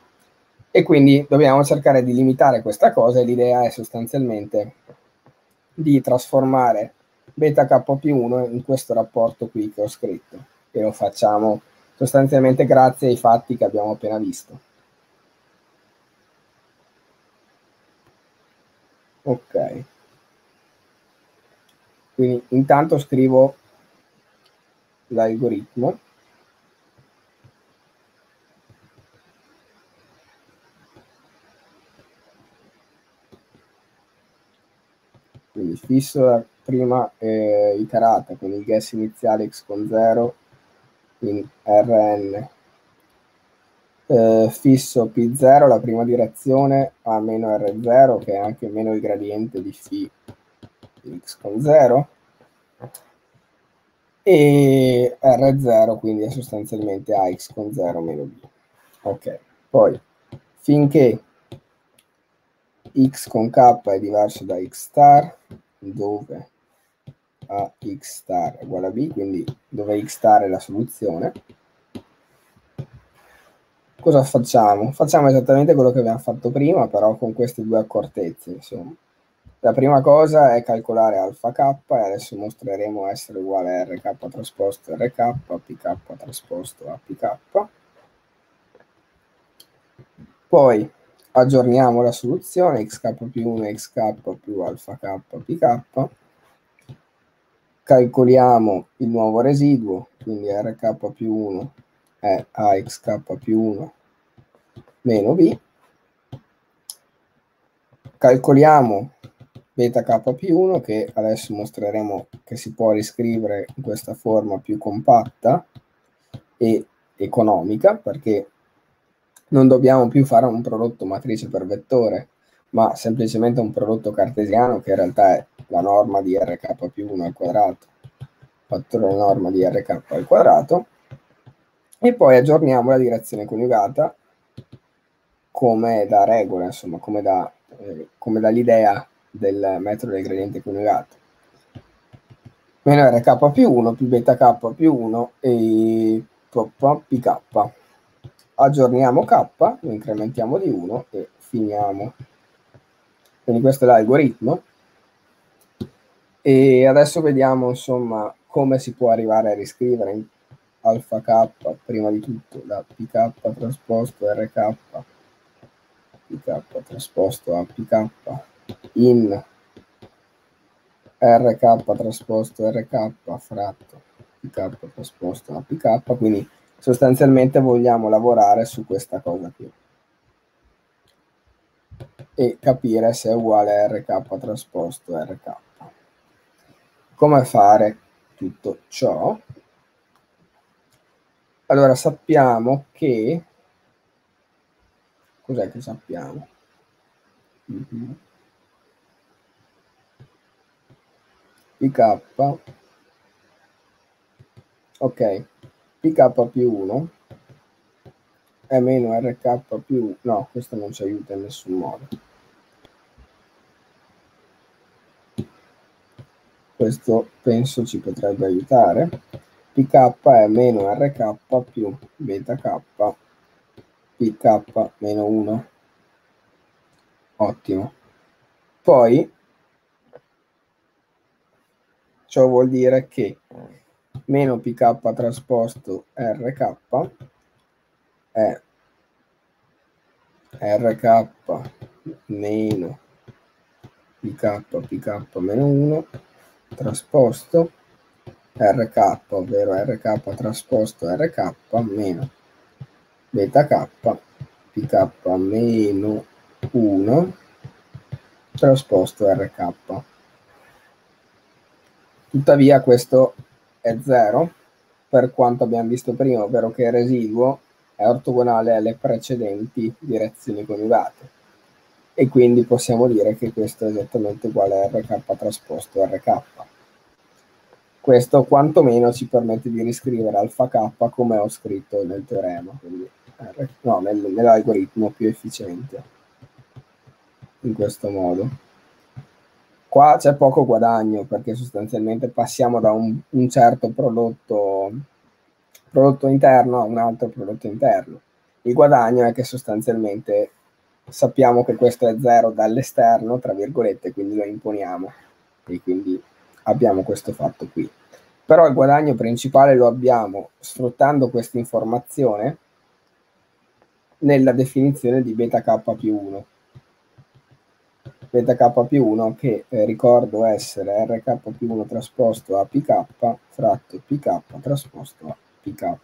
E quindi dobbiamo cercare di limitare questa cosa e l'idea è sostanzialmente di trasformare beta k più 1 in questo rapporto qui che ho scritto e lo facciamo sostanzialmente grazie ai fatti che abbiamo appena visto. Ok. Quindi intanto scrivo l'algoritmo. Quindi fisso la prima eh, iterata con il guess iniziale x con 0 in rn. Eh, fisso p0 la prima direzione a meno r0 che è anche meno il gradiente di φ di x con 0 e R0 quindi è sostanzialmente AX con 0 meno B. Ok, poi finché x con k è diverso da x star, dove a x star è uguale a b, quindi dove x star è la soluzione, cosa facciamo? Facciamo esattamente quello che abbiamo fatto prima, però con queste due accortezze, insomma. La prima cosa è calcolare alfa k e adesso mostreremo essere uguale a rk trasposto rk, pk trasposto a pk. Poi aggiorniamo la soluzione xk più 1 xk più alfa k pk. Calcoliamo il nuovo residuo, quindi rk più 1 è axk più 1 meno b. Calcoliamo beta k più 1 che adesso mostreremo che si può riscrivere in questa forma più compatta e economica perché non dobbiamo più fare un prodotto matrice per vettore ma semplicemente un prodotto cartesiano che in realtà è la norma di rk più 1 al quadrato fattore norma di rk al quadrato e poi aggiorniamo la direzione coniugata come da regola insomma come da eh, come dall'idea del metodo del gradiente coniugato. Meno RK più 1 più beta K più 1 e pk. Aggiorniamo K, lo incrementiamo di 1 e finiamo. Quindi questo è l'algoritmo. E adesso vediamo insomma come si può arrivare a riscrivere in alfa k prima di tutto da pk trasposto rk pk trasposto a pk in RK trasposto RK fratto PK trasposto a PK, quindi sostanzialmente vogliamo lavorare su questa cosa qui e capire se è uguale a RK trasposto RK. Come fare tutto ciò? Allora sappiamo che cos'è che sappiamo? Mm-hmm. Pk ok. Pk più 1 è meno rk più no questo non ci aiuta in nessun modo. Questo penso ci potrebbe aiutare. Pk è meno rk più beta k. Pk meno 1 ottimo. Poi Ciò vuol dire che meno pk trasposto rk è rk meno pk pk meno 1 trasposto rk ovvero rk trasposto rk meno beta k pk meno 1 trasposto rk Tuttavia questo è 0 per quanto abbiamo visto prima, ovvero che il residuo è ortogonale alle precedenti direzioni coniugate e quindi possiamo dire che questo è esattamente uguale a RK trasposto RK. Questo quantomeno ci permette di riscrivere alfa k come ho scritto nel teorema, quindi no, nel, nell'algoritmo più efficiente in questo modo. Qua c'è poco guadagno perché sostanzialmente passiamo da un, un certo prodotto, prodotto interno a un altro prodotto interno. Il guadagno è che sostanzialmente sappiamo che questo è zero dall'esterno, tra virgolette, quindi lo imponiamo e quindi abbiamo questo fatto qui. Però il guadagno principale lo abbiamo sfruttando questa informazione nella definizione di beta k più 1 beta k più 1 che eh, ricordo essere rk più 1 trasposto a pk fratto pk trasposto a pk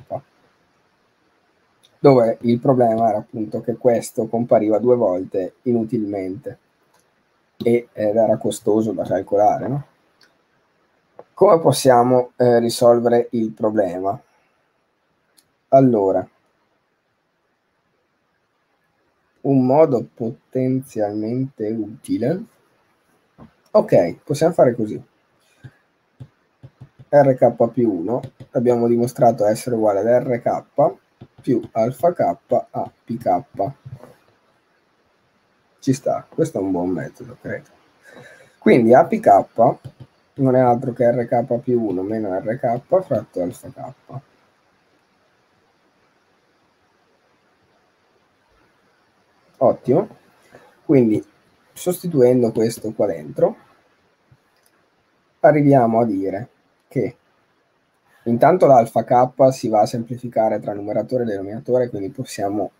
dove il problema era appunto che questo compariva due volte inutilmente ed era costoso da calcolare. No? Come possiamo eh, risolvere il problema? Allora, un modo potenzialmente utile. Ok, possiamo fare così. RK più 1 abbiamo dimostrato essere uguale ad RK più alfa K a PK. Ci sta, questo è un buon metodo, credo. Quindi APK non è altro che RK più 1 meno RK fratto alfa K. Ottimo. Quindi sostituendo questo qua dentro, arriviamo a dire che intanto l'alfa k si va a semplificare tra numeratore e denominatore, quindi possiamo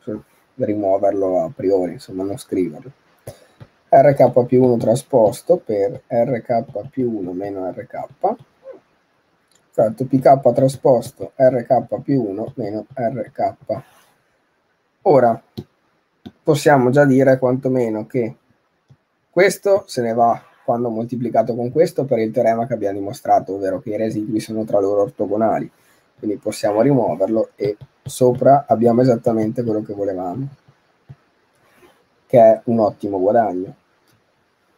rimuoverlo a priori, insomma non scriverlo. rk più 1 trasposto per rk più 1 meno rk, fatto pk trasposto rk più 1 meno rk. Ora, possiamo già dire quantomeno che questo se ne va quando moltiplicato con questo per il teorema che abbiamo dimostrato, ovvero che i residui sono tra loro ortogonali. Quindi possiamo rimuoverlo e sopra abbiamo esattamente quello che volevamo, che è un ottimo guadagno.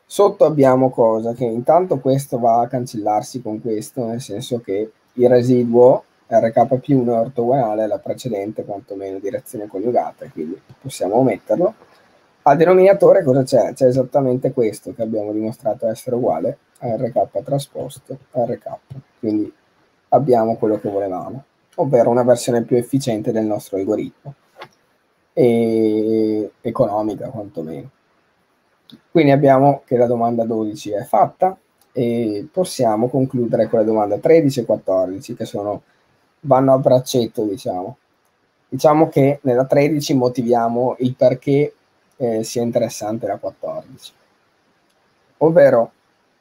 Sotto abbiamo cosa? Che intanto questo va a cancellarsi con questo, nel senso che il residuo RK più 1 è ortogonale alla precedente, quantomeno direzione coniugata, quindi possiamo ometterlo. Al denominatore cosa c'è? C'è esattamente questo che abbiamo dimostrato essere uguale a RK trasposto RK, quindi abbiamo quello che volevamo, ovvero una versione più efficiente del nostro algoritmo e economica quantomeno. Quindi abbiamo che la domanda 12 è fatta e possiamo concludere con la domanda 13 e 14 che sono vanno a braccetto, diciamo. Diciamo che nella 13 motiviamo il perché eh, sia interessante la 14. Ovvero,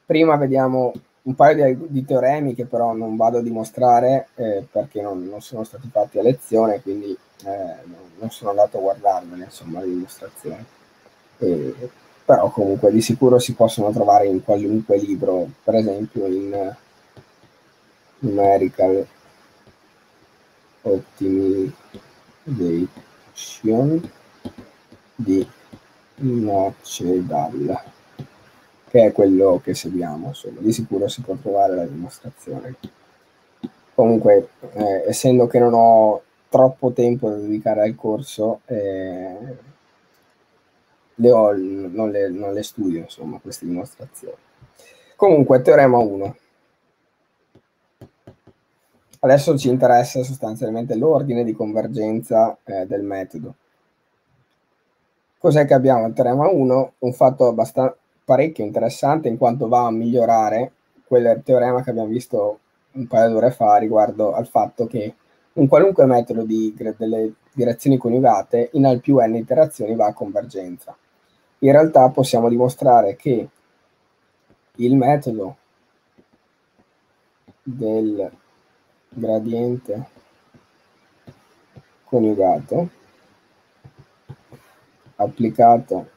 prima vediamo un paio di, di teoremi che però non vado a dimostrare eh, perché non, non, sono stati fatti a lezione, quindi eh, non sono andato a guardarmene, insomma, le dimostrazioni. E, però comunque di sicuro si possono trovare in qualunque libro, per esempio in Numerical Optimization di Nocedal, che è quello che seguiamo, insomma, di sicuro si può trovare la dimostrazione. Comunque, eh, essendo che non ho troppo tempo da dedicare al corso, eh, le ho, non, le, non le studio, insomma, queste dimostrazioni. Comunque, teorema 1. Adesso ci interessa sostanzialmente l'ordine di convergenza eh, del metodo. Cos'è che abbiamo? Il teorema 1, un fatto abbastanza parecchio interessante in quanto va a migliorare quel teorema che abbiamo visto un paio d'ore fa riguardo al fatto che un qualunque metodo di, delle direzioni coniugate in al più n iterazioni va a convergenza. In realtà possiamo dimostrare che il metodo del gradiente coniugato applicato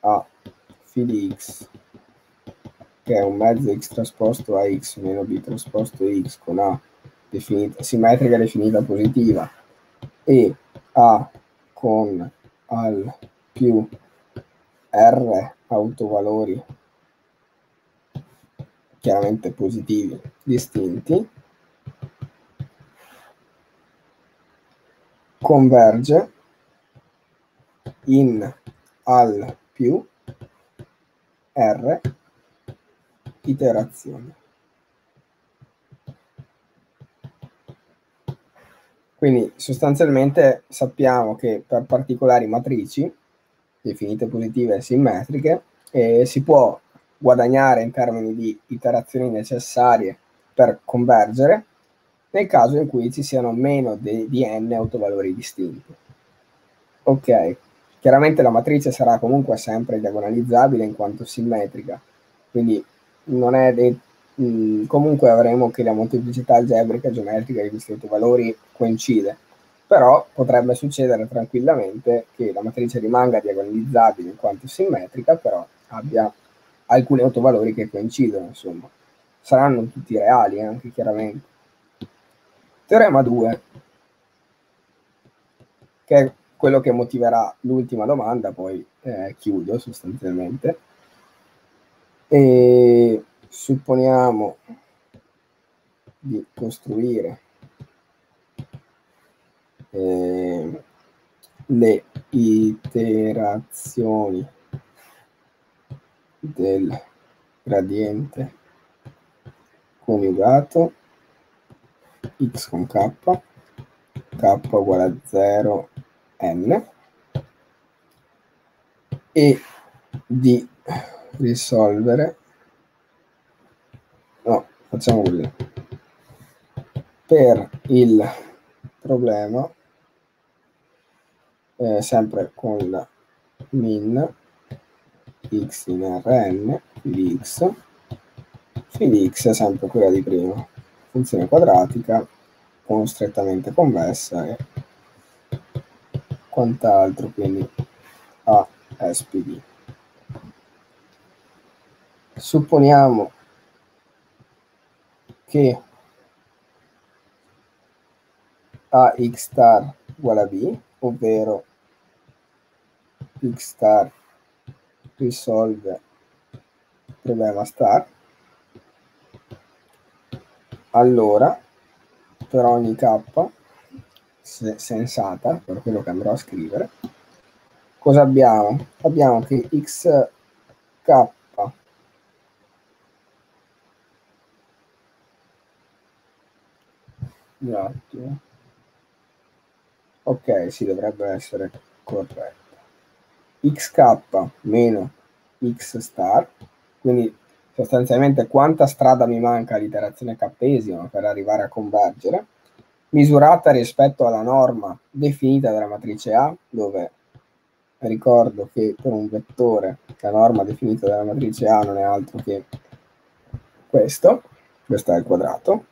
a phi di x che è un mezzo x trasposto a x meno b trasposto x con a definita, simmetrica definita positiva e a con al più r autovalori chiaramente positivi distinti, converge in al più r iterazioni. Quindi sostanzialmente sappiamo che per particolari matrici, definite positive e simmetriche, eh, si può guadagnare in termini di iterazioni necessarie per convergere nel caso in cui ci siano meno di, di n autovalori distinti. Ok, chiaramente la matrice sarà comunque sempre diagonalizzabile in quanto simmetrica, quindi non è de- mh, comunque avremo che la molteplicità algebrica geometrica di questi autovalori coincide, però potrebbe succedere tranquillamente che la matrice rimanga diagonalizzabile in quanto simmetrica, però abbia alcuni autovalori che coincidono, insomma. Saranno tutti reali anche chiaramente. Teorema 2, che è quello che motiverà l'ultima domanda, poi eh, chiudo sostanzialmente. E supponiamo di costruire eh, le iterazioni del gradiente coniugato x con k k uguale a 0 n e di risolvere no facciamo così per il problema eh, sempre con la min x in rn di x phi di x è sempre quella di prima funzione quadratica con strettamente convessa e quant'altro, quindi A SPD. Supponiamo che A x star uguale a B, ovvero x star risolve il problema star, allora per ogni k sensata, per quello che andrò a scrivere, cosa abbiamo? Abbiamo che xk un attimo. Ok, si dovrebbe essere corretto. Xk meno x star, quindi sostanzialmente quanta strada mi manca all'iterazione cappesima per arrivare a convergere, misurata rispetto alla norma definita dalla matrice A, dove ricordo che per un vettore la norma definita dalla matrice A non è altro che questo, questo è il quadrato,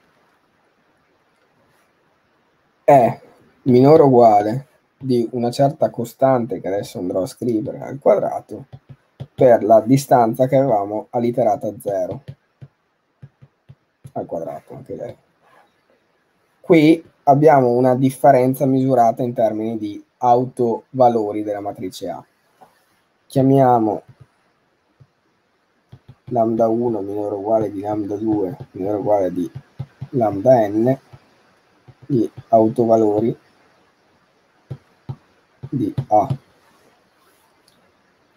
è minore o uguale di una certa costante che adesso andrò a scrivere al quadrato per la distanza che avevamo all'iterata 0 al quadrato anche lei. Qui abbiamo una differenza misurata in termini di autovalori della matrice A. Chiamiamo lambda 1 minore o uguale di lambda 2 minore o uguale di lambda n gli autovalori di A.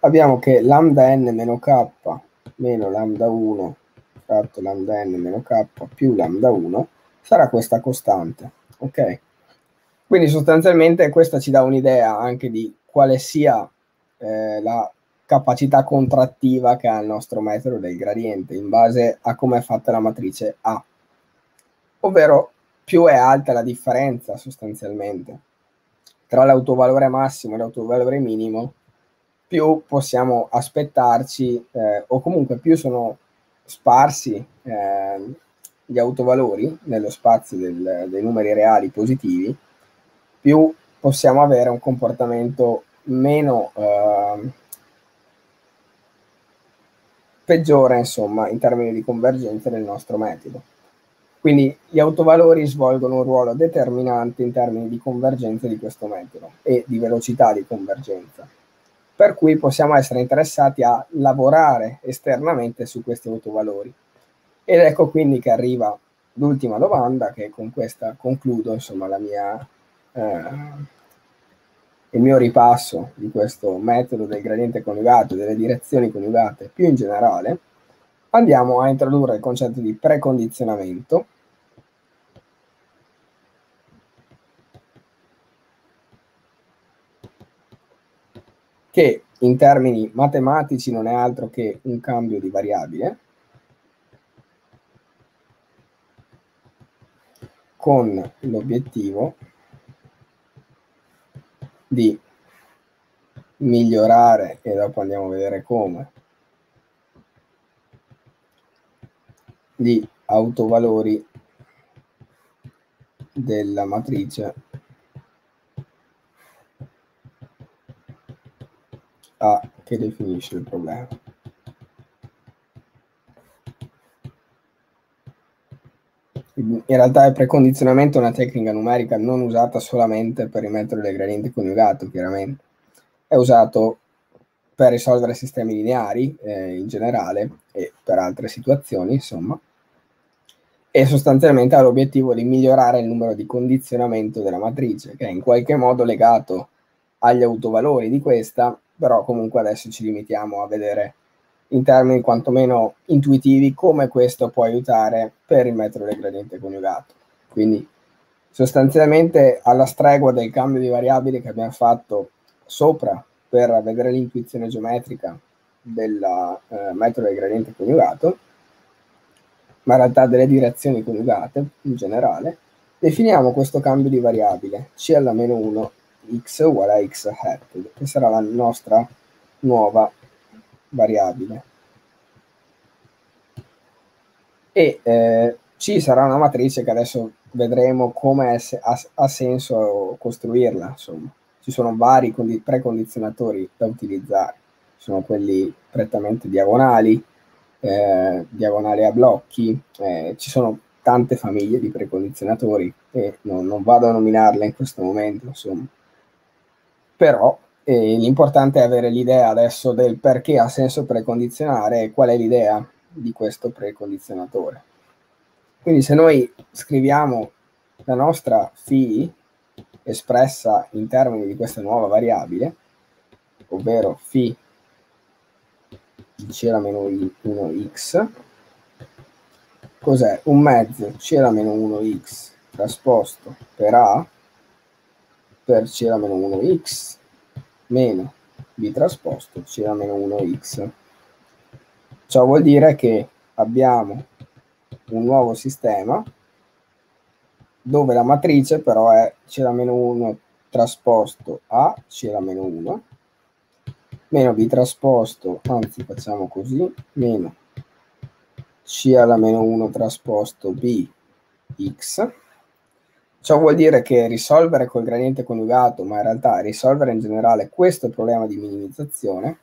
Abbiamo che lambda n meno k meno lambda 1 fratto lambda n meno k più lambda 1 sarà questa costante. Ok? Quindi sostanzialmente questa ci dà un'idea anche di quale sia eh, la capacità contrattiva che ha il nostro metodo del gradiente in base a come è fatta la matrice A. Ovvero più è alta la differenza sostanzialmente tra l'autovalore massimo e l'autovalore minimo, più possiamo aspettarci eh, o comunque più sono sparsi eh, gli autovalori nello spazio del, dei numeri reali positivi, più possiamo avere un comportamento meno eh, peggiore, insomma, in termini di convergenza del nostro metodo. Quindi gli autovalori svolgono un ruolo determinante in termini di convergenza di questo metodo e di velocità di convergenza. Per cui possiamo essere interessati a lavorare esternamente su questi autovalori. Ed ecco quindi che arriva l'ultima domanda, che con questa concludo insomma, mia, eh, il mio ripasso di questo metodo del gradiente coniugato, delle direzioni coniugate più in generale. Andiamo a introdurre il concetto di precondizionamento. che in termini matematici non è altro che un cambio di variabile, con l'obiettivo di migliorare, e dopo andiamo a vedere come, gli autovalori della matrice A che definisce il problema. In realtà il precondizionamento è una tecnica numerica non usata solamente per rimettere le gradiente coniugate, chiaramente. È usato per risolvere sistemi lineari eh, in generale e per altre situazioni, insomma e sostanzialmente ha l'obiettivo di migliorare il numero di condizionamento della matrice, che è in qualche modo legato agli autovalori di questa, però comunque adesso ci limitiamo a vedere in termini quantomeno intuitivi come questo può aiutare per il metodo del gradiente coniugato. Quindi sostanzialmente alla stregua del cambio di variabili che abbiamo fatto sopra per vedere l'intuizione geometrica del eh, metodo del gradiente coniugato, ma in realtà delle direzioni coniugate in generale, definiamo questo cambio di variabile c alla meno 1 x uguale a x hat, che sarà la nostra nuova variabile. E eh, C sarà una matrice che adesso vedremo come ha, ha senso costruirla. Insomma. Ci sono vari precondizionatori da utilizzare, sono quelli prettamente diagonali, eh, diagonali a blocchi, eh, ci sono tante famiglie di precondizionatori e non, non vado a nominarle in questo momento, insomma. Però e l'importante è avere l'idea adesso del perché ha senso precondizionare e qual è l'idea di questo precondizionatore. Quindi se noi scriviamo la nostra phi espressa in termini di questa nuova variabile, ovvero phi di c alla meno 1x, cos'è? Un mezzo c alla meno 1x trasposto per a per c alla meno 1x meno b trasposto c a meno 1x. Ciò vuol dire che abbiamo un nuovo sistema dove la matrice però è c alla meno 1 trasposto a c alla meno 1 meno b trasposto, anzi facciamo così, meno. C alla meno 1 trasposto b x. Ciò vuol dire che risolvere col gradiente coniugato, ma in realtà risolvere in generale questo problema di minimizzazione,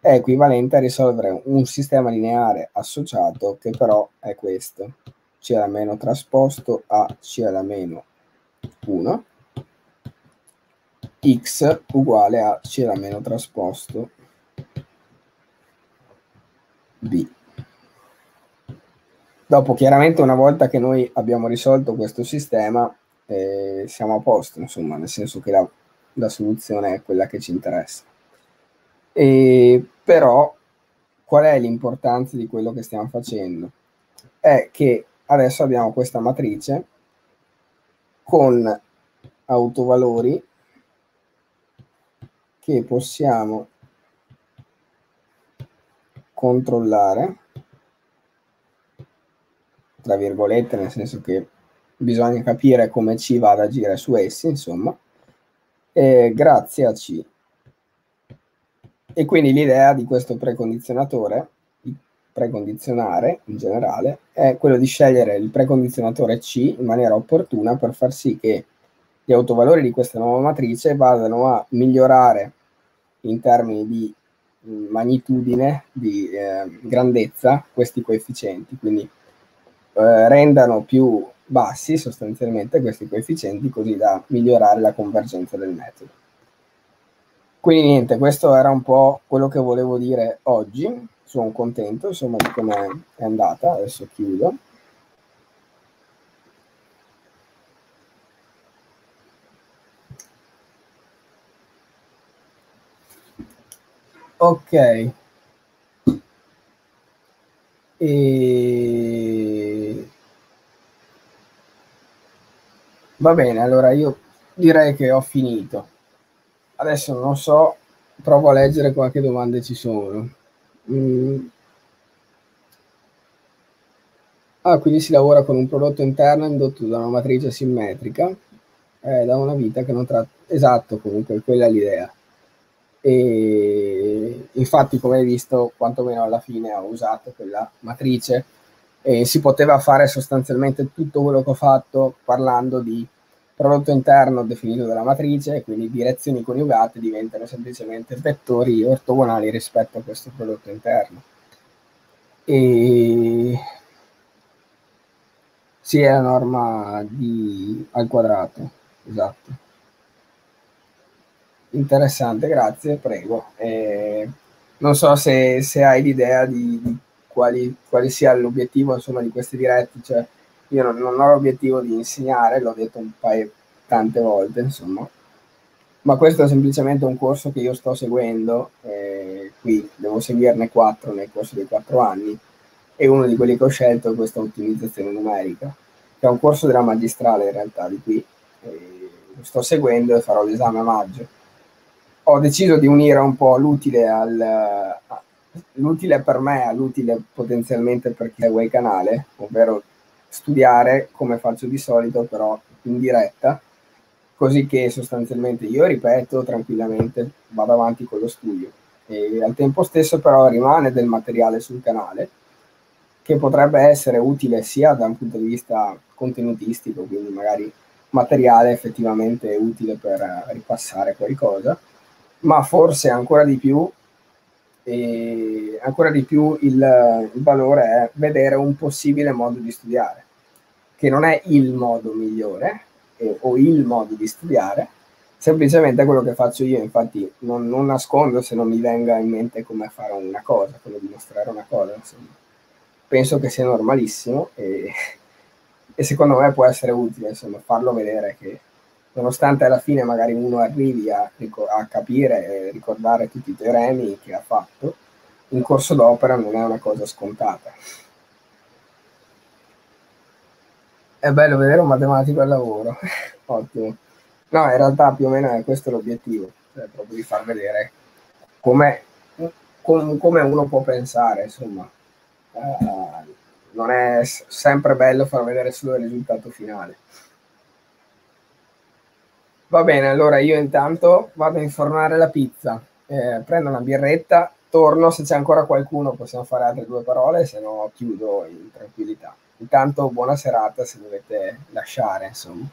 è equivalente a risolvere un sistema lineare associato che però è questo, c alla meno trasposto a c alla meno 1, x uguale a c alla meno trasposto b. Dopo, chiaramente, una volta che noi abbiamo risolto questo sistema, eh, siamo a posto, insomma, nel senso che la, la soluzione è quella che ci interessa. E, però, qual è l'importanza di quello che stiamo facendo? È che adesso abbiamo questa matrice con autovalori che possiamo controllare tra virgolette nel senso che bisogna capire come C va ad agire su essi, insomma, grazie a C. E quindi l'idea di questo precondizionatore, il precondizionare in generale, è quello di scegliere il precondizionatore C in maniera opportuna per far sì che gli autovalori di questa nuova matrice vadano a migliorare in termini di magnitudine, di eh, grandezza, questi coefficienti, quindi eh, rendano più bassi sostanzialmente questi coefficienti così da migliorare la convergenza del metodo. Quindi niente, questo era un po' quello che volevo dire oggi, sono contento insomma di come è andata, adesso chiudo. Ok. E Va bene, allora io direi che ho finito. Adesso non so, provo a leggere qualche domanda ci sono. Mm. Ah, quindi si lavora con un prodotto interno indotto da una matrice simmetrica, eh, da una vita che non tratta... Esatto, comunque, quella è l'idea. E infatti, come hai visto, quantomeno alla fine ho usato quella matrice e si poteva fare sostanzialmente tutto quello che ho fatto parlando di prodotto interno definito dalla matrice e quindi direzioni coniugate diventano semplicemente vettori ortogonali rispetto a questo prodotto interno. E sì, è la norma di al quadrato, esatto. Interessante, grazie, prego. Eh, non so se, se hai l'idea di, di quali, quali, sia l'obiettivo insomma, di queste dirette, cioè io non, non, ho l'obiettivo di insegnare, l'ho detto un paio tante volte, insomma, ma questo è semplicemente un corso che io sto seguendo, eh, qui devo seguirne quattro nel corso dei quattro anni, e uno di quelli che ho scelto è questa ottimizzazione numerica, che è un corso della magistrale in realtà di qui, eh, sto seguendo e farò l'esame a maggio. Ho deciso di unire un po' l'utile al, l'utile per me all'utile potenzialmente per chi segue il canale, ovvero studiare come faccio di solito, però in diretta, così che sostanzialmente io ripeto tranquillamente, vado avanti con lo studio. E al tempo stesso però rimane del materiale sul canale che potrebbe essere utile sia da un punto di vista contenutistico, quindi magari materiale effettivamente utile per ripassare qualcosa, ma forse ancora di più ancora di più il, il, valore è vedere un possibile modo di studiare, che non è il modo migliore eh, o il modo di studiare, semplicemente quello che faccio io, infatti non, non, nascondo se non mi venga in mente come fare una cosa, come dimostrare una cosa, insomma. penso che sia normalissimo e, (laughs) e secondo me può essere utile insomma, farlo vedere che nonostante alla fine magari uno arrivi a, a capire e ricordare tutti i teoremi che ha fatto, in corso d'opera non è una cosa scontata. È bello vedere un matematico al lavoro, (laughs) ottimo. No, in realtà più o meno è questo l'obiettivo, cioè proprio di far vedere come, come uno può pensare, insomma. Uh, non è sempre bello far vedere solo il risultato finale. Va bene, allora io intanto vado a infornare la pizza, eh, prendo una birretta, torno, se c'è ancora qualcuno possiamo fare altre due parole, se no chiudo in tranquillità. Intanto buona serata se dovete lasciare, insomma.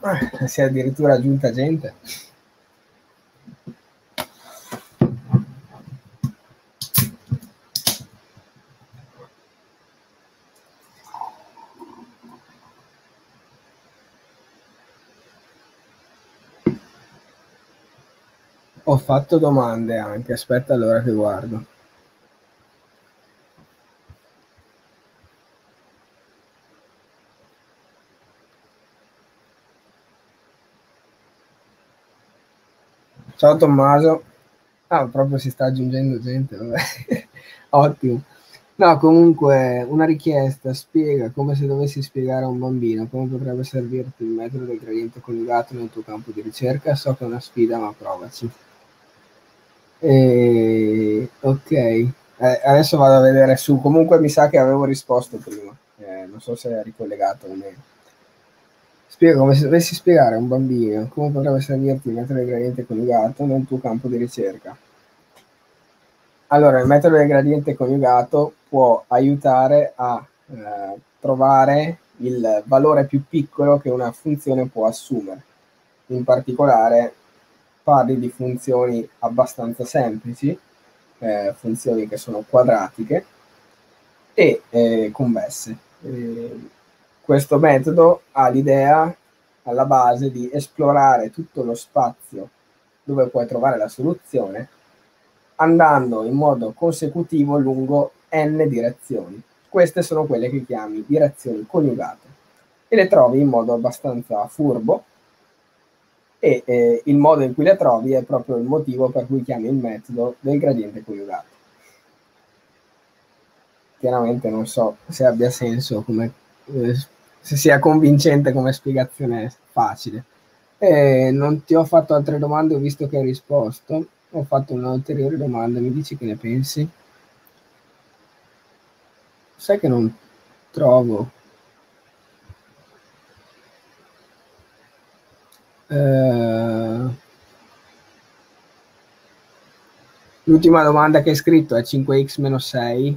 Eh, si è addirittura aggiunta gente. Ho fatto domande anche, aspetta allora che guardo. Ciao Tommaso. Ah, proprio si sta aggiungendo gente, vabbè. (laughs) Ottimo. No, comunque una richiesta, spiega come se dovessi spiegare a un bambino come potrebbe servirti il metodo del gradiente coniugato nel tuo campo di ricerca. So che è una sfida, ma provaci. E... Ok, eh, adesso vado a vedere su. Comunque mi sa che avevo risposto prima, eh, non so se è ricollegato o meno. Spiega come se dovessi spiegare a un bambino come potrebbe servirti il metodo del gradiente coniugato nel tuo campo di ricerca. Allora, il metodo del gradiente coniugato può aiutare a eh, trovare il valore più piccolo che una funzione può assumere. In particolare parli di funzioni abbastanza semplici, eh, funzioni che sono quadratiche e eh, convesse. Eh, questo metodo ha l'idea alla base di esplorare tutto lo spazio dove puoi trovare la soluzione andando in modo consecutivo lungo n direzioni. Queste sono quelle che chiami direzioni coniugate e le trovi in modo abbastanza furbo e eh, il modo in cui le trovi è proprio il motivo per cui chiami il metodo del gradiente coniugato. Chiaramente non so se abbia senso, come, eh, se sia convincente come spiegazione facile. Eh, non ti ho fatto altre domande, ho visto che hai risposto ho fatto un'ulteriore domanda, mi dici che ne pensi? Sai che non trovo. Uh, l'ultima domanda che hai scritto è 5x-6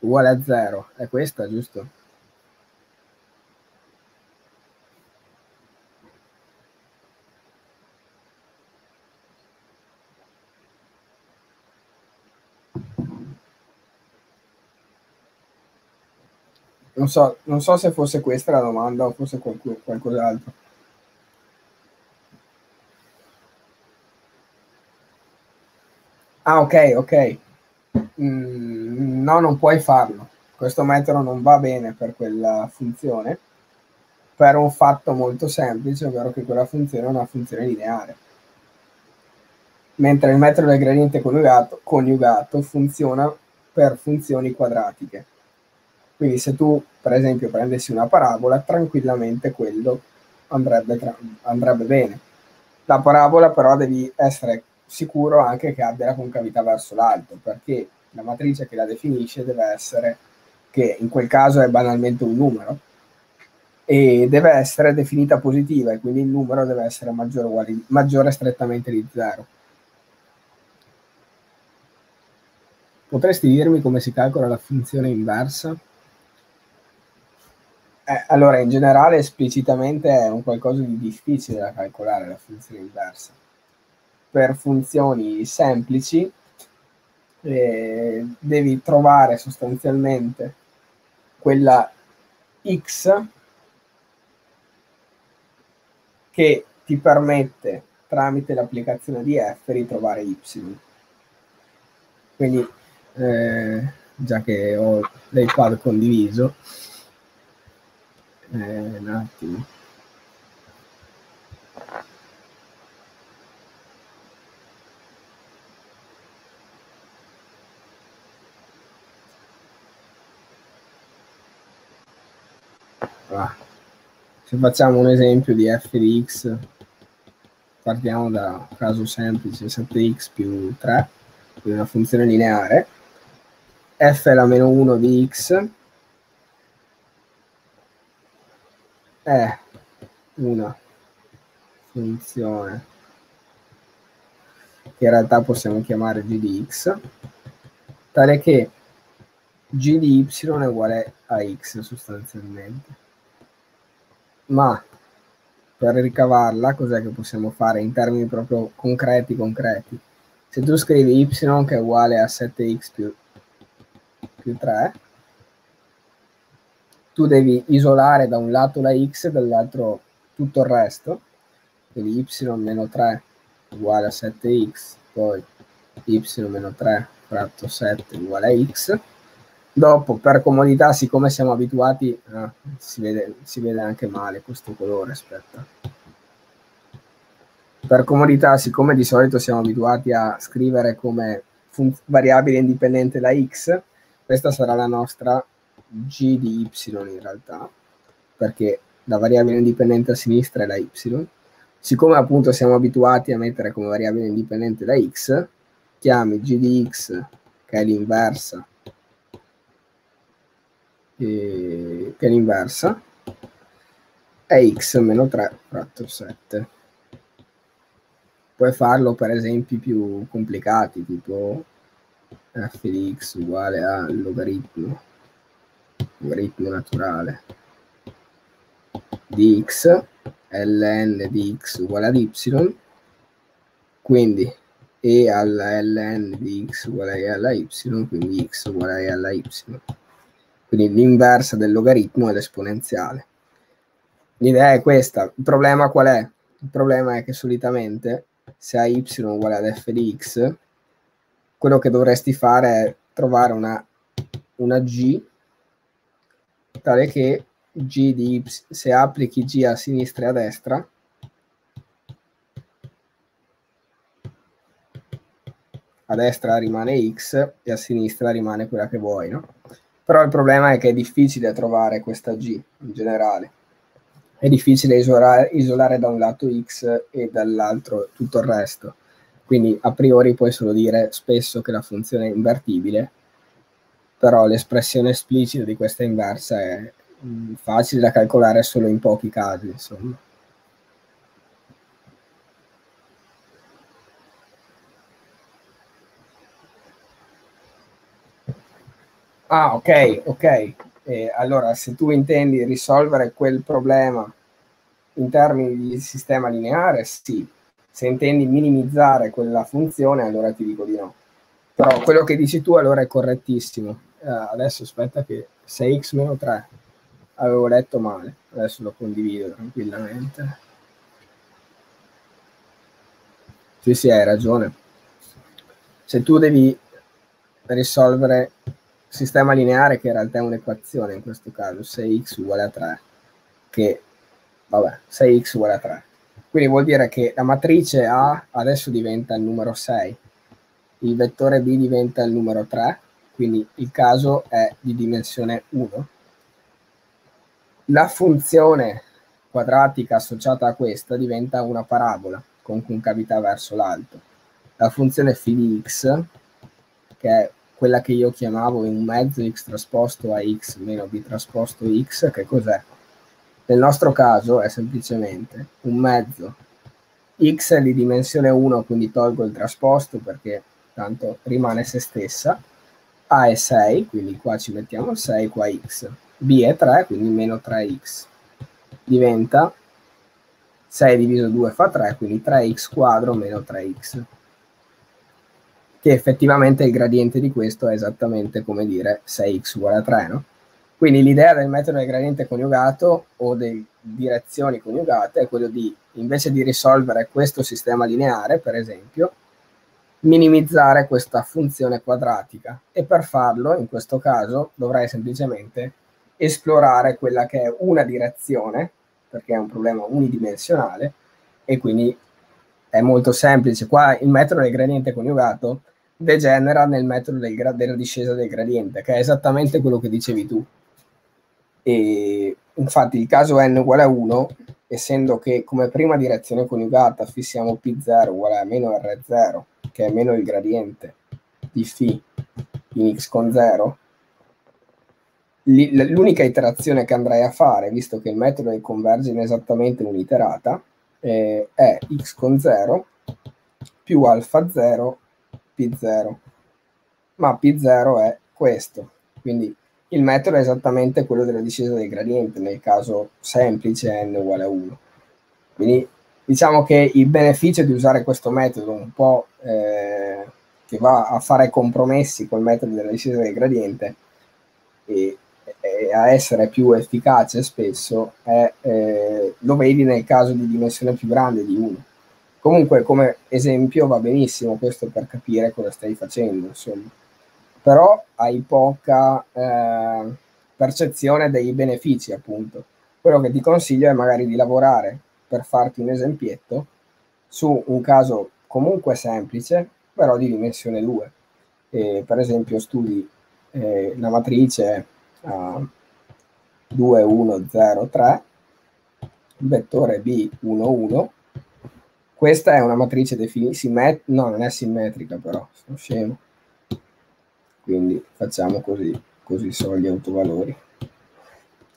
uguale a 0. È questa, giusto? Non so, non so se fosse questa la domanda o fosse qualc- qualcos'altro. Ah, ok, ok. Mm, no, non puoi farlo. Questo metodo non va bene per quella funzione per un fatto molto semplice, ovvero che quella funzione è una funzione lineare. Mentre il metodo del gradiente coniugato, coniugato funziona per funzioni quadratiche. Quindi se tu, per esempio, prendessi una parabola, tranquillamente quello andrebbe, tra- andrebbe bene. La parabola però devi essere sicuro anche che abbia la concavità verso l'alto, perché la matrice che la definisce deve essere, che in quel caso è banalmente un numero, e deve essere definita positiva e quindi il numero deve essere maggiore, uguale, maggiore strettamente di 0. Potresti dirmi come si calcola la funzione inversa? Eh, allora, in generale, esplicitamente è un qualcosa di difficile da calcolare la funzione inversa. Per funzioni semplici eh, devi trovare sostanzialmente quella x che ti permette tramite l'applicazione di f di trovare y. Quindi, eh, già che ho l'iPad condiviso, eh, un attimo. Ah. Se facciamo un esempio di f di x, partiamo da caso semplice, 7x più 3, quindi una funzione lineare, f è la meno 1 di x, è una funzione che in realtà possiamo chiamare g di x, tale che g di y è uguale a x sostanzialmente. Ma per ricavarla, cos'è che possiamo fare in termini proprio concreti, concreti? Se tu scrivi y che è uguale a 7x più, più 3, tu devi isolare da un lato la x e dall'altro tutto il resto, quindi y meno 3 uguale a 7x, poi y meno 3 fratto 7 uguale a x. Dopo, per comodità, siccome siamo abituati, ah, si, vede, si vede anche male questo colore, aspetta. Per comodità, siccome di solito siamo abituati a scrivere come variabile indipendente la x, questa sarà la nostra g di y in realtà, perché la variabile indipendente a sinistra è la y. Siccome appunto siamo abituati a mettere come variabile indipendente la x, chiami g di x, che è l'inversa, che è l'inversa, è x meno 3 fratto 7. Puoi farlo per esempi più complicati, tipo f di x uguale al logaritmo, logaritmo naturale di x, ln di x uguale ad y, quindi e alla ln di x uguale alla y, quindi x uguale alla y. Quindi l'inversa del logaritmo è l'esponenziale. L'idea è questa. Il problema qual è? Il problema è che solitamente se a y uguale ad f di x, quello che dovresti fare è trovare una, una g tale che g di y, se applichi g a sinistra e a destra, a destra rimane x e a sinistra rimane quella che vuoi, no? Però il problema è che è difficile trovare questa g in generale. È difficile isolare, isolare da un lato x e dall'altro tutto il resto. Quindi a priori puoi solo dire spesso che la funzione è invertibile, però l'espressione esplicita di questa inversa è mm, facile da calcolare solo in pochi casi, insomma. Ah, ok, ok. Eh, allora, se tu intendi risolvere quel problema in termini di sistema lineare, sì. Se intendi minimizzare quella funzione, allora ti dico di no. Però quello che dici tu allora è correttissimo. Eh, adesso aspetta che 6x meno 3. Avevo letto male, adesso lo condivido tranquillamente. Sì, sì, hai ragione. Se tu devi risolvere sistema lineare che in realtà è un'equazione in questo caso, 6x uguale a 3, che, vabbè, 6x uguale a 3. Quindi vuol dire che la matrice A adesso diventa il numero 6, il vettore B diventa il numero 3, quindi il caso è di dimensione 1. La funzione quadratica associata a questa diventa una parabola con concavità verso l'alto. La funzione phi di x, che è quella che io chiamavo un mezzo x trasposto a x meno b trasposto x, che cos'è? Nel nostro caso è semplicemente un mezzo x è di dimensione 1, quindi tolgo il trasposto perché tanto rimane se stessa, a è 6, quindi qua ci mettiamo 6, qua x, b è 3, quindi meno 3x, diventa 6 diviso 2 fa 3, quindi 3x quadro meno 3x che effettivamente il gradiente di questo è esattamente come dire 6x uguale a 3, no? Quindi l'idea del metodo del gradiente coniugato o delle direzioni coniugate è quello di, invece di risolvere questo sistema lineare, per esempio, minimizzare questa funzione quadratica e per farlo, in questo caso, dovrei semplicemente esplorare quella che è una direzione, perché è un problema unidimensionale, e quindi è molto semplice. Qua il metodo del gradiente coniugato degenera nel metodo del gra- della discesa del gradiente, che è esattamente quello che dicevi tu. E infatti il caso n uguale a 1, essendo che come prima direzione coniugata fissiamo p0 uguale a meno r0, che è meno il gradiente di φ in x con 0, l'unica iterazione che andrei a fare, visto che il metodo è convergine esattamente un'iterata, eh, è x con 0 più alfa 0 P0, ma P0 è questo, quindi il metodo è esattamente quello della discesa del gradiente nel caso semplice n uguale a 1. Quindi diciamo che il beneficio di usare questo metodo un po' eh, che va a fare compromessi col metodo della discesa del gradiente e, e a essere più efficace spesso è, eh, lo vedi nel caso di dimensione più grande di 1 Comunque, come esempio, va benissimo questo per capire cosa stai facendo, insomma. Però hai poca eh, percezione dei benefici, appunto. Quello che ti consiglio è magari di lavorare, per farti un esempietto, su un caso comunque semplice, però di dimensione 2. E, per esempio, studi eh, la matrice uh, 2, 1, 0, 3, vettore B, 1, 1. Questa è una matrice definita, no, non è simmetrica però, sono scemo. Quindi facciamo così, così sono gli autovalori.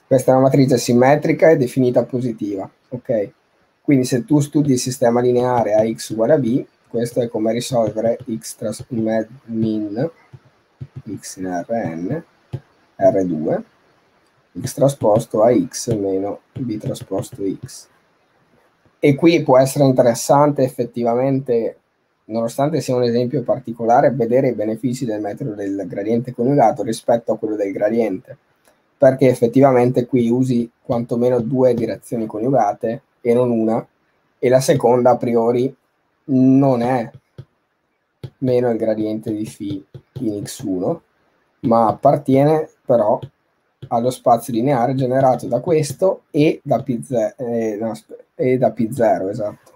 Questa è una matrice simmetrica e definita positiva, ok? Quindi se tu studi il sistema lineare a x uguale a b, questo è come risolvere x tras min x in Rn, R2, x trasposto a x meno b trasposto x. E qui può essere interessante effettivamente, nonostante sia un esempio particolare, vedere i benefici del metodo del gradiente coniugato rispetto a quello del gradiente, perché effettivamente qui usi quantomeno due direzioni coniugate e non una, e la seconda a priori non è meno il gradiente di φ in x1, ma appartiene però allo spazio lineare generato da questo e da P0, eh, no, e da P0, esatto.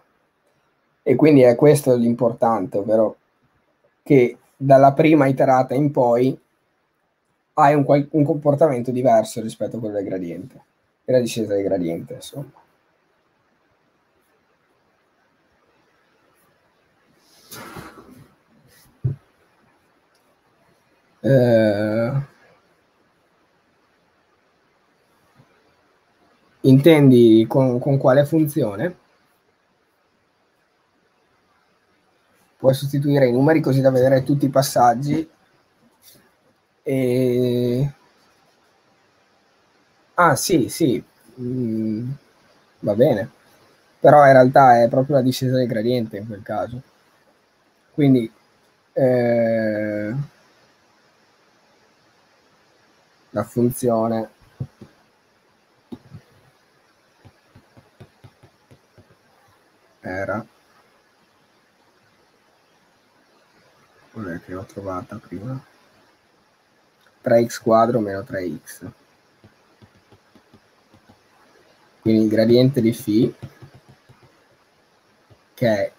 E quindi è questo l'importante, ovvero che dalla prima iterata in poi hai un, un comportamento diverso rispetto a quello del gradiente, e la discesa del gradiente, insomma. Eh, Intendi con, con quale funzione? Puoi sostituire i numeri così da vedere tutti i passaggi. E... Ah sì, sì, mm, va bene. Però in realtà è proprio la discesa del gradiente in quel caso. Quindi eh, la funzione era. Qual è che ho trovata prima? 3x quadro meno 3x quindi il gradiente di φ che è,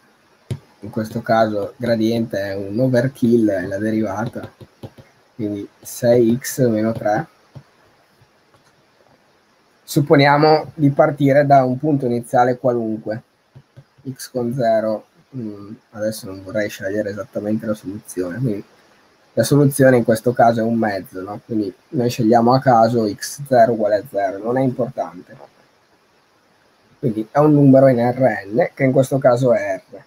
in questo caso gradiente è un overkill è la derivata. Quindi 6x meno 3 supponiamo di partire da un punto iniziale qualunque x con 0, mm, adesso non vorrei scegliere esattamente la soluzione, quindi la soluzione in questo caso è un mezzo, no? quindi noi scegliamo a caso x0 uguale a 0, non è importante. Quindi è un numero in Rn, che in questo caso è R.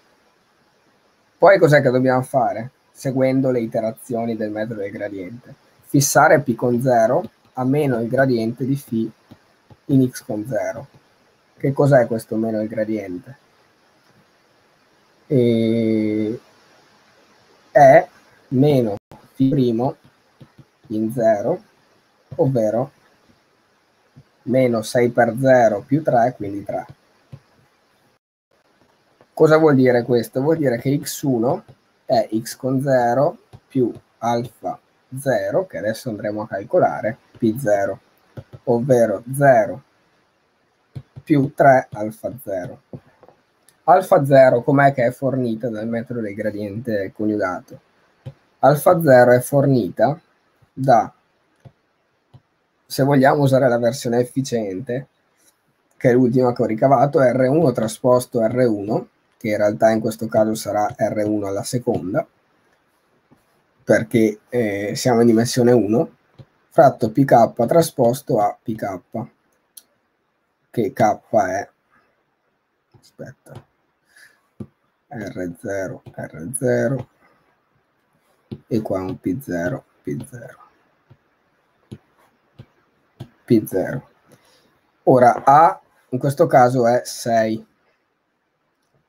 Poi cos'è che dobbiamo fare? Seguendo le iterazioni del metodo del gradiente. Fissare p con 0 a meno il gradiente di φ in x con 0. Che cos'è questo meno il gradiente? E è meno φ' in 0, ovvero meno 6 per 0 più 3, quindi 3. Cosa vuol dire questo? Vuol dire che x1 è x con 0 più alfa 0, che adesso andremo a calcolare, p0, ovvero 0 più 3 alfa 0. Alfa 0 com'è che è fornita dal metodo del gradiente coniugato? Alfa 0 è fornita da, se vogliamo usare la versione efficiente, che è l'ultima che ho ricavato, R1 trasposto R1, che in realtà in questo caso sarà R1 alla seconda, perché eh, siamo in dimensione 1, fratto pk trasposto a pk, che k è, aspetta, R0, R0 e qua un P0, P0. P0. Ora A in questo caso è 6,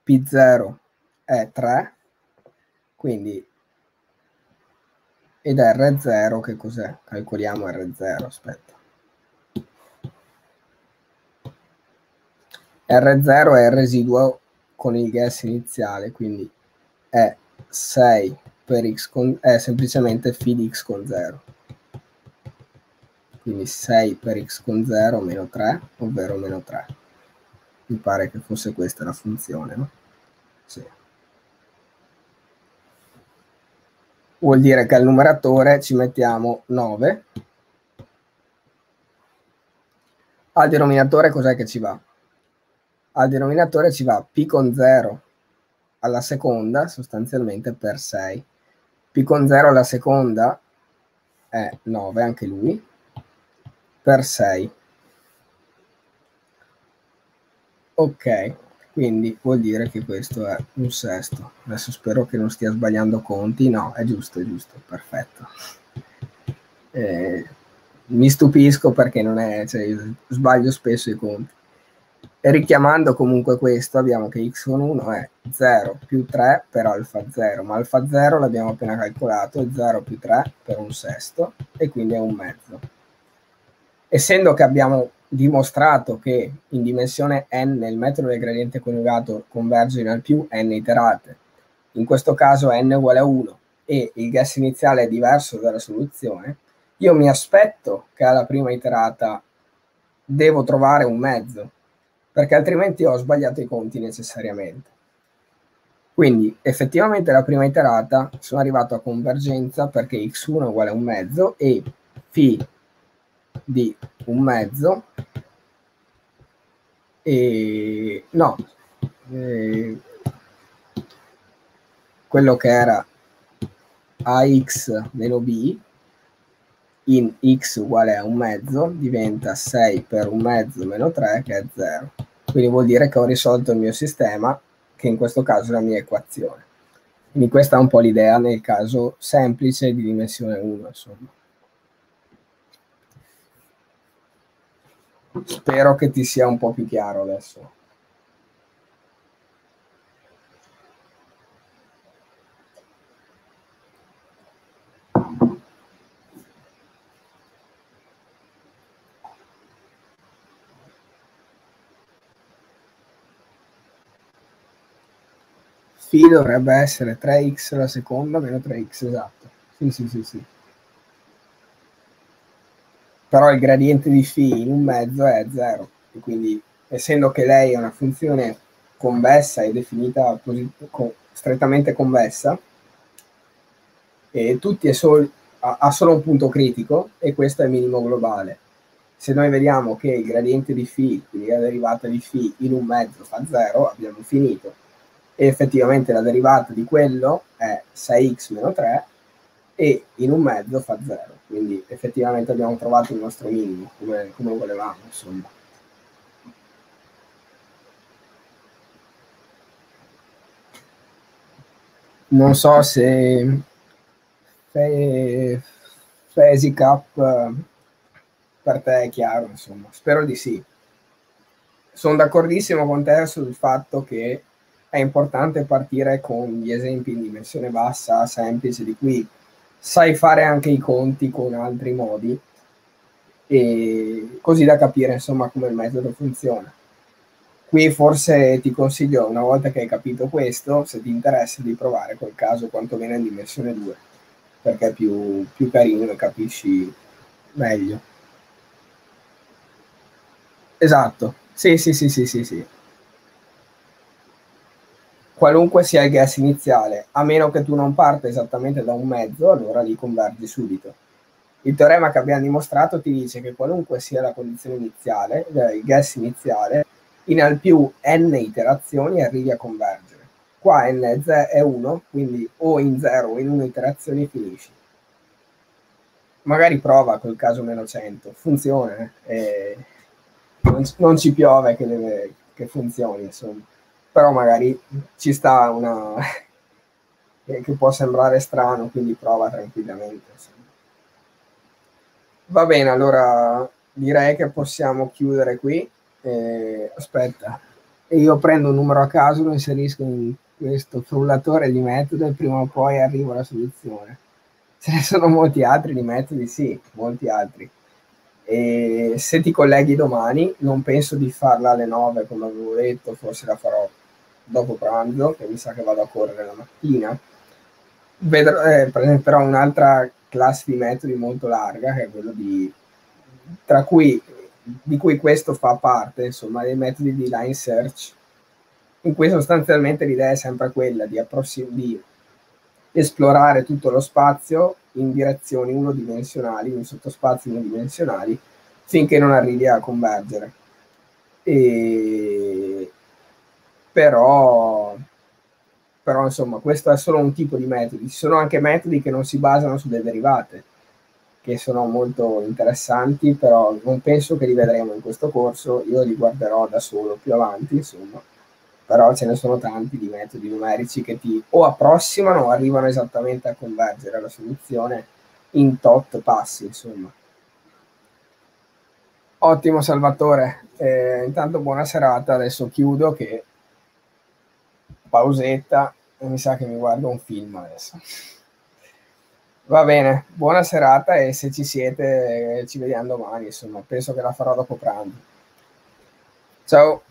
P0 è 3, quindi ed R0 che cos'è? Calcoliamo R0, aspetta. R0 è il residuo con il guess iniziale, quindi è 6 per x con, è semplicemente phi di x con 0. Quindi 6 per x con 0 meno 3, ovvero meno 3. Mi pare che fosse questa la funzione, no? Sì. Vuol dire che al numeratore ci mettiamo 9. Al denominatore cos'è che ci va? Al denominatore ci va π con 0 alla seconda, sostanzialmente per 6. π con 0 alla seconda è 9, anche lui, per 6. Ok, quindi vuol dire che questo è un sesto. Adesso spero che non stia sbagliando conti. No, è giusto, è giusto, perfetto. Eh, mi stupisco perché non è, cioè, sbaglio spesso i conti. Richiamando comunque questo, abbiamo che x con 1 è 0 più 3 per alfa 0, ma alfa 0 l'abbiamo appena calcolato, è 0 più 3 per un sesto, e quindi è un mezzo. Essendo che abbiamo dimostrato che in dimensione n il metodo del gradiente coniugato converge in al più n iterate, in questo caso n uguale a 1 e il guess iniziale è diverso dalla soluzione, io mi aspetto che alla prima iterata devo trovare un mezzo, perché altrimenti ho sbagliato i conti necessariamente. Quindi effettivamente la prima iterata sono arrivato a convergenza perché x1 è uguale a un mezzo e φ di un mezzo e no eh, quello che era ax meno b in x uguale a un mezzo diventa 6 per un mezzo meno 3 che è 0 quindi vuol dire che ho risolto il mio sistema, che in questo caso è la mia equazione. Quindi questa è un po' l'idea nel caso semplice di dimensione 1, insomma. Spero che ti sia un po' più chiaro adesso. Dovrebbe essere 3x alla seconda meno 3x esatto. Sì, sì, sì, sì. Però il gradiente di phi in un mezzo è 0, quindi essendo che lei è una funzione convessa e definita co strettamente convessa, e tutti è sol- ha solo un punto critico e questo è il minimo globale. Se noi vediamo che il gradiente di phi, quindi la derivata di phi in un mezzo fa 0, abbiamo finito e effettivamente la derivata di quello è 6x meno 3 e in un mezzo fa 0, quindi effettivamente abbiamo trovato il nostro minimo come, come volevamo insomma. Non so se Phasy Cup per te è chiaro, insomma, spero di sì. Sono d'accordissimo con te sul fatto che è importante partire con gli esempi in dimensione bassa, semplice, di cui sai fare anche i conti con altri modi, e così da capire insomma come il metodo funziona. Qui forse ti consiglio, una volta che hai capito questo, se ti interessa, di provare quel caso quantomeno in dimensione 2, perché è più, più carino e capisci meglio. Esatto, sì, sì, sì, sì, sì, sì qualunque sia il gas iniziale, a meno che tu non parta esattamente da un mezzo, allora li convergi subito. Il teorema che abbiamo dimostrato ti dice che qualunque sia la condizione iniziale, eh, il gas iniziale, in al più n iterazioni arrivi a convergere. Qua n è 1, quindi o in 0 o in 1 iterazioni finisci. Magari prova col caso meno 100, funziona, eh, non, non, ci piove che, deve, che funzioni, insomma però magari ci sta una (laughs) che può sembrare strano, quindi prova tranquillamente. Va bene, allora direi che possiamo chiudere qui. Eh, aspetta, io prendo un numero a caso, lo inserisco in questo frullatore di metodo e prima o poi arrivo alla soluzione. Ce ne sono molti altri di metodi, sì, molti altri. E se ti colleghi domani, non penso di farla alle 9 come avevo detto, forse la farò dopo pranzo, che mi sa che vado a correre la mattina. Vedrò, eh, presenterò un'altra classe di metodi molto larga, che è quello di, tra cui, di cui questo fa parte, insomma, dei metodi di line search, in cui sostanzialmente l'idea è sempre quella di, approssim- di esplorare tutto lo spazio in direzioni unidimensionali, in sottospazi unidimensionali, finché non arrivi a convergere. E... Però, però, insomma, questo è solo un tipo di metodi. Ci sono anche metodi che non si basano sulle derivate, che sono molto interessanti, però non penso che li vedremo in questo corso. Io li guarderò da solo più avanti, insomma però ce ne sono tanti di metodi numerici che ti o approssimano o arrivano esattamente a convergere alla soluzione in tot passi, insomma. Ottimo Salvatore, eh, intanto buona serata, adesso chiudo che pausetta e mi sa che mi guardo un film adesso. Va bene, buona serata e se ci siete ci vediamo domani, insomma, penso che la farò dopo pranzo. Ciao.